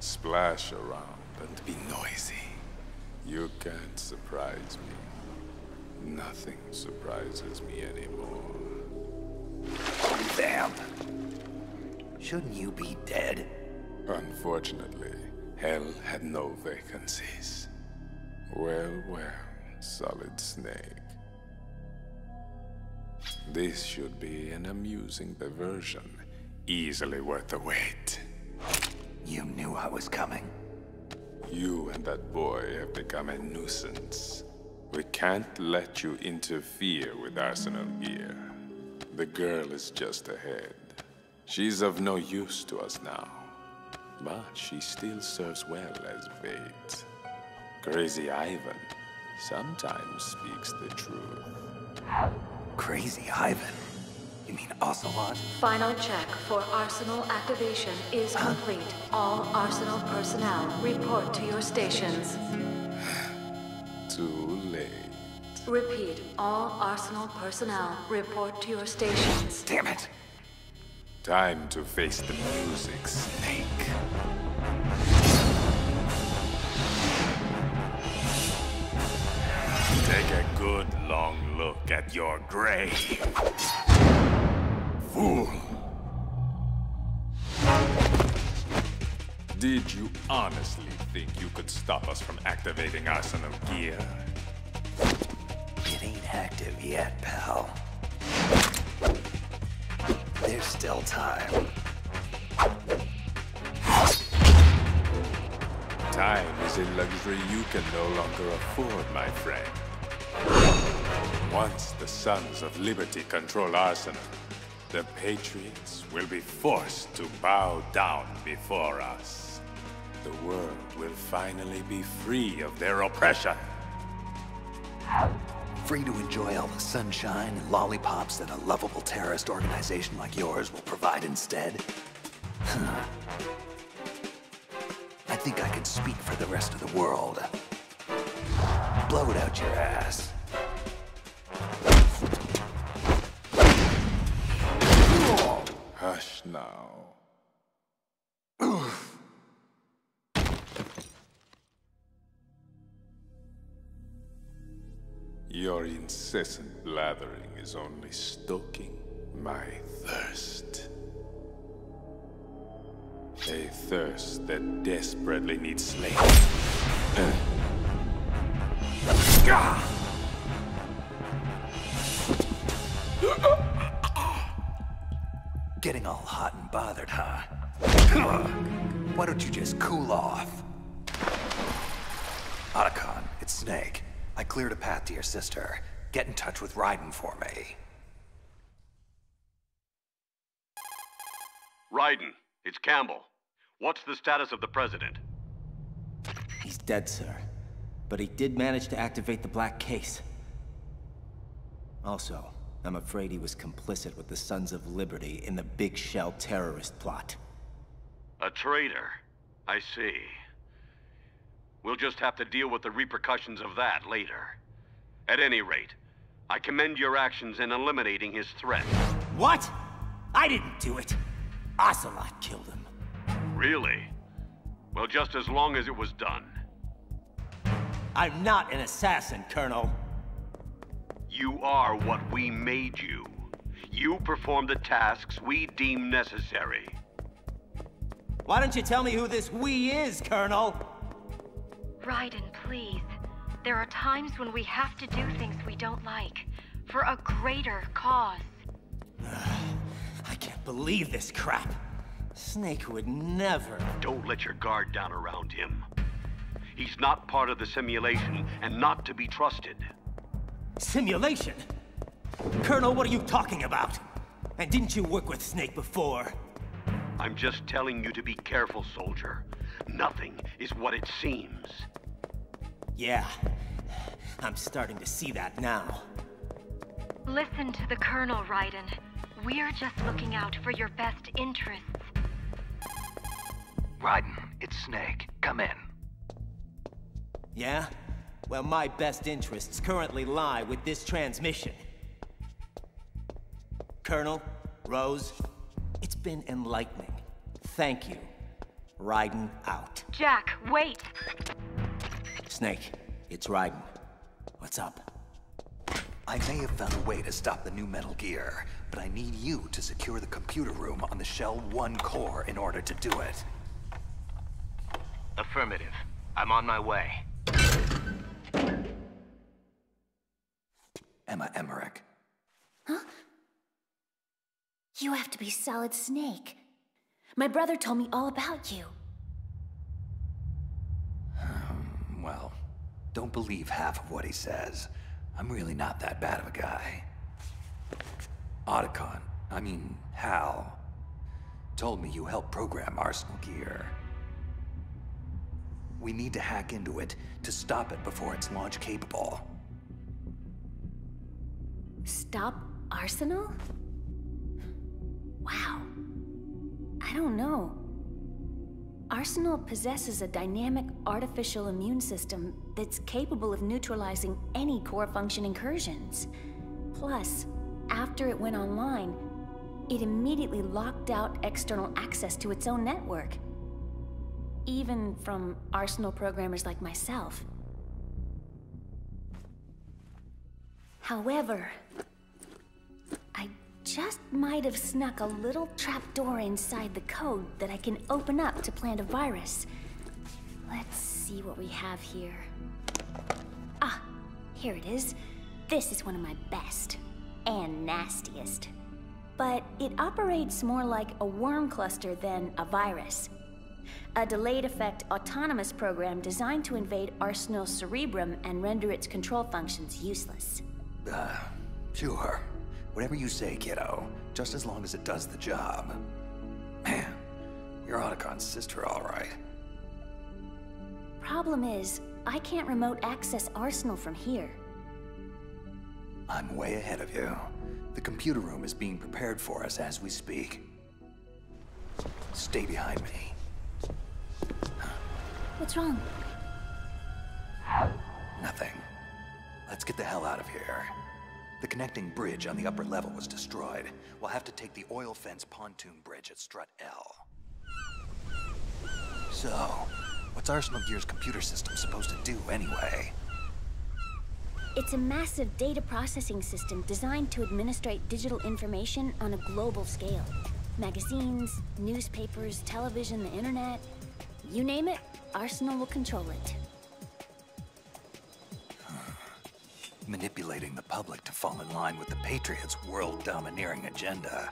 Splash around and be noisy. You can't surprise me. Nothing surprises me anymore. Vamp. Shouldn't you be dead? Unfortunately, Hell had no vacancies. Well, well, Solid Snake. This should be an amusing diversion, easily worth the wait. You knew I was coming. You and that boy have become a nuisance. We can't let you interfere with Arsenal gear. The girl is just ahead. She's of no use to us now. But she still serves well as bait. Crazy Ivan sometimes speaks the truth. Crazy Ivan? You mean Ocelot? Final check for Arsenal activation is complete. All Arsenal personnel report to your stations. Too late. Repeat, all Arsenal personnel report to your stations. Damn it! Time to face the music, Snake. Take a good long look at your grave. Fool! Did you honestly think you could stop us from activating Arsenal gear? It ain't active yet, pal. There's still time. Time is a luxury you can no longer afford, my friend. Once the Sons of Liberty control Arsenal, the Patriots will be forced to bow down before us. The world will finally be free of their oppression. Free to enjoy all the sunshine and lollipops that a lovable terrorist organization like yours will provide instead? I think I can speak for the rest of the world. Blow it out your ass. Hush now. Your incessant blathering is only stoking my thirst. A thirst that desperately needs slaking. Getting all hot and bothered, huh? Why don't you just cool off? Otacon, it's Snake. I cleared a path to your sister. Get in touch with Raiden for me. Raiden, it's Campbell. What's the status of the President? He's dead, sir. But he did manage to activate the Black Case. Also, I'm afraid he was complicit with the Sons of Liberty in the Big Shell terrorist plot. A traitor. I see. We'll just have to deal with the repercussions of that later. At any rate, I commend your actions in eliminating his threat. What? I didn't do it. Ocelot killed him. Really? Well, just as long as it was done. I'm not an assassin, Colonel. You are what we made you. You perform the tasks we deem necessary. Why don't you tell me who this we is, Colonel? Raiden, please. There are times when we have to do things we don't like. For a greater cause. I can't believe this crap. Snake would never... Don't let your guard down around him. He's not part of the simulation, and not to be trusted. Simulation? Colonel, what are you talking about? And didn't you work with Snake before? I'm just telling you to be careful, soldier. Nothing is what it seems. Yeah. I'm starting to see that now. Listen to the Colonel, Raiden. We're just looking out for your best interests. Raiden, it's Snake. Come in. Yeah? Well, my best interests currently lie with this transmission. Colonel, Rose, it's been enlightening. Thank you. Raiden out. Jack, wait! Snake, it's Raiden. What's up? I may have found a way to stop the new Metal Gear, but I need you to secure the computer room on the Shell 1 core in order to do it. Affirmative. I'm on my way. Emma Emmerich. Huh? You have to be Solid Snake. My brother told me all about you. Um, well, don't believe half of what he says. I'm really not that bad of a guy. Otacon, I mean, Hal, told me you helped program Arsenal Gear. We need to hack into it to stop it before it's launch capable. Stop Arsenal? Wow. I don't know. Arsenal possesses a dynamic artificial immune system that's capable of neutralizing any core function incursions. Plus, after it went online, it immediately locked out external access to its own network. Even from Arsenal programmers like myself. However, I just might have snuck a little trapdoor inside the code that I can open up to plant a virus. Let's see what we have here. Ah, here it is. This is one of my best. And nastiest. But it operates more like a worm cluster than a virus. A delayed effect autonomous program designed to invade Arsenal's cerebrum and render its control functions useless. Uh, sure. Whatever you say, kiddo. Just as long as it does the job. Man, you're Otacon's sister, all right. Problem is, I can't remote access Arsenal from here. I'm way ahead of you. The computer room is being prepared for us as we speak. Stay behind me. What's wrong? Nothing. Let's get the hell out of here. The connecting bridge on the upper level was destroyed. We'll have to take the oil fence pontoon bridge at Strut L. So, what's Arsenal Gear's computer system supposed to do anyway? It's a massive data processing system designed to administrate digital information on a global scale. Magazines, newspapers, television, the internet. You name it, Arsenal will control it. Manipulating the public to fall in line with the Patriots' world domineering agenda.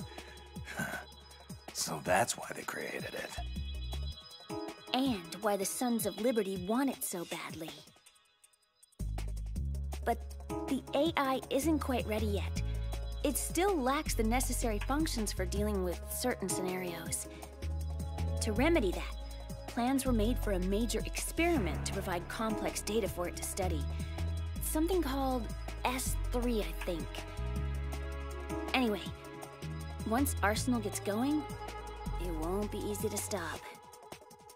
so that's why they created it. And why the Sons of Liberty want it so badly. But the AI isn't quite ready yet. It still lacks the necessary functions for dealing with certain scenarios. To remedy that, plans were made for a major experiment to provide complex data for it to study. Something called S3, I think. Anyway, once Arsenal gets going, it won't be easy to stop.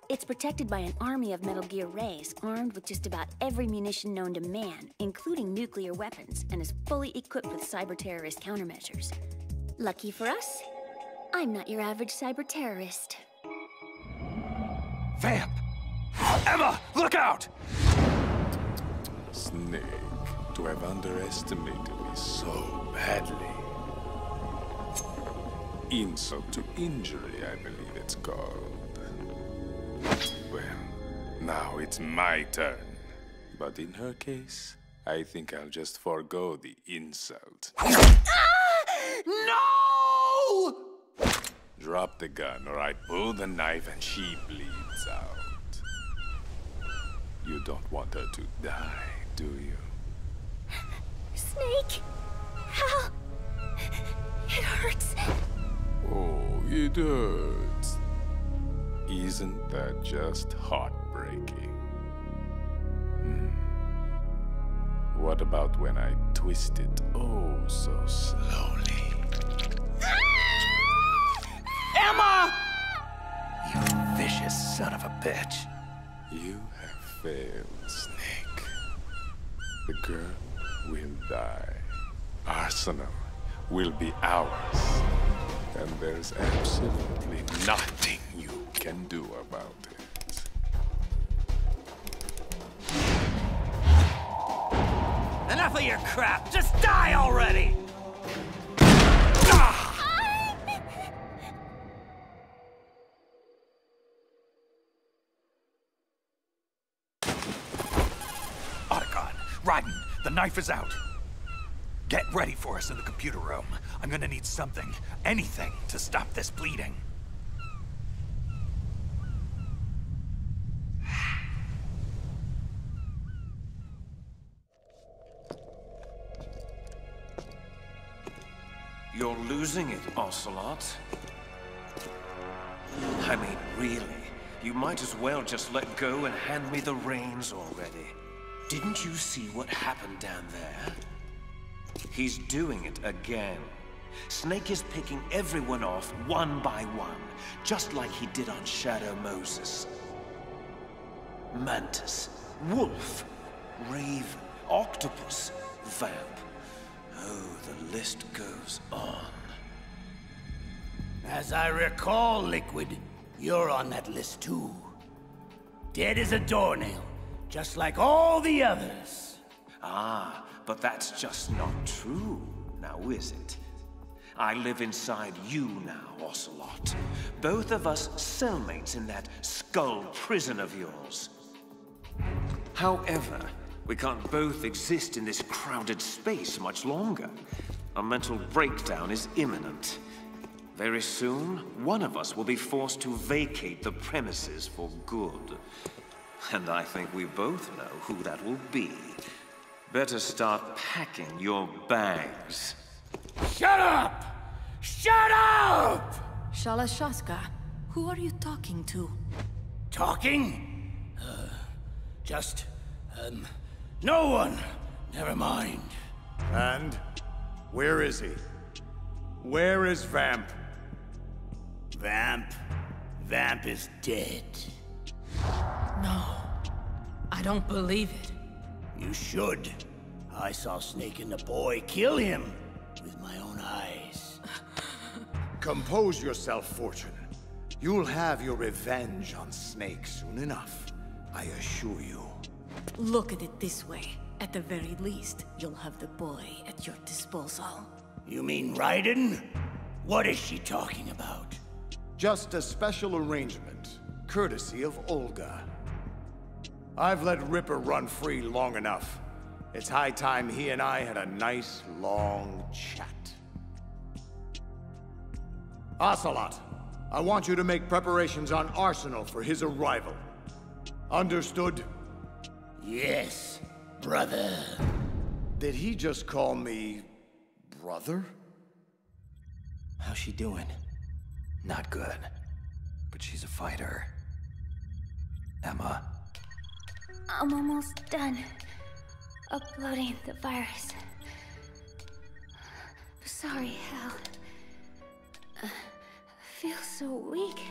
It's protected by an army of Metal Gear Rays, armed with just about every munition known to man, including nuclear weapons, and is fully equipped with cyber-terrorist countermeasures. Lucky for us, I'm not your average cyber-terrorist. Vamp! Emma, look out! Snake, to have underestimated me so badly. Insult to injury, I believe it's called. Well, now it's my turn. But in her case, I think I'll just forego the insult. No! Drop the gun, or I pull the knife and she bleeds out. You don't want her to die, do you? Snake! How? It hurts. Oh, it hurts. Isn't that just heartbreaking? Hmm. What about when I twist it oh so slowly? Emma! You vicious son of a bitch. You have failed, Snake. The girl will die. Arsenal will be ours. And there's absolutely nothing you can do about it. Enough of your crap! Just die already! Otacon, Raiden, the knife is out. Get ready for us in the computer room. I'm gonna need something, anything, to stop this bleeding. You're losing it, Ocelot. I mean, really, you might as well just let go and hand me the reins already. Didn't you see what happened down there? He's doing it again. Snake is picking everyone off one by one, just like he did on Shadow Moses. Mantis, Wolf, Raven, Octopus, Vamp. Oh, the list goes on. As I recall, Liquid, you're on that list too. Dead as a doornail, just like all the others. Ah, but that's just not true, now is it? I live inside you now, Ocelot. Both of us cellmates in that skull prison of yours. However, we can't both exist in this crowded space much longer. A mental breakdown is imminent. Very soon, one of us will be forced to vacate the premises for good. And I think we both know who that will be. Better start packing your bags. Shut up! Shut up! Shalashaska, who are you talking to? Talking? Uh, just, um, no one. Never mind. And where is he? Where is Vamp? Vamp? Vamp is dead. No. I don't believe it. You should. I saw Snake and the boy kill him with my own eyes. Compose yourself, Fortune. You'll have your revenge on Snake soon enough. I assure you. Look at it this way. At the very least, you'll have the boy at your disposal. You mean Raiden? What is she talking about? Just a special arrangement, courtesy of Olga. I've let Ripper run free long enough. It's high time he and I had a nice, long chat. Ocelot, I want you to make preparations on Arsenal for his arrival. Understood? Yes, brother. Did he just call me... brother? How's she doing? Not good. But she's a fighter. Emma, I'm almost done uploading the virus. Sorry, Hal. Uh, I feel so weak.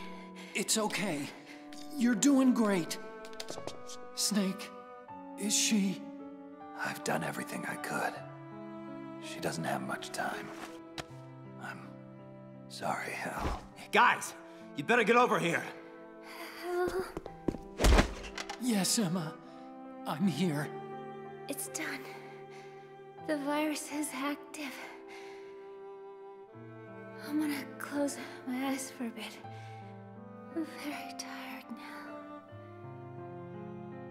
It's okay. You're doing great. Snake, is she... I've done everything I could. She doesn't have much time. I'm sorry, Hal. Guys, you better get over here. Hal, Yes, Emma. I'm here. it's done. The virus is active. I'm gonna close my eyes for a bit. I'm very tired now.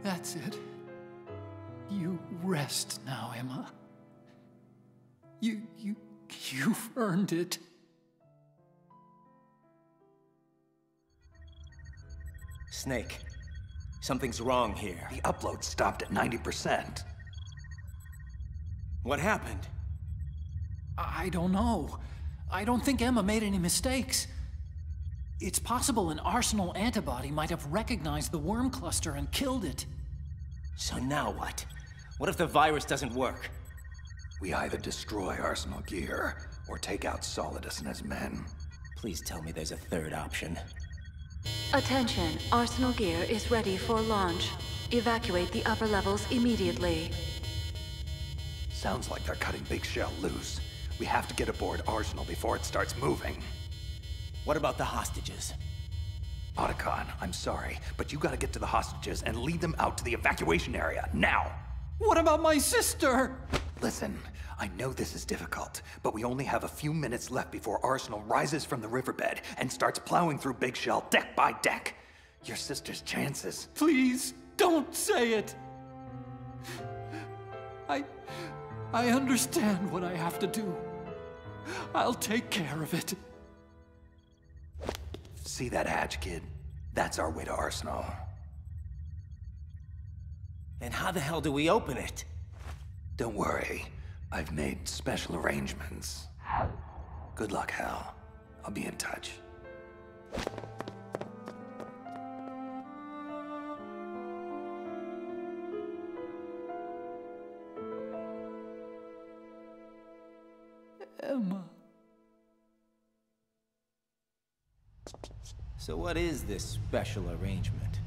That's it. You rest now, Emma. You, you, you've earned it. Snake, something's wrong here. The upload stopped at 90%. What happened? I don't know. I don't think Emma made any mistakes. It's possible an Arsenal antibody might have recognized the worm cluster and killed it. So now what? What if the virus doesn't work? We either destroy Arsenal gear, or take out Solidus and his men. Please tell me there's a third option. Attention, Arsenal gear is ready for launch. Evacuate the upper levels immediately. Sounds like they're cutting Big Shell loose. We have to get aboard Arsenal before it starts moving. What about the hostages? Otacon, I'm sorry, but you gotta get to the hostages and lead them out to the evacuation area, now! What about my sister? Listen, I know this is difficult, but we only have a few minutes left before Arsenal rises from the riverbed and starts plowing through Big Shell deck by deck. Your sister's chances. Please, don't say it. I. I understand what I have to do. I'll take care of it. See that hatch, kid? That's our way to Arsenal. And how the hell do we open it? Don't worry. I've made special arrangements. Good luck, Hal. I'll be in touch. Emma. So what is this special arrangement?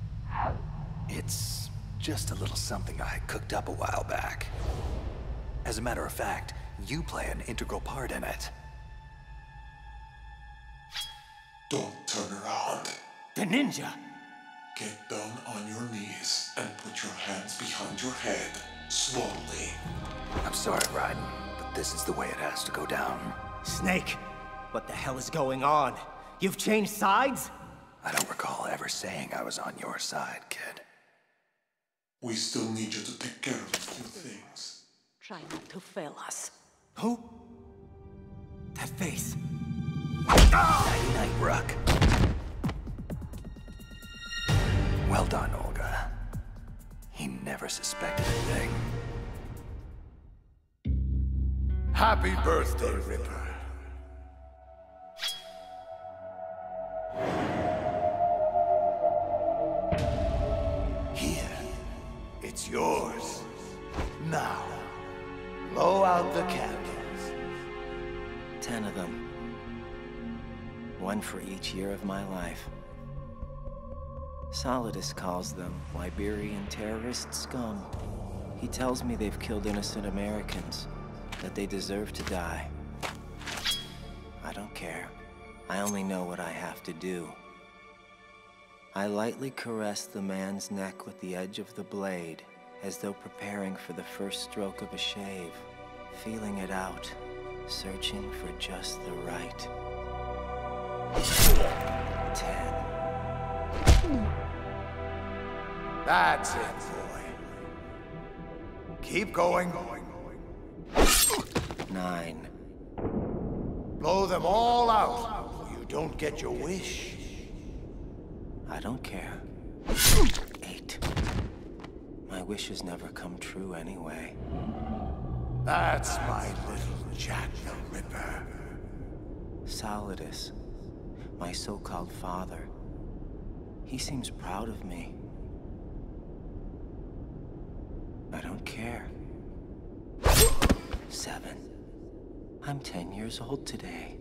It's just a little something I cooked up a while back. As a matter of fact, you play an integral part in it. Don't turn around. The ninja! Get down on your knees and put your hands behind your head, slowly. I'm sorry, Raiden, but this is the way it has to go down. Snake, what the hell is going on? You've changed sides? I don't recall ever saying I was on your side, kid. We still need you to take care of a few things. Try not to fail us. Who? That face. Night night, Rook. Well done, Olga. He never suspected a thing. Happy birthday, Ripper. Solidus calls them Liberian terrorist scum. He tells me they've killed innocent Americans, that they deserve to die. I don't care. I only know what I have to do. I lightly caress the man's neck with the edge of the blade, as though preparing for the first stroke of a shave, feeling it out, searching for just the right. Ten. That's it, boy. Keep going. Nine. Blow them all out, you don't get your wish. I don't care. Eight. My wishes never come true anyway. That's my little Jack the Ripper. Solidus, my so-called father. He seems proud of me. I don't care. Seven. I'm ten years old today.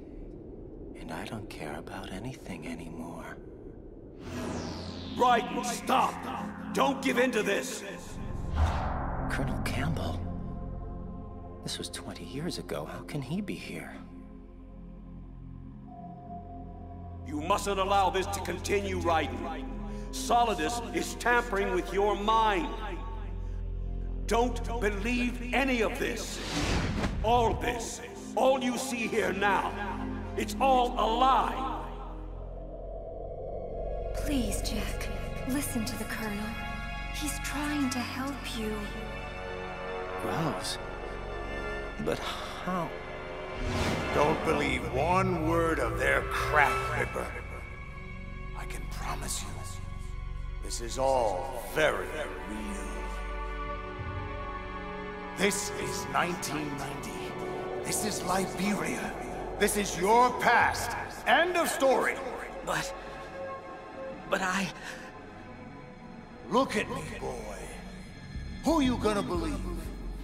And I don't care about anything anymore. Right, stop! Don't give in to this! Colonel Campbell? This was 20 years ago. How can he be here? You mustn't allow this to continue, Raiden. Solidus is tampering with your mind. Don't believe any of this. All this. All you see here now. It's all a lie. Please, Jack, listen to the Colonel. He's trying to help you. Rose. But how? Don't believe one word of their crap, Ripper. I can promise you, this is all very real. This is 1990. This is Liberia. This is your past. End of story. But... But I... Look at me, boy. Who you gonna believe?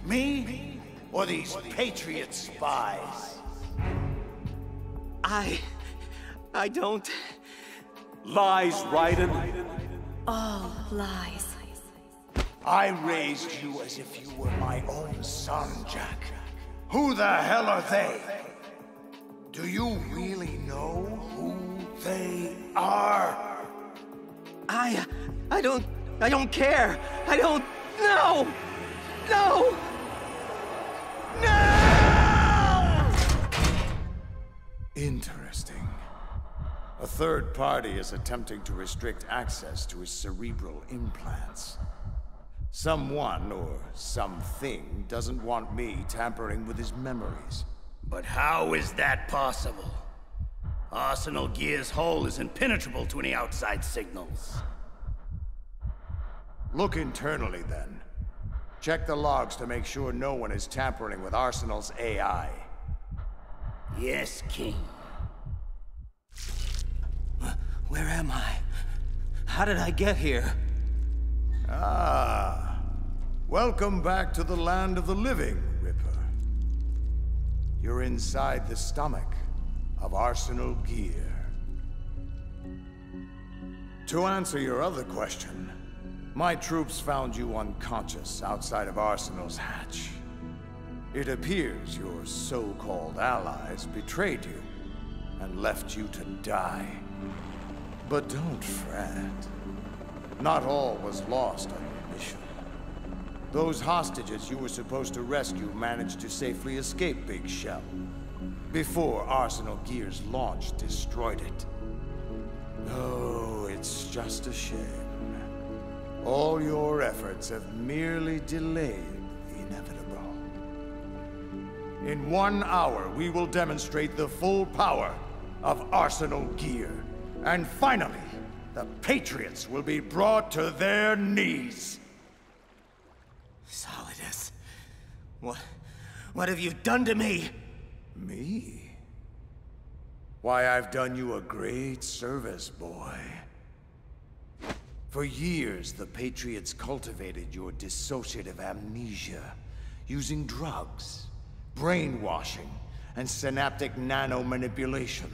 Me? Or these Patriot spies? I... I don't... Lies, Raiden. All lies. I raised you as if you were my own son, Jack. Who the hell are they? Do you really know who they are? I... I don't... I don't care. I don't... No! No! No! Interesting. A third party is attempting to restrict access to his cerebral implants. Someone or something doesn't want me tampering with his memories. But how is that possible? Arsenal Gear's hull is impenetrable to any outside signals. Look internally, then. Check the logs to make sure no one is tampering with Arsenal's AI. Yes, King. Where am I? How did I get here? Ah. Welcome back to the land of the living, Ripper. You're inside the stomach of Arsenal Gear. To answer your other question, my troops found you unconscious outside of Arsenal's hatch. It appears your so-called allies betrayed you and left you to die. But don't fret. Not all was lost on your mission. Those hostages you were supposed to rescue managed to safely escape Big Shell before Arsenal Gear's launch destroyed it. Oh, it's just a shame. All your efforts have merely delayed the inevitable. In one hour, we will demonstrate the full power of Arsenal Gear. And finally, the Patriots will be brought to their knees. Solidus. What... what have you done to me? Me? Why, I've done you a great service, boy. For years, the Patriots cultivated your dissociative amnesia, using drugs, brainwashing, and synaptic nanomanipulation.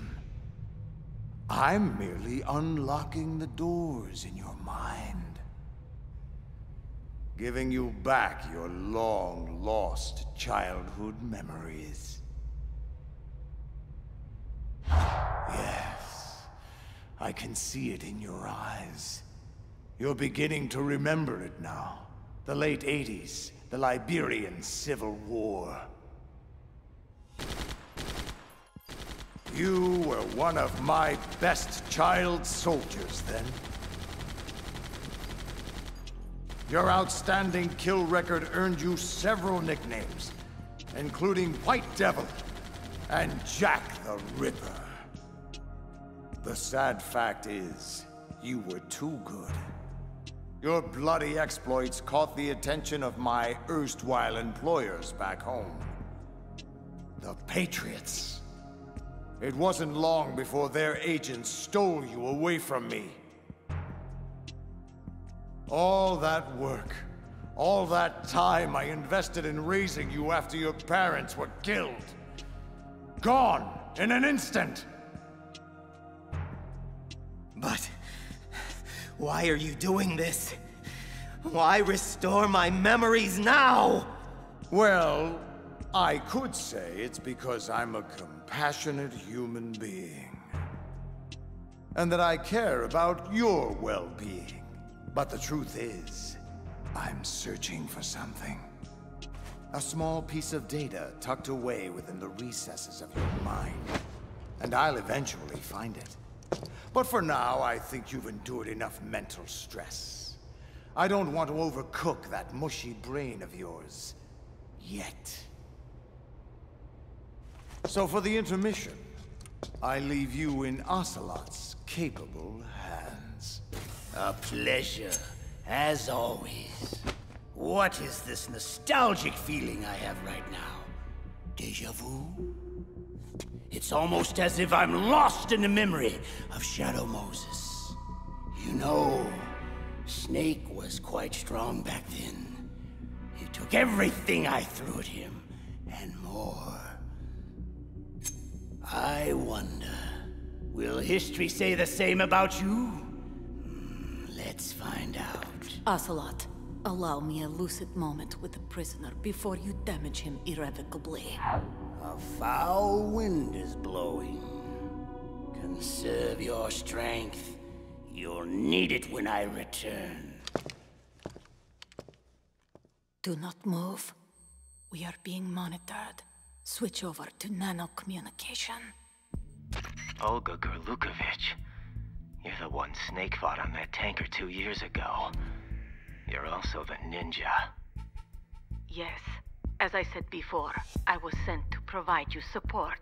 I'm merely unlocking the doors in your mind. Giving you back your long-lost childhood memories. Yes, I can see it in your eyes. You're beginning to remember it now. The late 80s, the Liberian Civil War. You were one of my best child soldiers then. Your outstanding kill record earned you several nicknames, including White Devil and Jack the Ripper. The sad fact is, you were too good. Your bloody exploits caught the attention of my erstwhile employers back home. The Patriots. It wasn't long before their agents stole you away from me. All that work, all that time I invested in raising you after your parents were killed. Gone in an instant. But... Why are you doing this? Why restore my memories now? Well, I could say it's because I'm a compassionate human being. And that I care about your well-being. But the truth is, I'm searching for something. A small piece of data tucked away within the recesses of your mind. And I'll eventually find it. But for now, I think you've endured enough mental stress. I don't want to overcook that mushy brain of yours. Yet. So for the intermission, I leave you in Ocelot's capable hands. A pleasure, as always. What is this nostalgic feeling I have right now? Deja vu? It's almost as if I'm lost in the memory of Shadow Moses. You know, Snake was quite strong back then. He took everything I threw at him, and more. I wonder, will history say the same about you? Hmm, let's find out. Ocelot, allow me a lucid moment with the prisoner before you damage him irrevocably. A foul wind is blowing. Conserve your strength. You'll need it when I return. Do not move. We are being monitored. Switch over to nano communication. Olga Gurlukovich. You're the one Snake fought on that tanker two years ago. You're also the ninja. Yes. As I said before, I was sent to provide you support.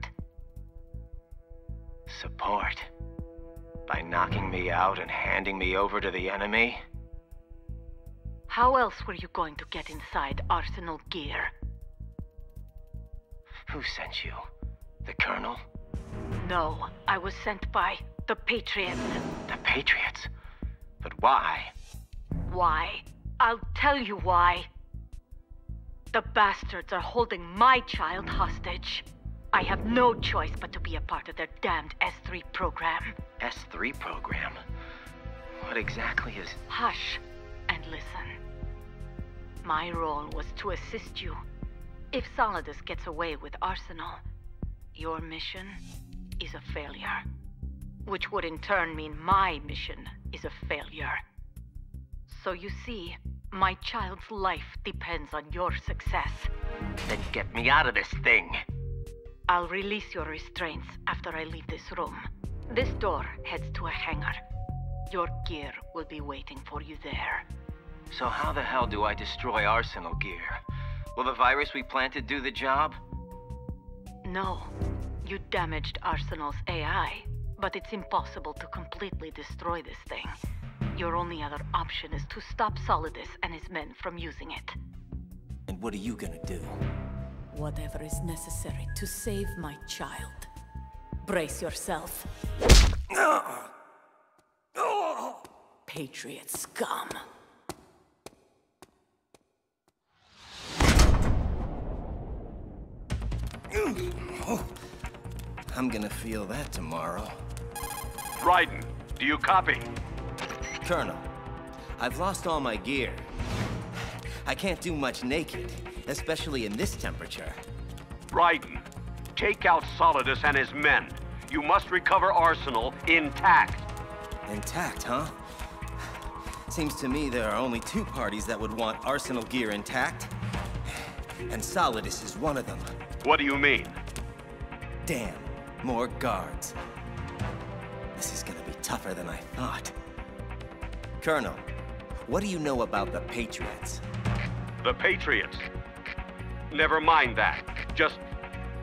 Support? By knocking me out and handing me over to the enemy? How else were you going to get inside Arsenal gear? Who sent you? The Colonel? No, I was sent by the Patriots. The Patriots? But why? Why? I'll tell you why. The bastards are holding my child hostage. I have no choice but to be a part of their damned S3 program. S3 program? What exactly is... Hush and listen. My role was to assist you. If Solidus gets away with Arsenal, your mission is a failure. Which would in turn mean my mission is a failure. So you see, my child's life depends on your success. Then get me out of this thing. I'll release your restraints after I leave this room. This door heads to a hangar. Your gear will be waiting for you there. So how the hell do I destroy Arsenal gear? Will the virus we planted do the job? No. You damaged Arsenal's AI, but it's impossible to completely destroy this thing. Your only other option is to stop Solidus and his men from using it. And what are you gonna do? Whatever is necessary to save my child. Brace yourself. Patriot scum. I'm gonna feel that tomorrow. Raiden, do you copy? Colonel, I've lost all my gear. I can't do much naked, especially in this temperature. Raiden, take out Solidus and his men. You must recover Arsenal intact. Intact, huh? Seems to me there are only two parties that would want Arsenal gear intact. And Solidus is one of them. What do you mean? Damn, more guards. This is gonna be tougher than I thought. Colonel, what do you know about the Patriots? The Patriots. Never mind that. Just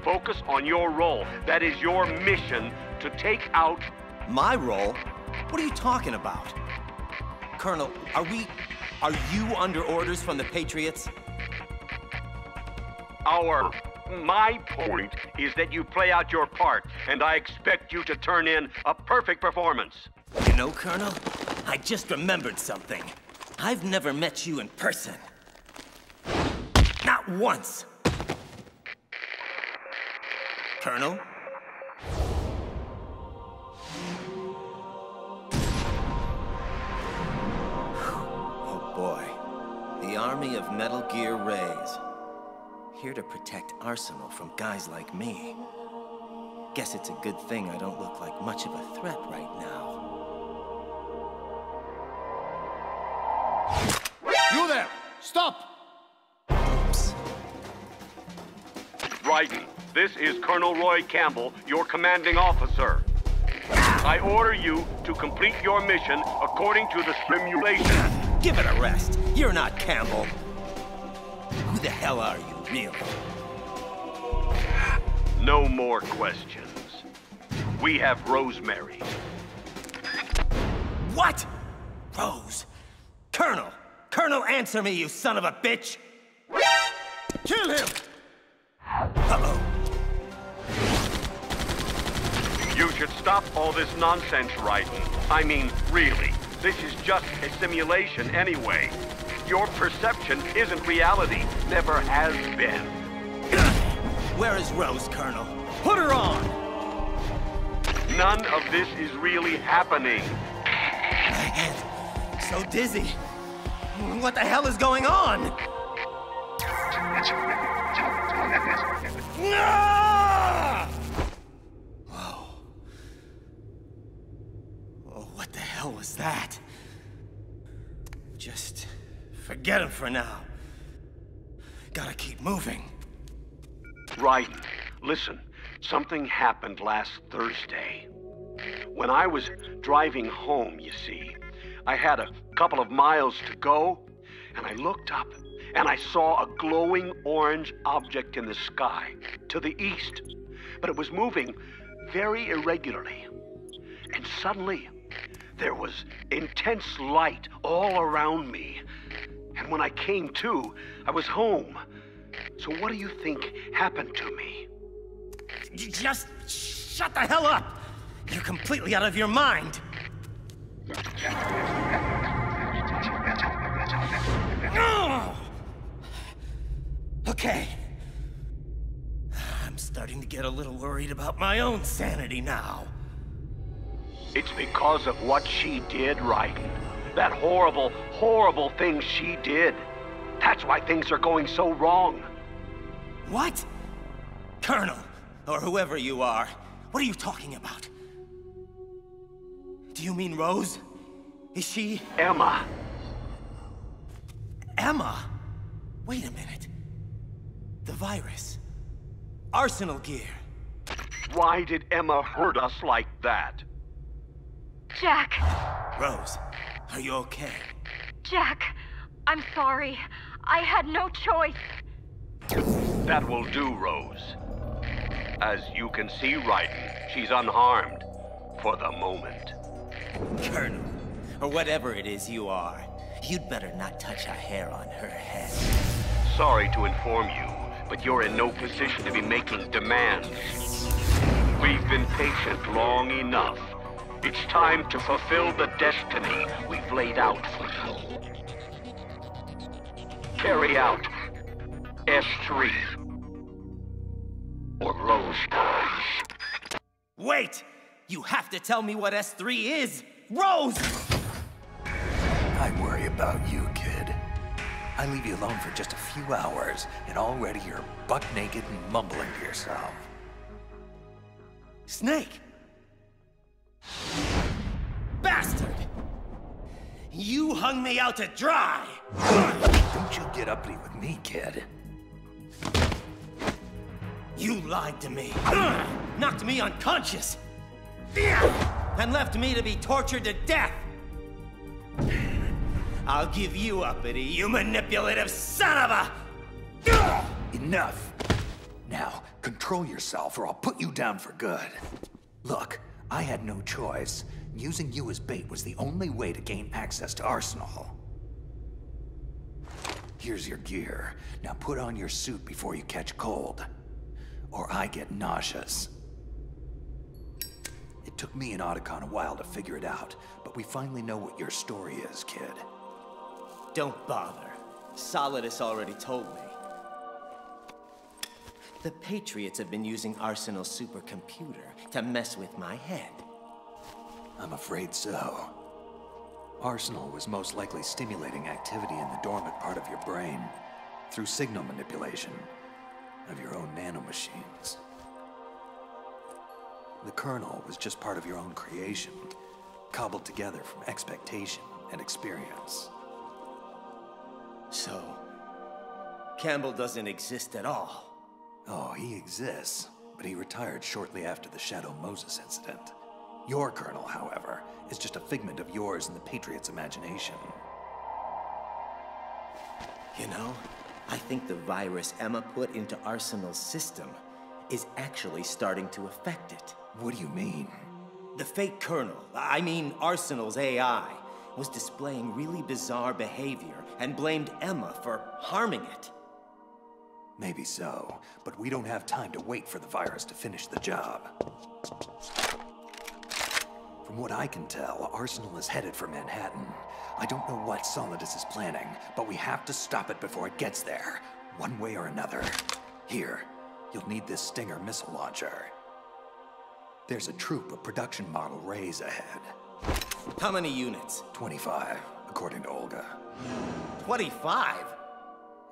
focus on your role. That is your mission to take out... My role? What are you talking about? Colonel, are we... Are you under orders from the Patriots? Our... My point is that you play out your part, and I expect you to turn in a perfect performance. You know, Colonel, I just remembered something. I've never met you in person. Not once. Colonel? Oh boy. The army of Metal Gear Rays. Here to protect Arsenal from guys like me. Guess it's a good thing I don't look like much of a threat right now. Stop! Raiden, this is Colonel Roy Campbell, your commanding officer. I order you to complete your mission according to the simulation. Give it a rest. You're not Campbell. Who the hell are you, really? No more questions. We have Rosemary. What? Rose? Colonel! Colonel, answer me, you son of a bitch! Kill him! Uh-oh. You should stop all this nonsense, Raiden. I mean, really. This is just a simulation anyway. Your perception isn't reality. Never has been. Where is Rose, Colonel? Put her on! None of this is really happening. My head. So dizzy. What the hell is going on? Whoa. Oh, what the hell was that. Just forget him for now. Gotta keep moving. Raiden, listen. Something happened last Thursday. When I was driving home, you see, I had a couple of miles to go, and I looked up, and I saw a glowing orange object in the sky to the east. But it was moving very irregularly. And suddenly, there was intense light all around me. And when I came to, I was home. So what do you think happened to me? You just shut the hell up! You're completely out of your mind! Okay. I'm starting to get a little worried about my own sanity now. It's because of what she did, Raiden. That horrible, horrible thing she did. That's why things are going so wrong. What? Colonel, or whoever you are, what are you talking about? Do you mean Rose? Is she... Emma. Emma? Wait a minute. The virus. Arsenal gear. Why did Emma hurt us like that? Jack! Rose, are you okay? Jack, I'm sorry. I had no choice. That will do, Rose. As you can see, Raiden, she's unharmed. For the moment. Colonel, or whatever it is you are, you'd better not touch a hair on her head. Sorry to inform you, but you're in no position to be making demands. We've been patient long enough. It's time to fulfill the destiny we've laid out for you. Carry out S3. Or Rose dies. Wait! You have to tell me what S3 is! Rose! I worry about you, kid. I leave you alone for just a few hours, and already you're buck naked and mumbling to yourself. Snake! Bastard! You hung me out to dry! Don't you get uppity with me, kid. You lied to me. Knocked me unconscious. And left me to be tortured to death. I'll give you uppity, you manipulative son of a... Enough. Now, control yourself or I'll put you down for good. Look, I had no choice. Using you as bait was the only way to gain access to Arsenal. Here's your gear. Now put on your suit before you catch cold. Or I get nauseous. Took me and Otacon a while to figure it out, but we finally know what your story is, kid. Don't bother. Solidus already told me. The Patriots have been using Arsenal's supercomputer to mess with my head. I'm afraid so. Arsenal was most likely stimulating activity in the dormant part of your brain through signal manipulation of your own nanomachines. The colonel was just part of your own creation, cobbled together from expectation and experience. So, Campbell doesn't exist at all. Oh, he exists, but he retired shortly after the Shadow Moses incident. Your colonel, however, is just a figment of yours and the Patriots' imagination. You know, I think the virus Emma put into Arsenal's system is actually starting to affect it. What do you mean? The fake colonel, I mean Arsenal's AI, was displaying really bizarre behavior and blamed Emma for harming it. Maybe so, but we don't have time to wait for the virus to finish the job. From what I can tell, Arsenal is headed for Manhattan. I don't know what Solidus is planning, but we have to stop it before it gets there, one way or another. Here, you'll need this Stinger missile launcher. There's a troop of production model Rays ahead. How many units? 25, according to Olga. 25?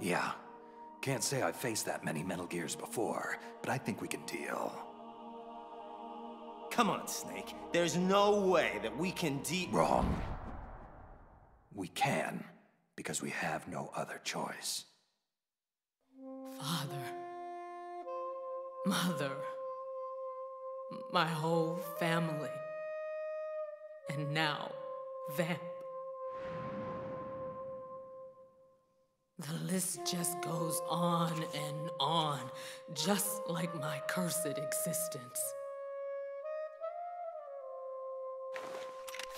Yeah. Can't say I've faced that many Metal Gears before, but I think we can deal. Come on, Snake. There's no way that we can de- Wrong. We can, because we have no other choice. Father. Mother. My whole family. And now, Vamp. The list just goes on and on, just like my cursed existence.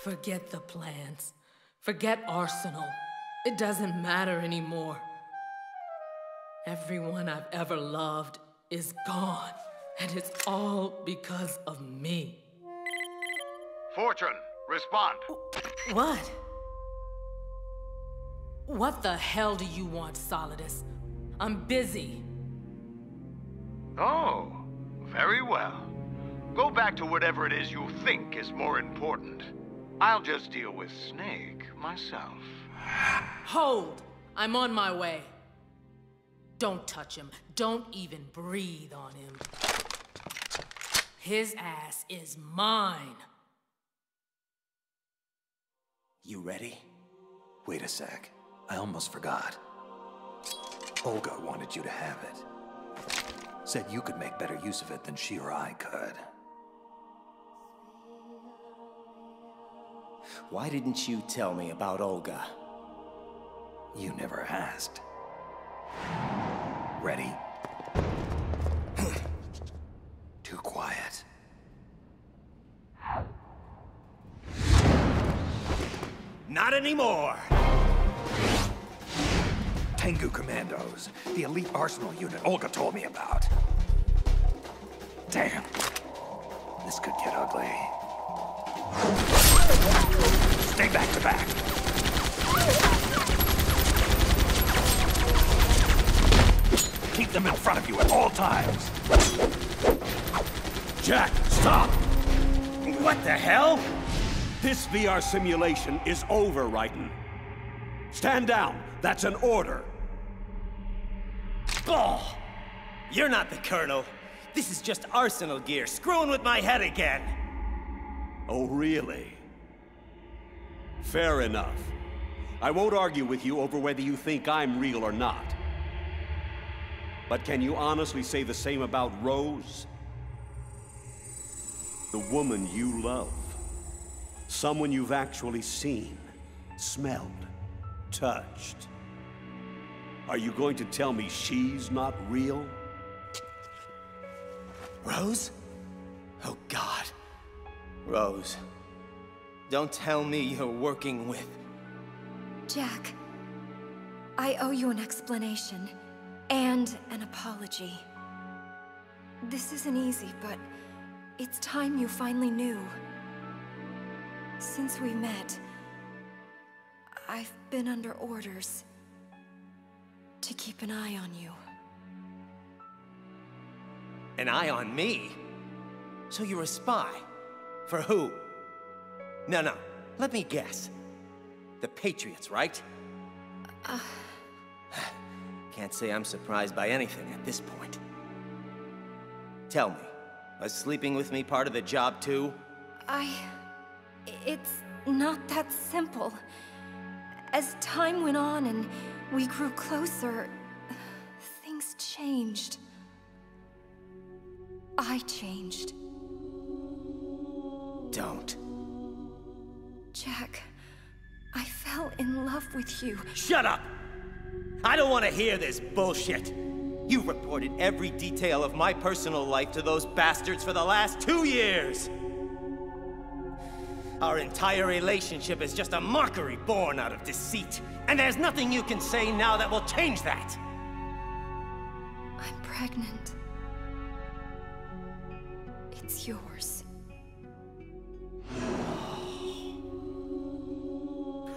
Forget the plans. Forget Arsenal. It doesn't matter anymore. Everyone I've ever loved is gone, and it's all because of me. Fortune, respond. What? What the hell do you want, Solidus? I'm busy. Oh, very well. Go back to whatever it is you think is more important. I'll just deal with Snake myself. Hold! I'm on my way. Don't touch him. Don't even breathe on him. His ass is mine. You ready? Wait a sec. I almost forgot. Olga wanted you to have it. Said you could make better use of it than she or I could. Why didn't you tell me about Olga? You never asked. Ready? Not anymore! Tengu Commandos, the elite arsenal unit Olga told me about. Damn. This could get ugly. Stay back to back. Keep them in front of you at all times. Jack, stop! What the hell? This VR simulation is over, Raiden. Stand down. That's an order. Bull! You're not the Colonel. This is just Arsenal gear, screwing with my head again. Oh, really? Fair enough. I won't argue with you over whether you think I'm real or not. But can you honestly say the same about Rose? The woman you love. Someone you've actually seen, smelled, touched. Are you going to tell me she's not real? Rose? Oh, God. Rose. Don't tell me you're working with... Jack, I owe you an explanation. And an apology. This isn't easy, but it's time you finally knew. Since we met, I've been under orders to keep an eye on you. An eye on me? So you're a spy? For who? No, no. Let me guess. The Patriots, right? Uh... Can't say I'm surprised by anything at this point. Tell me, was sleeping with me part of the job too? I... It's not that simple. As time went on and we grew closer, things changed. I changed. Don't. Jack, I fell in love with you. Shut up! I don't want to hear this bullshit. You reported every detail of my personal life to those bastards for the last two years. Our entire relationship is just a mockery born out of deceit. And there's nothing you can say now that will change that. I'm pregnant. It's yours.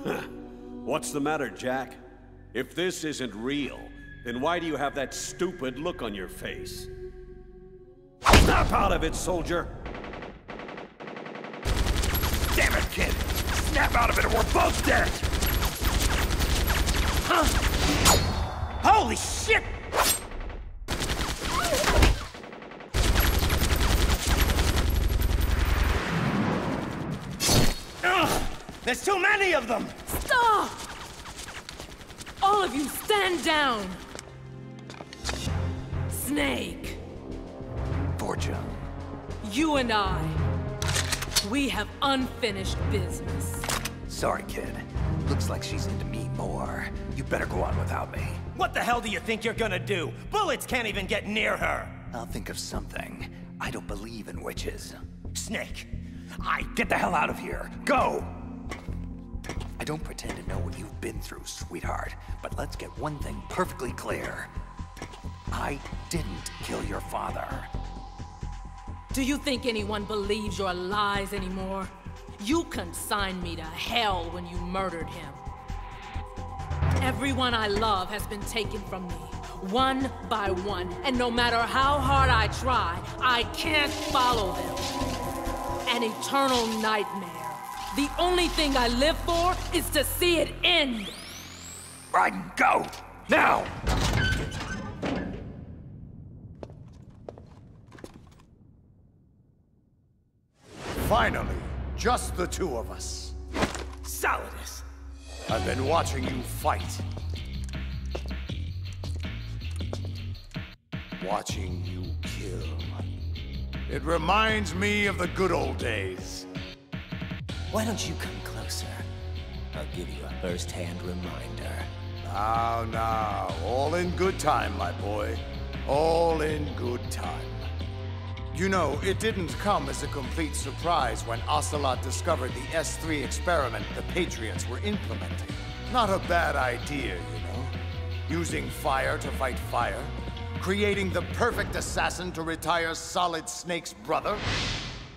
What's the matter, Jack? If this isn't real, then why do you have that stupid look on your face? Snap out of it, soldier! kid! Snap out of it or we're both dead! Huh? Holy shit! Ugh, there's too many of them! Stop! All of you stand down! Snake! Fortune. You and I. We have unfinished business. Sorry, kid. Looks like she's into me more. You better go on without me. What the hell do you think you're gonna do? Bullets can't even get near her! I'll think of something. I don't believe in witches. Snake, I get the hell out of here. Go! I don't pretend to know what you've been through, sweetheart, but let's get one thing perfectly clear. I didn't kill your father. Do you think anyone believes your lies anymore? You consigned me to hell when you murdered him. Everyone I love has been taken from me, one by one, and no matter how hard I try, I can't follow them. An eternal nightmare. The only thing I live for is to see it end. Raiden, go! Now! Finally, just the two of us. Solidus! I've been watching you fight. Watching you kill. It reminds me of the good old days. Why don't you come closer? I'll give you a first-hand reminder. Now, now, all in good time, my boy. All in good time. You know, it didn't come as a complete surprise when Ocelot discovered the S3 experiment the Patriots were implementing. Not a bad idea, you know. Using fire to fight fire. Creating the perfect assassin to retire Solid Snake's brother.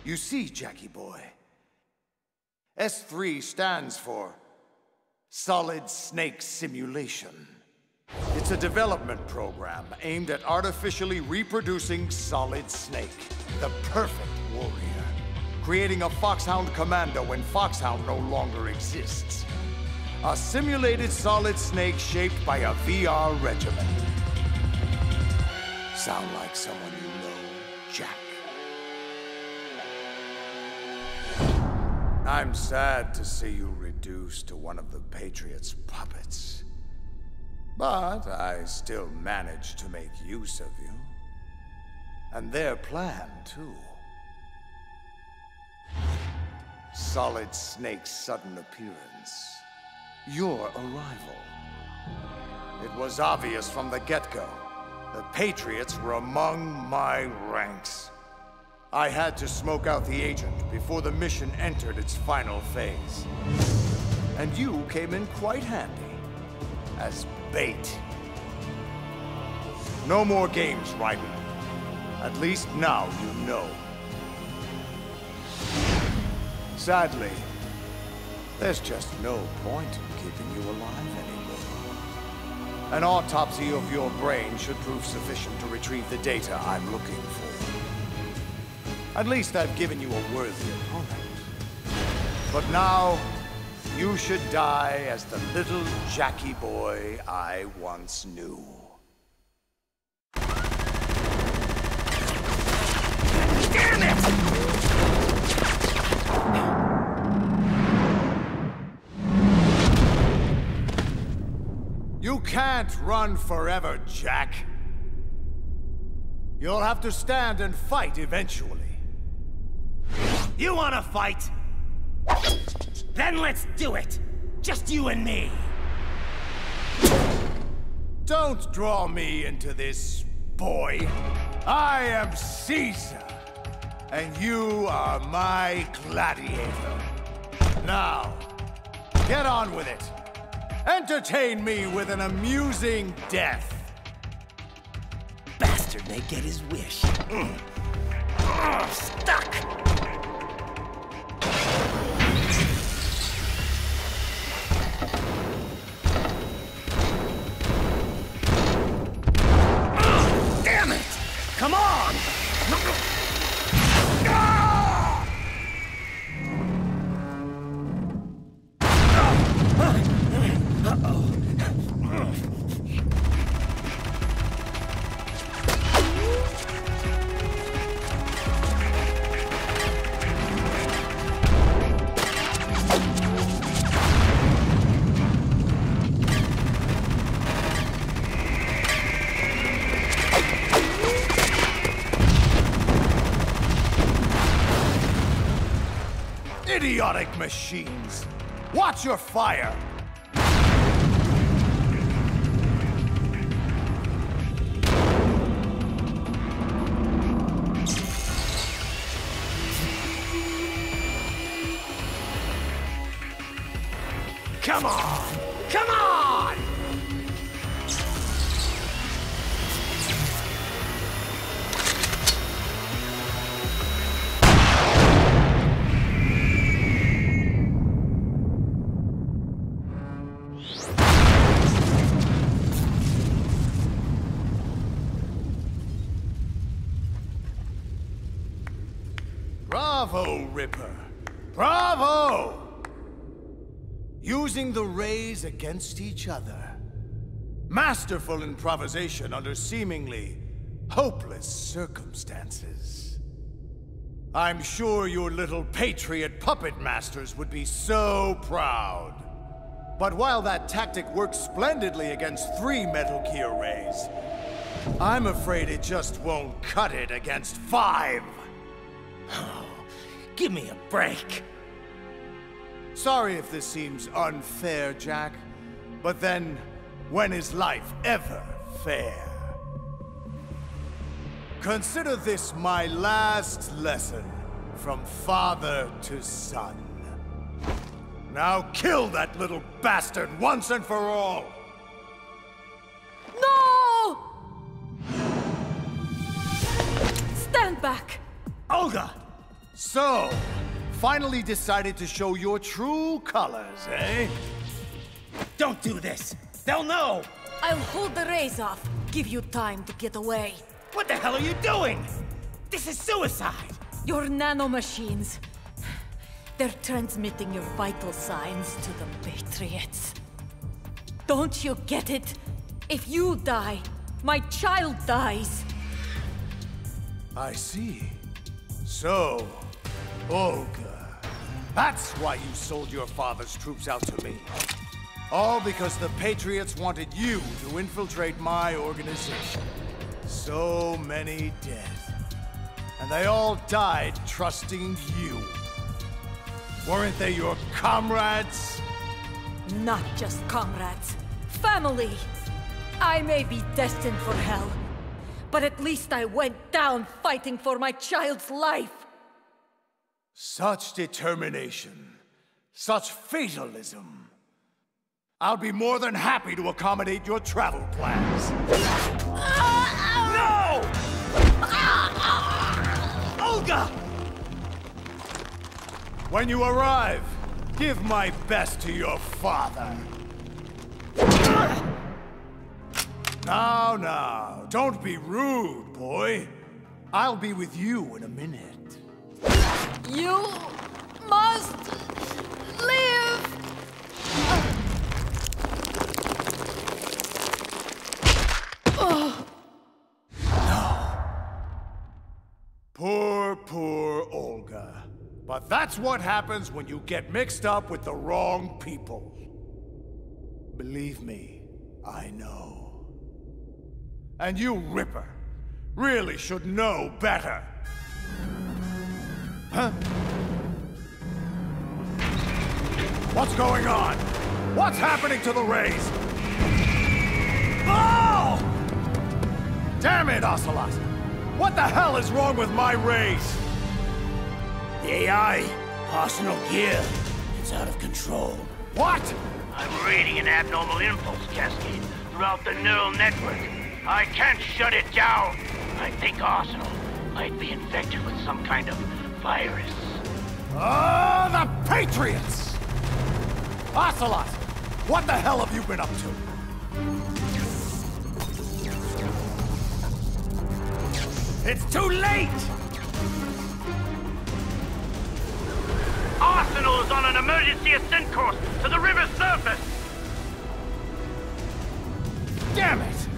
You see, Jackie boy, S3 stands for Solid Snake Simulation. It's a development program aimed at artificially reproducing Solid Snake, the perfect warrior. Creating a Foxhound commando when Foxhound no longer exists. A simulated Solid Snake shaped by a VR regiment. Sound like someone you know, Jack? I'm sad to see you reduced to one of the Patriots' puppets. But I still managed to make use of you. And their plan, too. Solid Snake's sudden appearance. Your arrival. It was obvious from the get-go. The Patriots were among my ranks. I had to smoke out the agent before the mission entered its final phase. And you came in quite handy. As bait. No more games, Raiden. At least now you know. Sadly, there's just no point in keeping you alive anymore. An autopsy of your brain should prove sufficient to retrieve the data I'm looking for. At least I've given you a worthy opponent. But now, you should die as the little Jackie boy I once knew. Damn it! You can't run forever, Jack. You'll have to stand and fight eventually. You wanna fight? Then let's do it! Just you and me! Don't draw me into this, boy. I am Caesar, and you are my gladiator. Now, get on with it. Entertain me with an amusing death. Bastard may get his wish. Mm. Stuck! Damn it! Come on! Idiotic machines! Watch your fire! Against each other. Masterful improvisation under seemingly hopeless circumstances. I'm sure your little patriot puppet masters would be so proud. But while that tactic works splendidly against three Metal Gear rays, I'm afraid it just won't cut it against five. Oh, Give me a break. Sorry if this seems unfair, Jack, but then, when is life ever fair? Consider this my last lesson from father to son. Now kill that little bastard once and for all! No! Stand back! Olga! So, finally decided to show your true colors, eh? Don't do this! They'll know! I'll hold the rays off. Give you time to get away. What the hell are you doing? This is suicide! Your nanomachines. They're transmitting your vital signs to the Patriots. Don't you get it? If you die, my child dies. I see. So, Olga, that's why you sold your father's troops out to me. All because the Patriots wanted you to infiltrate my organization. So many dead. And they all died trusting you. Weren't they your comrades? Not just comrades. Family! I may be destined for hell, but at least I went down fighting for my child's life. Such determination. Such fatalism. I'll be more than happy to accommodate your travel plans. No! Olga! When you arrive, give my best to your father. Now, now, don't be rude, boy. I'll be with you in a minute. You must live! No. Poor, poor Olga. But that's what happens when you get mixed up with the wrong people. Believe me, I know. And you, Ripper, really should know better. Huh? What's going on? What's happening to the rays? Oh! Damn it, Ocelot! What the hell is wrong with my rays? The AI, Arsenal gear, it's out of control. What? I'm reading an abnormal impulse cascade throughout the neural network. I can't shut it down. I think Arsenal might be infected with some kind of virus. Oh, the Patriots! Ocelot, what the hell have you been up to? It's too late! Arsenal is on an emergency ascent course to the river's surface! Damn it!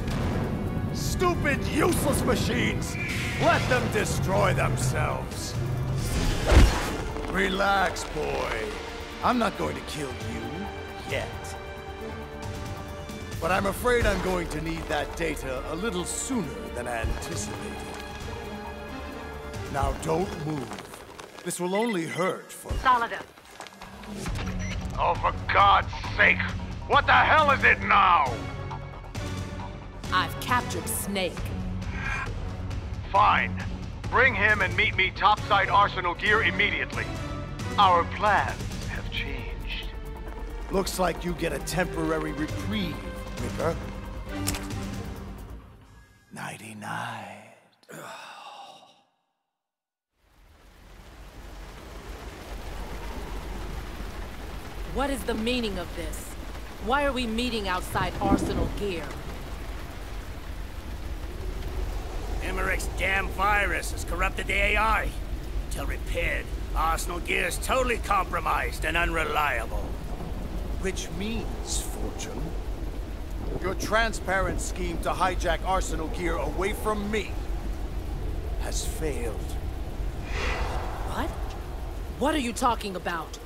Stupid, useless machines! Let them destroy themselves! Relax, boy. I'm not going to kill you, yet. But I'm afraid I'm going to need that data a little sooner than anticipated. Now don't move. This will only hurt for... Solidus. Oh, for God's sake! What the hell is it now? I've captured Snake. Fine. Bring him and meet me topside Arsenal gear immediately. Our plans have changed. Looks like you get a temporary reprieve, Ripper. 99. What is the meaning of this? Why are we meeting outside Arsenal gear? Emmerich's damn virus has corrupted the AI. Until repaired, Arsenal gear is totally compromised and unreliable. Which means, Fortune, your transparent scheme to hijack Arsenal gear away from me has failed. What? What are you talking about?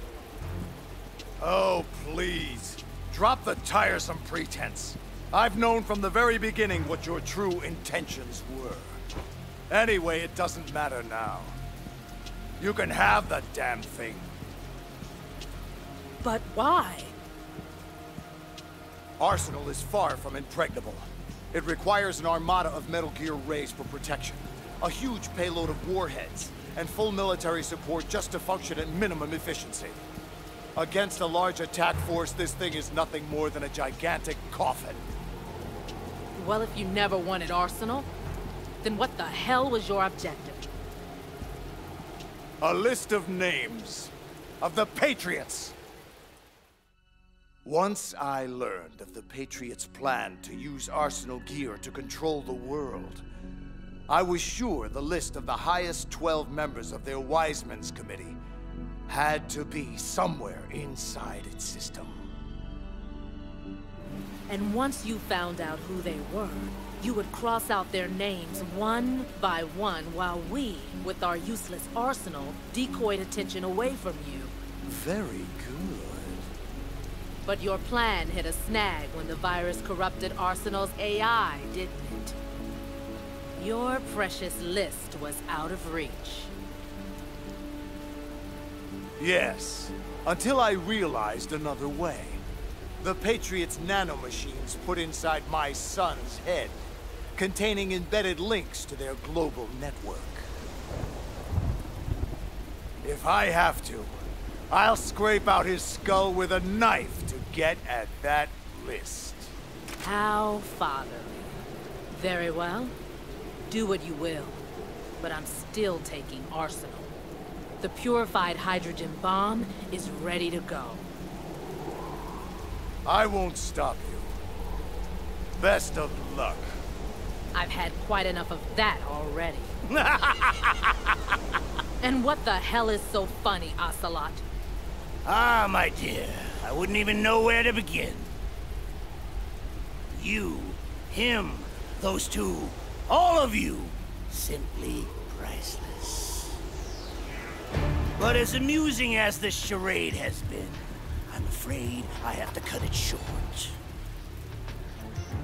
Oh, please. Drop the tiresome pretense. I've known from the very beginning what your true intentions were. Anyway, it doesn't matter now. You can have the damn thing. But why? Arsenal is far from impregnable. It requires an armada of Metal Gear Rays for protection, a huge payload of warheads, and full military support just to function at minimum efficiency. Against a large attack force, this thing is nothing more than a gigantic coffin. Well, if you never wanted Arsenal, then what the hell was your objective? A list of names of the Patriots. Once I learned of the Patriots' plan to use Arsenal gear to control the world, I was sure the list of the highest 12 members of their Wisemen's Committee had to be somewhere inside its system. And once you found out who they were, you would cross out their names one by one while we, with our useless arsenal, decoyed attention away from you. Very good. But your plan hit a snag when the virus corrupted Arsenal's AI, didn't it? Your precious list was out of reach. Yes, until I realized another way. The Patriots' nanomachines put inside my son's head, containing embedded links to their global network. If I have to, I'll scrape out his skull with a knife to get at that list. How fatherly. Very well. Do what you will. But I'm still taking Arsenal. The purified hydrogen bomb is ready to go. I won't stop you. Best of luck. I've had quite enough of that already. and what the hell is so funny, Ocelot? Ah, my dear, I wouldn't even know where to begin. You, him, those two, all of you, simply priceless. But as amusing as this charade has been, I'm afraid I have to cut it short.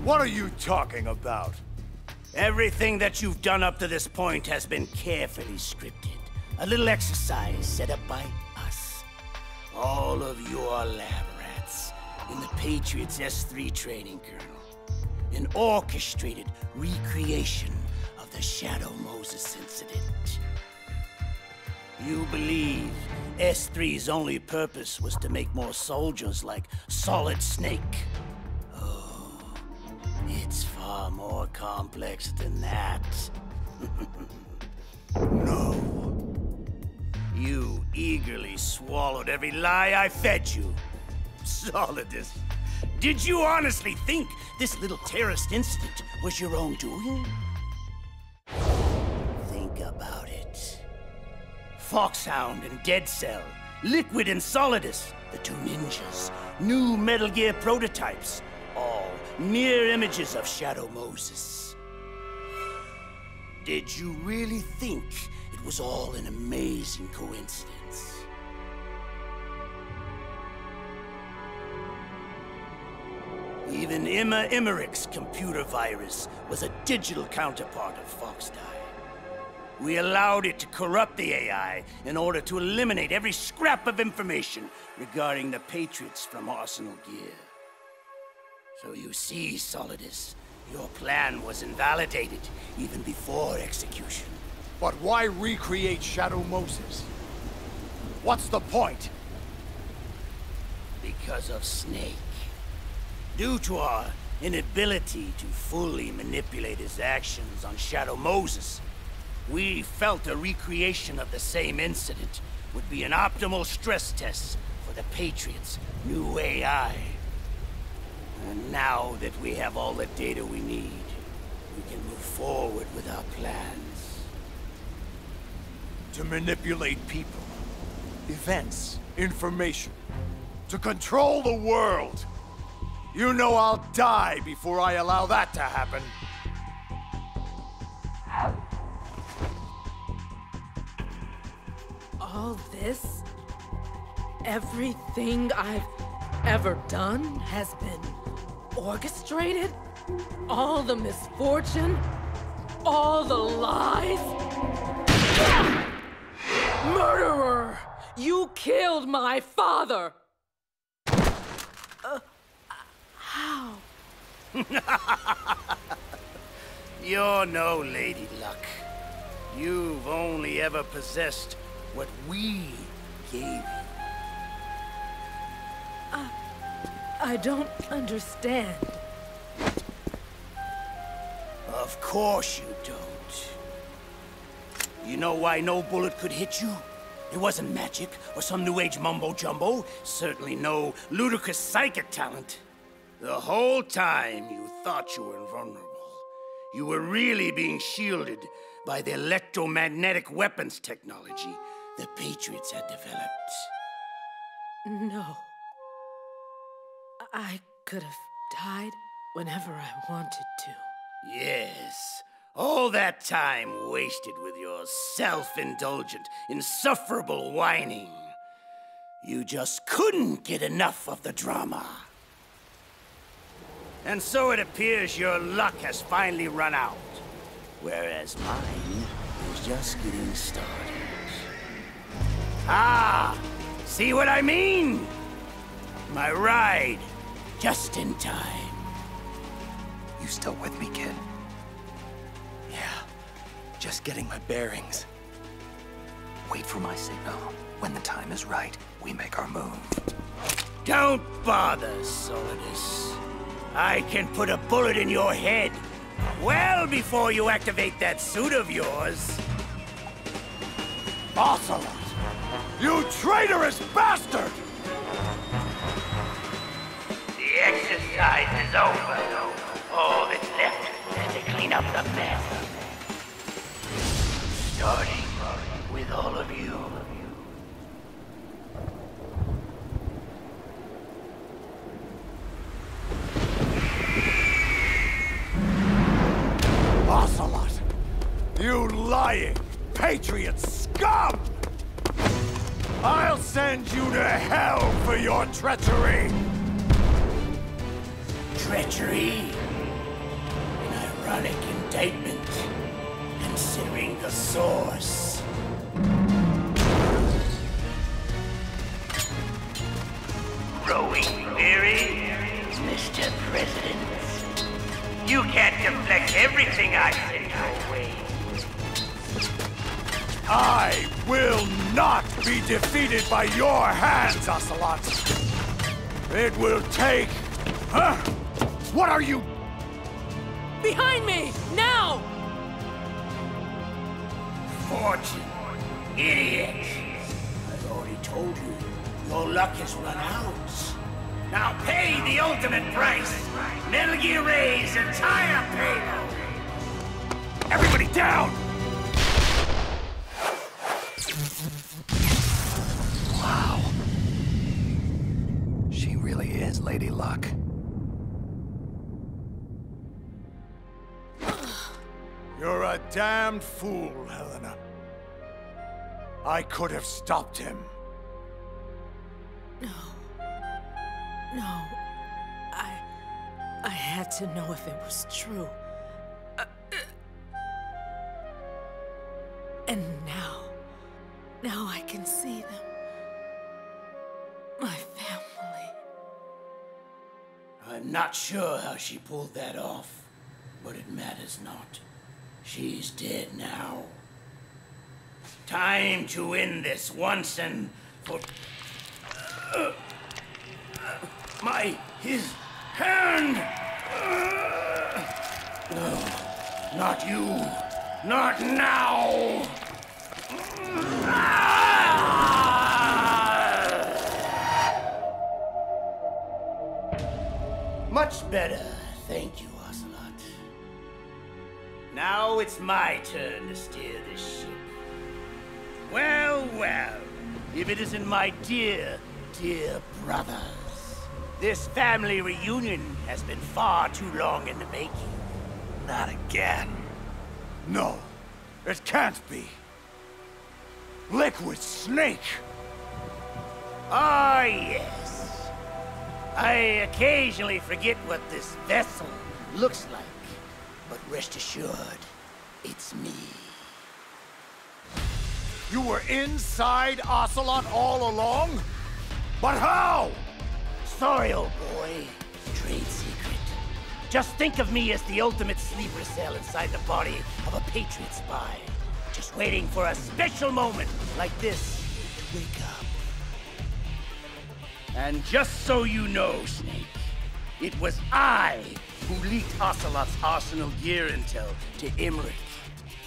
What are you talking about? Everything that you've done up to this point has been carefully scripted. A little exercise set up by us. All of your lab rats in the Patriots S3 training Colonel. An orchestrated recreation of the Shadow Moses incident. You believe S3's only purpose was to make more soldiers like Solid Snake. It's far more complex than that. no. You eagerly swallowed every lie I fed you. Solidus, did you honestly think this little terrorist incident was your own doing? Think about it. Foxhound and Dead Cell, Liquid and Solidus, the two ninjas, new Metal Gear prototypes, all mere images of Shadow Moses. Did you really think it was all an amazing coincidence? Even Emma Emmerich's computer virus was a digital counterpart of Foxdie. We allowed it to corrupt the AI in order to eliminate every scrap of information regarding the Patriots from Arsenal Gear. So you see, Solidus, your plan was invalidated even before execution. But why recreate Shadow Moses? What's the point? Because of Snake. Due to our inability to fully manipulate his actions on Shadow Moses, we felt a recreation of the same incident would be an optimal stress test for the Patriots' new AI. And now that we have all the data we need, we can move forward with our plans. To manipulate people, events, information. To control the world. You know I'll die before I allow that to happen. All this, everything I've ever done has been orchestrated? All the misfortune? All the lies? Murderer! You killed my father! Uh, how? You're no Lady Luck. You've only ever possessed what we gave you. I, I don't understand. Of course you don't. You know why no bullet could hit you? It wasn't magic or some new age mumbo jumbo. Certainly no ludicrous psychic talent. The whole time you thought you were invulnerable. You were really being shielded by the electromagnetic weapons technology the Patriots had developed. No. I could have died whenever I wanted to. Yes. All that time wasted with your self indulgent, insufferable whining. You just couldn't get enough of the drama. And so it appears your luck has finally run out, whereas mine is just getting started. Ah! See what I mean? My ride, just in time. You still with me, kid? Yeah. Just getting my bearings. Wait for my signal. When the time is right, we make our move. Don't bother, Solidus. I can put a bullet in your head well before you activate that suit of yours. Ocelot! You traitorous bastard! The exercise is over. All that's left is to clean up the mess. Starting with all of you. Ocelot! You lying, patriot scum! I'll send you to hell for your treachery! Treachery? An ironic indictment, considering the source. Growing weary, Mr. President. You can't deflect everything I send your way. I will not be defeated by your hands, Ocelot! It will take... Huh? What are you... Behind me! Now! Fortune. Idiot. I've already told you, your luck has run out. Now pay the ultimate price. Metal Gear Ray's entire payload. Everybody down! Wow. She really is Lady Luck. You're a damned fool, Helena. I could have stopped him. No. No. I... I had to know if it was true. Uh, uh. And now, now I can see them. My family. I'm not sure how she pulled that off, but it matters not. She's dead now. Time to end this once and for... My... his hand! No, not you. Not now! Much better, thank you. Now it's my turn to steer this ship. Well, well, if it isn't my dear, dear brothers. This family reunion has been far too long in the making. Not again. No, it can't be. Liquid Snake! Ah, yes. I occasionally forget what this vessel looks like, but rest assured, it's me. You were inside Ocelot all along? But how? Sorry, old boy. Trade secret. Just think of me as the ultimate sleeper cell inside the body of a Patriot spy. Just waiting for a special moment like this to wake up. And just so you know, Snake, it was I who leaked Ocelot's arsenal gear intel to Emmerich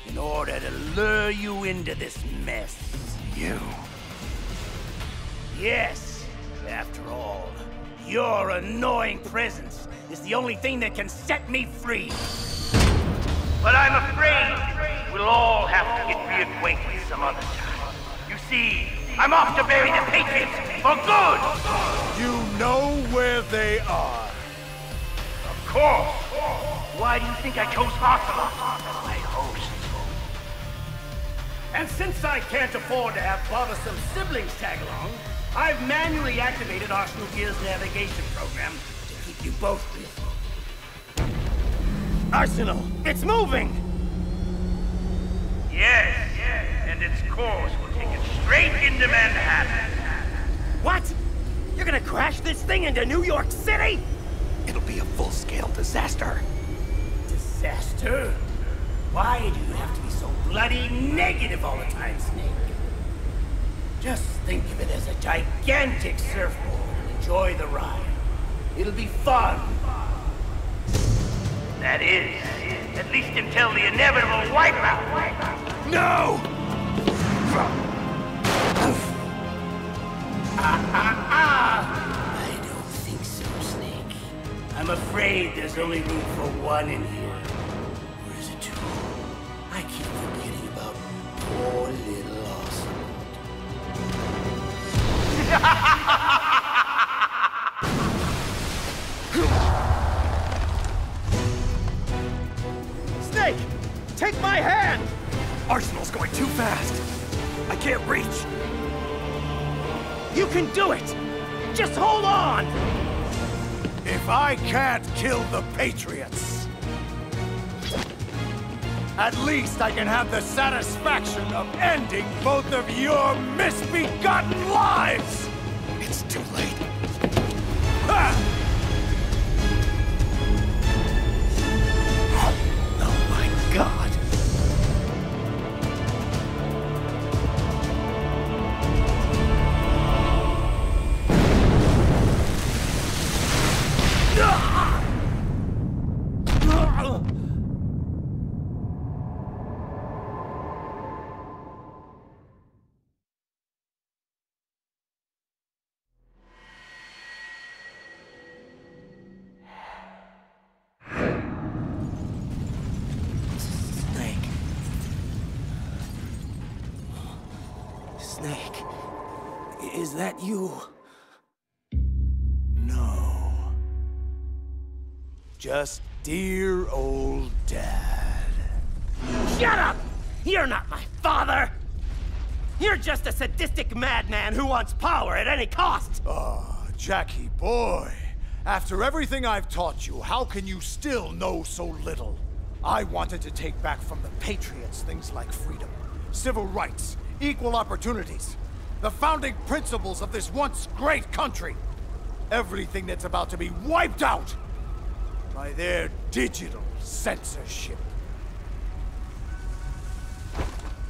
in order to lure you into this mess. You? Yes, after all, your annoying presence is the only thing that can set me free. But I'm afraid we'll all have to get reacquainted some other time. You see, I'm off to bury the Patriots for good! You know where they are. Of course! Why do you think I chose Ocelot as my host? And since I can't afford to have bothersome siblings tag along, I've manually activated Arsenal Gear's navigation program to keep you both busy. Arsenal, it's moving! Yes, and its course will take it straight into Manhattan. What? You're gonna crash this thing into New York City? It'll be a full-scale disaster. Disaster? Why do you have to be so bloody negative all the time, Snake? Just think of it as a gigantic surfboard and enjoy the ride. It'll be fun. That is, at least until the inevitable wipeout. No! Ah, ah, ah! I'm afraid there's only room for one in here. Or is it two? I keep forgetting about poor little Ocelot. Snake! Take my hand! Arsenal's going too fast. I can't reach. You can do it! Just hold on! If I can't kill the Patriots, at least I can have the satisfaction of ending both of your misbegotten lives! It's too late. Ha! Oh my god. Just dear old dad. Shut up! You're not my father! You're just a sadistic madman who wants power at any cost! Ah, Jackie boy. After everything I've taught you, how can you still know so little? I wanted to take back from the Patriots things like freedom, civil rights, equal opportunities, the founding principles of this once great country. Everything that's about to be wiped out by their digital censorship.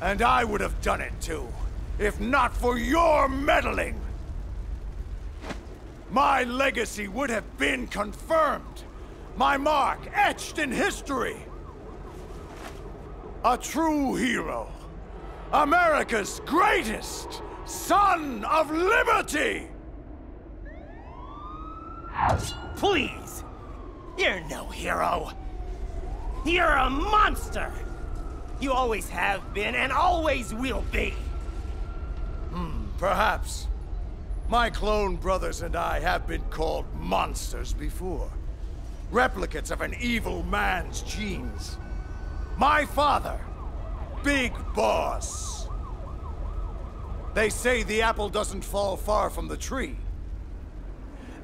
And I would have done it too, if not for your meddling. My legacy would have been confirmed. My mark etched in history. A true hero. America's greatest son of liberty! Please! You're no hero. You're a monster! You always have been and always will be. Hmm, perhaps. My clone brothers and I have been called monsters before. Replicates of an evil man's genes. My father, Big Boss. They say the apple doesn't fall far from the tree.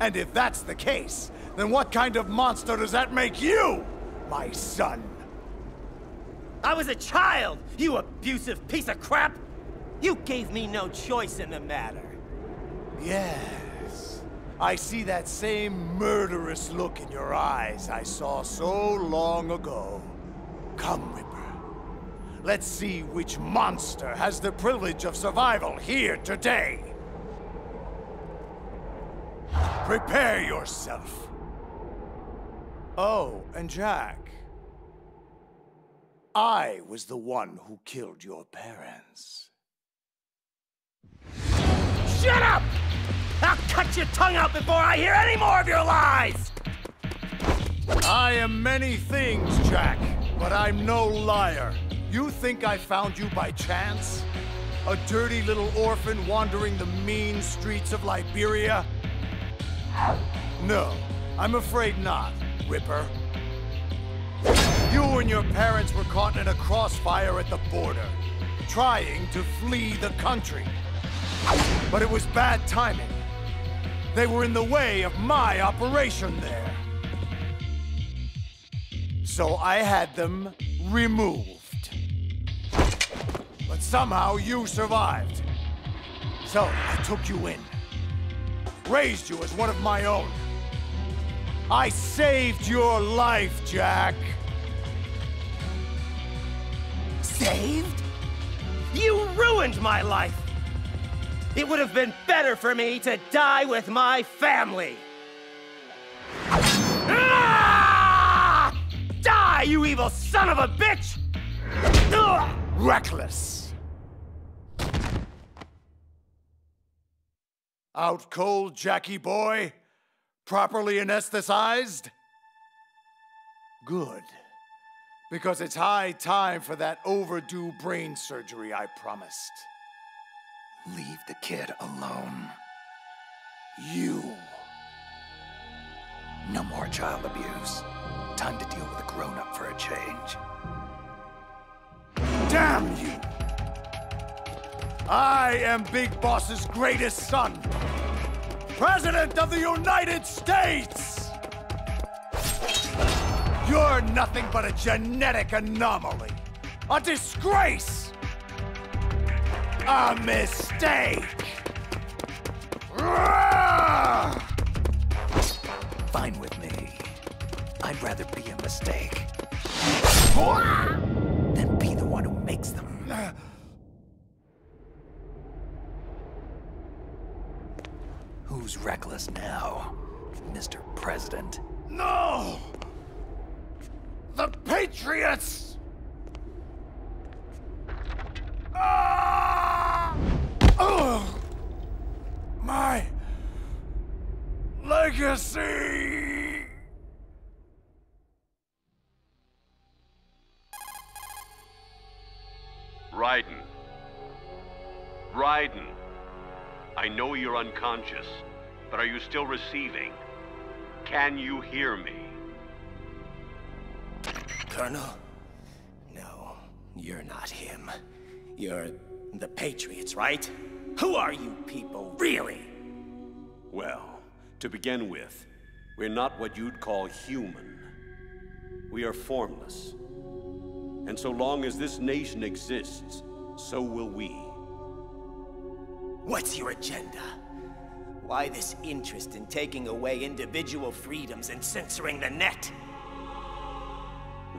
And if that's the case, then what kind of monster does that make you, my son? I was a child, you abusive piece of crap! You gave me no choice in the matter. Yes. I see that same murderous look in your eyes I saw so long ago. Come, Ripper. Let's see which monster has the privilege of survival here today. Prepare yourself. Oh, and Jack. I was the one who killed your parents. Shut up! I'll cut your tongue out before I hear any more of your lies! I am many things, Jack, but I'm no liar. You think I found you by chance? A dirty little orphan wandering the mean streets of Liberia? No, I'm afraid not, Ripper. You and your parents were caught in a crossfire at the border, trying to flee the country. But it was bad timing. They were in the way of my operation there. So I had them removed. But somehow you survived. So I took you in. Raised you as one of my own. I saved your life, Jack. Saved? You ruined my life! It would have been better for me to die with my family! Ah! Die, you evil son of a bitch! Ugh! Reckless. Out cold, Jackie boy? Properly anesthetized? Good. Because it's high time for that overdue brain surgery I promised. Leave the kid alone. You. No more child abuse. Time to deal with a grown-up for a change. Damn you! I am Big Boss's greatest son. President of the United States! You're nothing but a genetic anomaly. A disgrace! A mistake! Fine with me. I'd rather be a mistake than be the one who makes them. Who's reckless now, Mr. President? No! The Patriots! Ah! Ugh! My legacy! Raiden. Raiden. I know you're unconscious, but are you still receiving? Can you hear me? Colonel? No, you're not him. You're the Patriots, right? Who are you people, really? Well, to begin with, we're not what you'd call human. We are formless. And so long as this nation exists, so will we. What's your agenda? Why this interest in taking away individual freedoms and censoring the net?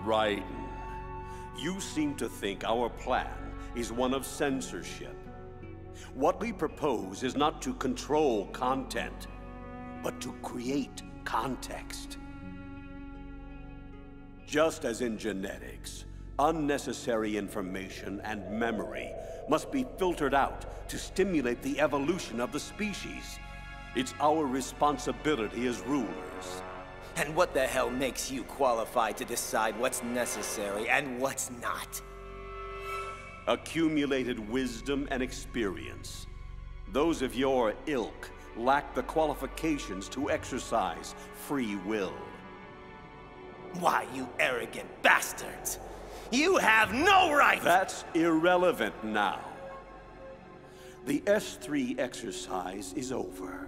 Raiden, you seem to think our plan is one of censorship. What we propose is not to control content, but to create context. Just as in genetics, unnecessary information and memory must be filtered out to stimulate the evolution of the species. It's our responsibility as rulers. And what the hell makes you qualified to decide what's necessary and what's not? Accumulated wisdom and experience. Those of your ilk lack the qualifications to exercise free will. Why, you arrogant bastards! You have no right! That's irrelevant now. The S3 exercise is over.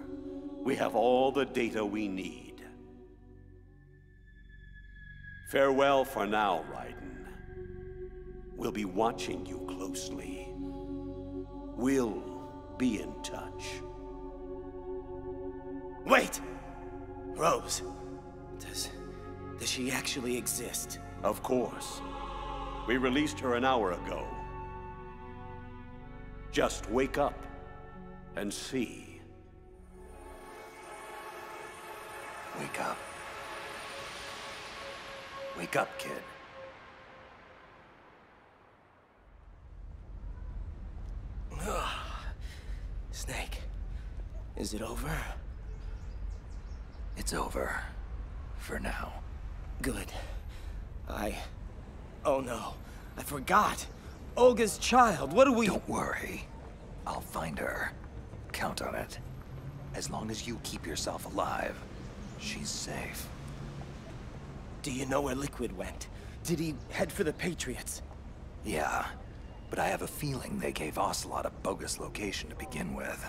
We have all the data we need. Farewell for now, Raiden. We'll be watching you closely. We'll be in touch. Wait! Rose, does... does she actually exist? Of course. We released her an hour ago. Just wake up and see. Wake up. Wake up, kid. Snake, is it over? It's over. For now. Good. I... Oh no, I forgot. Olga's child, what do we... Don't worry. I'll find her. Count on it. As long as you keep yourself alive, she's safe. Do you know where Liquid went? Did he head for the Patriots? Yeah, but I have a feeling they gave Ocelot a bogus location to begin with.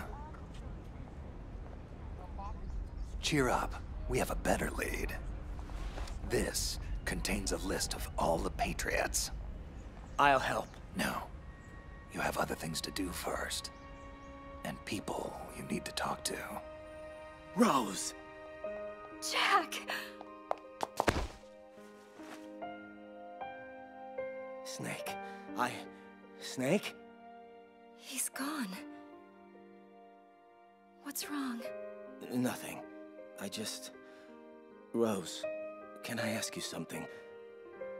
Cheer up. We have a better lead. This contains a list of all the Patriots. I'll help. No. You have other things to do first. And people you need to talk to. Rose! Jack! Snake. I... Snake? He's gone. What's wrong? Nothing. I just... Rose, can I ask you something?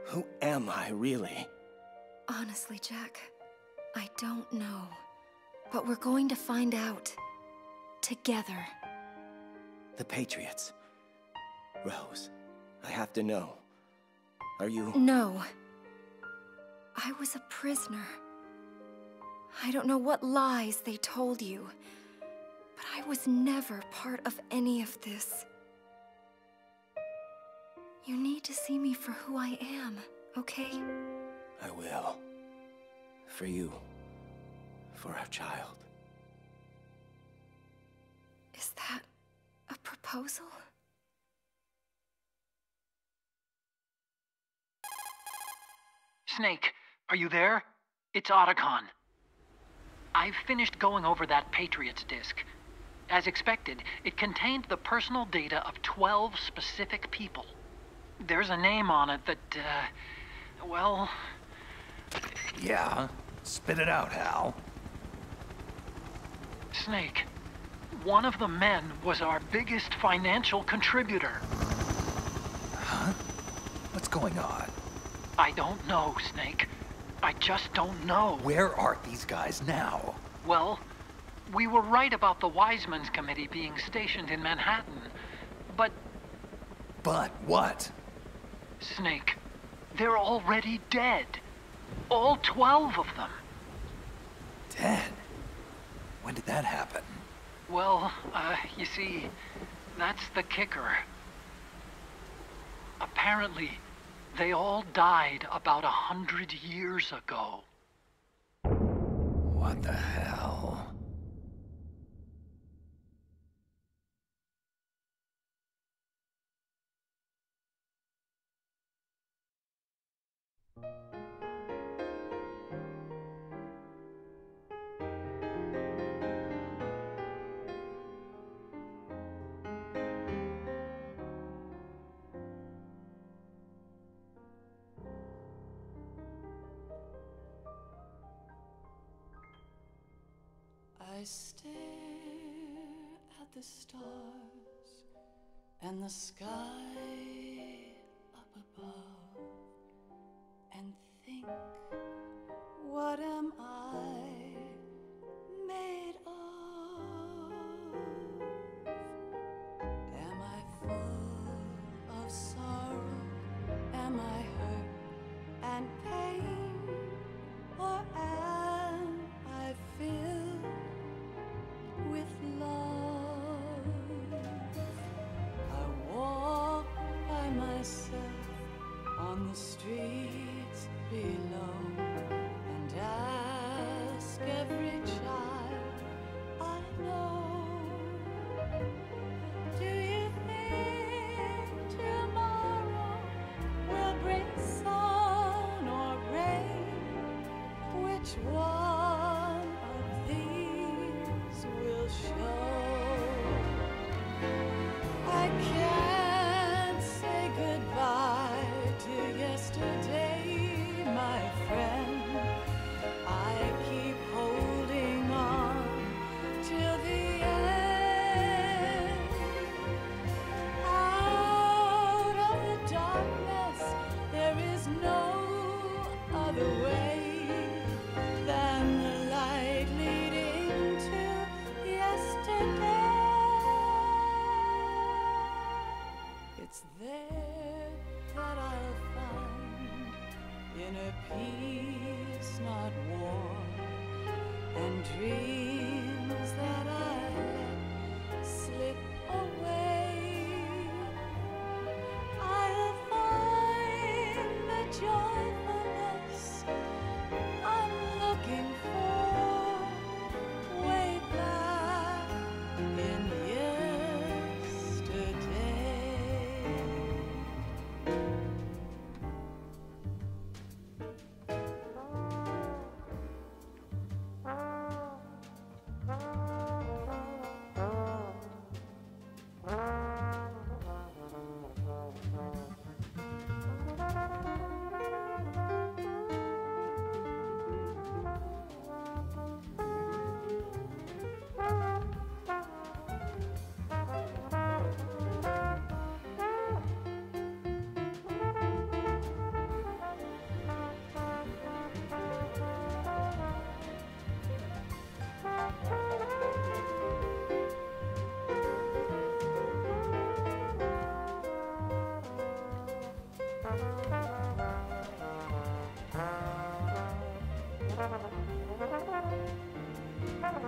Who am I, really? Honestly, Jack, I don't know. But we're going to find out. Together. The Patriots. Rose, I have to know. Are you... No. I was a prisoner. I don't know what lies they told you. But I was never part of any of this. You need to see me for who I am, okay? I will. For you. For our child. Is that a proposal? Snake, are you there? It's Otacon. I've finished going over that Patriots disk. As expected, it contained the personal data of 12 specific people. There's a name on it that, uh, well... Yeah? Spit it out, Hal. Snake, one of the men was our biggest financial contributor. Huh? What's going on? I don't know, Snake. I just don't know. Where are these guys now? Well, we were right about the Wisemen's Committee being stationed in Manhattan, but... But what? Snake, they're already dead. All 12 of them. Dead? When did that happen? Well, uh, you see, that's the kicker. Apparently, they all died about a hundred years ago. What the hell? I stare at the stars and the sky up above and think, what am I?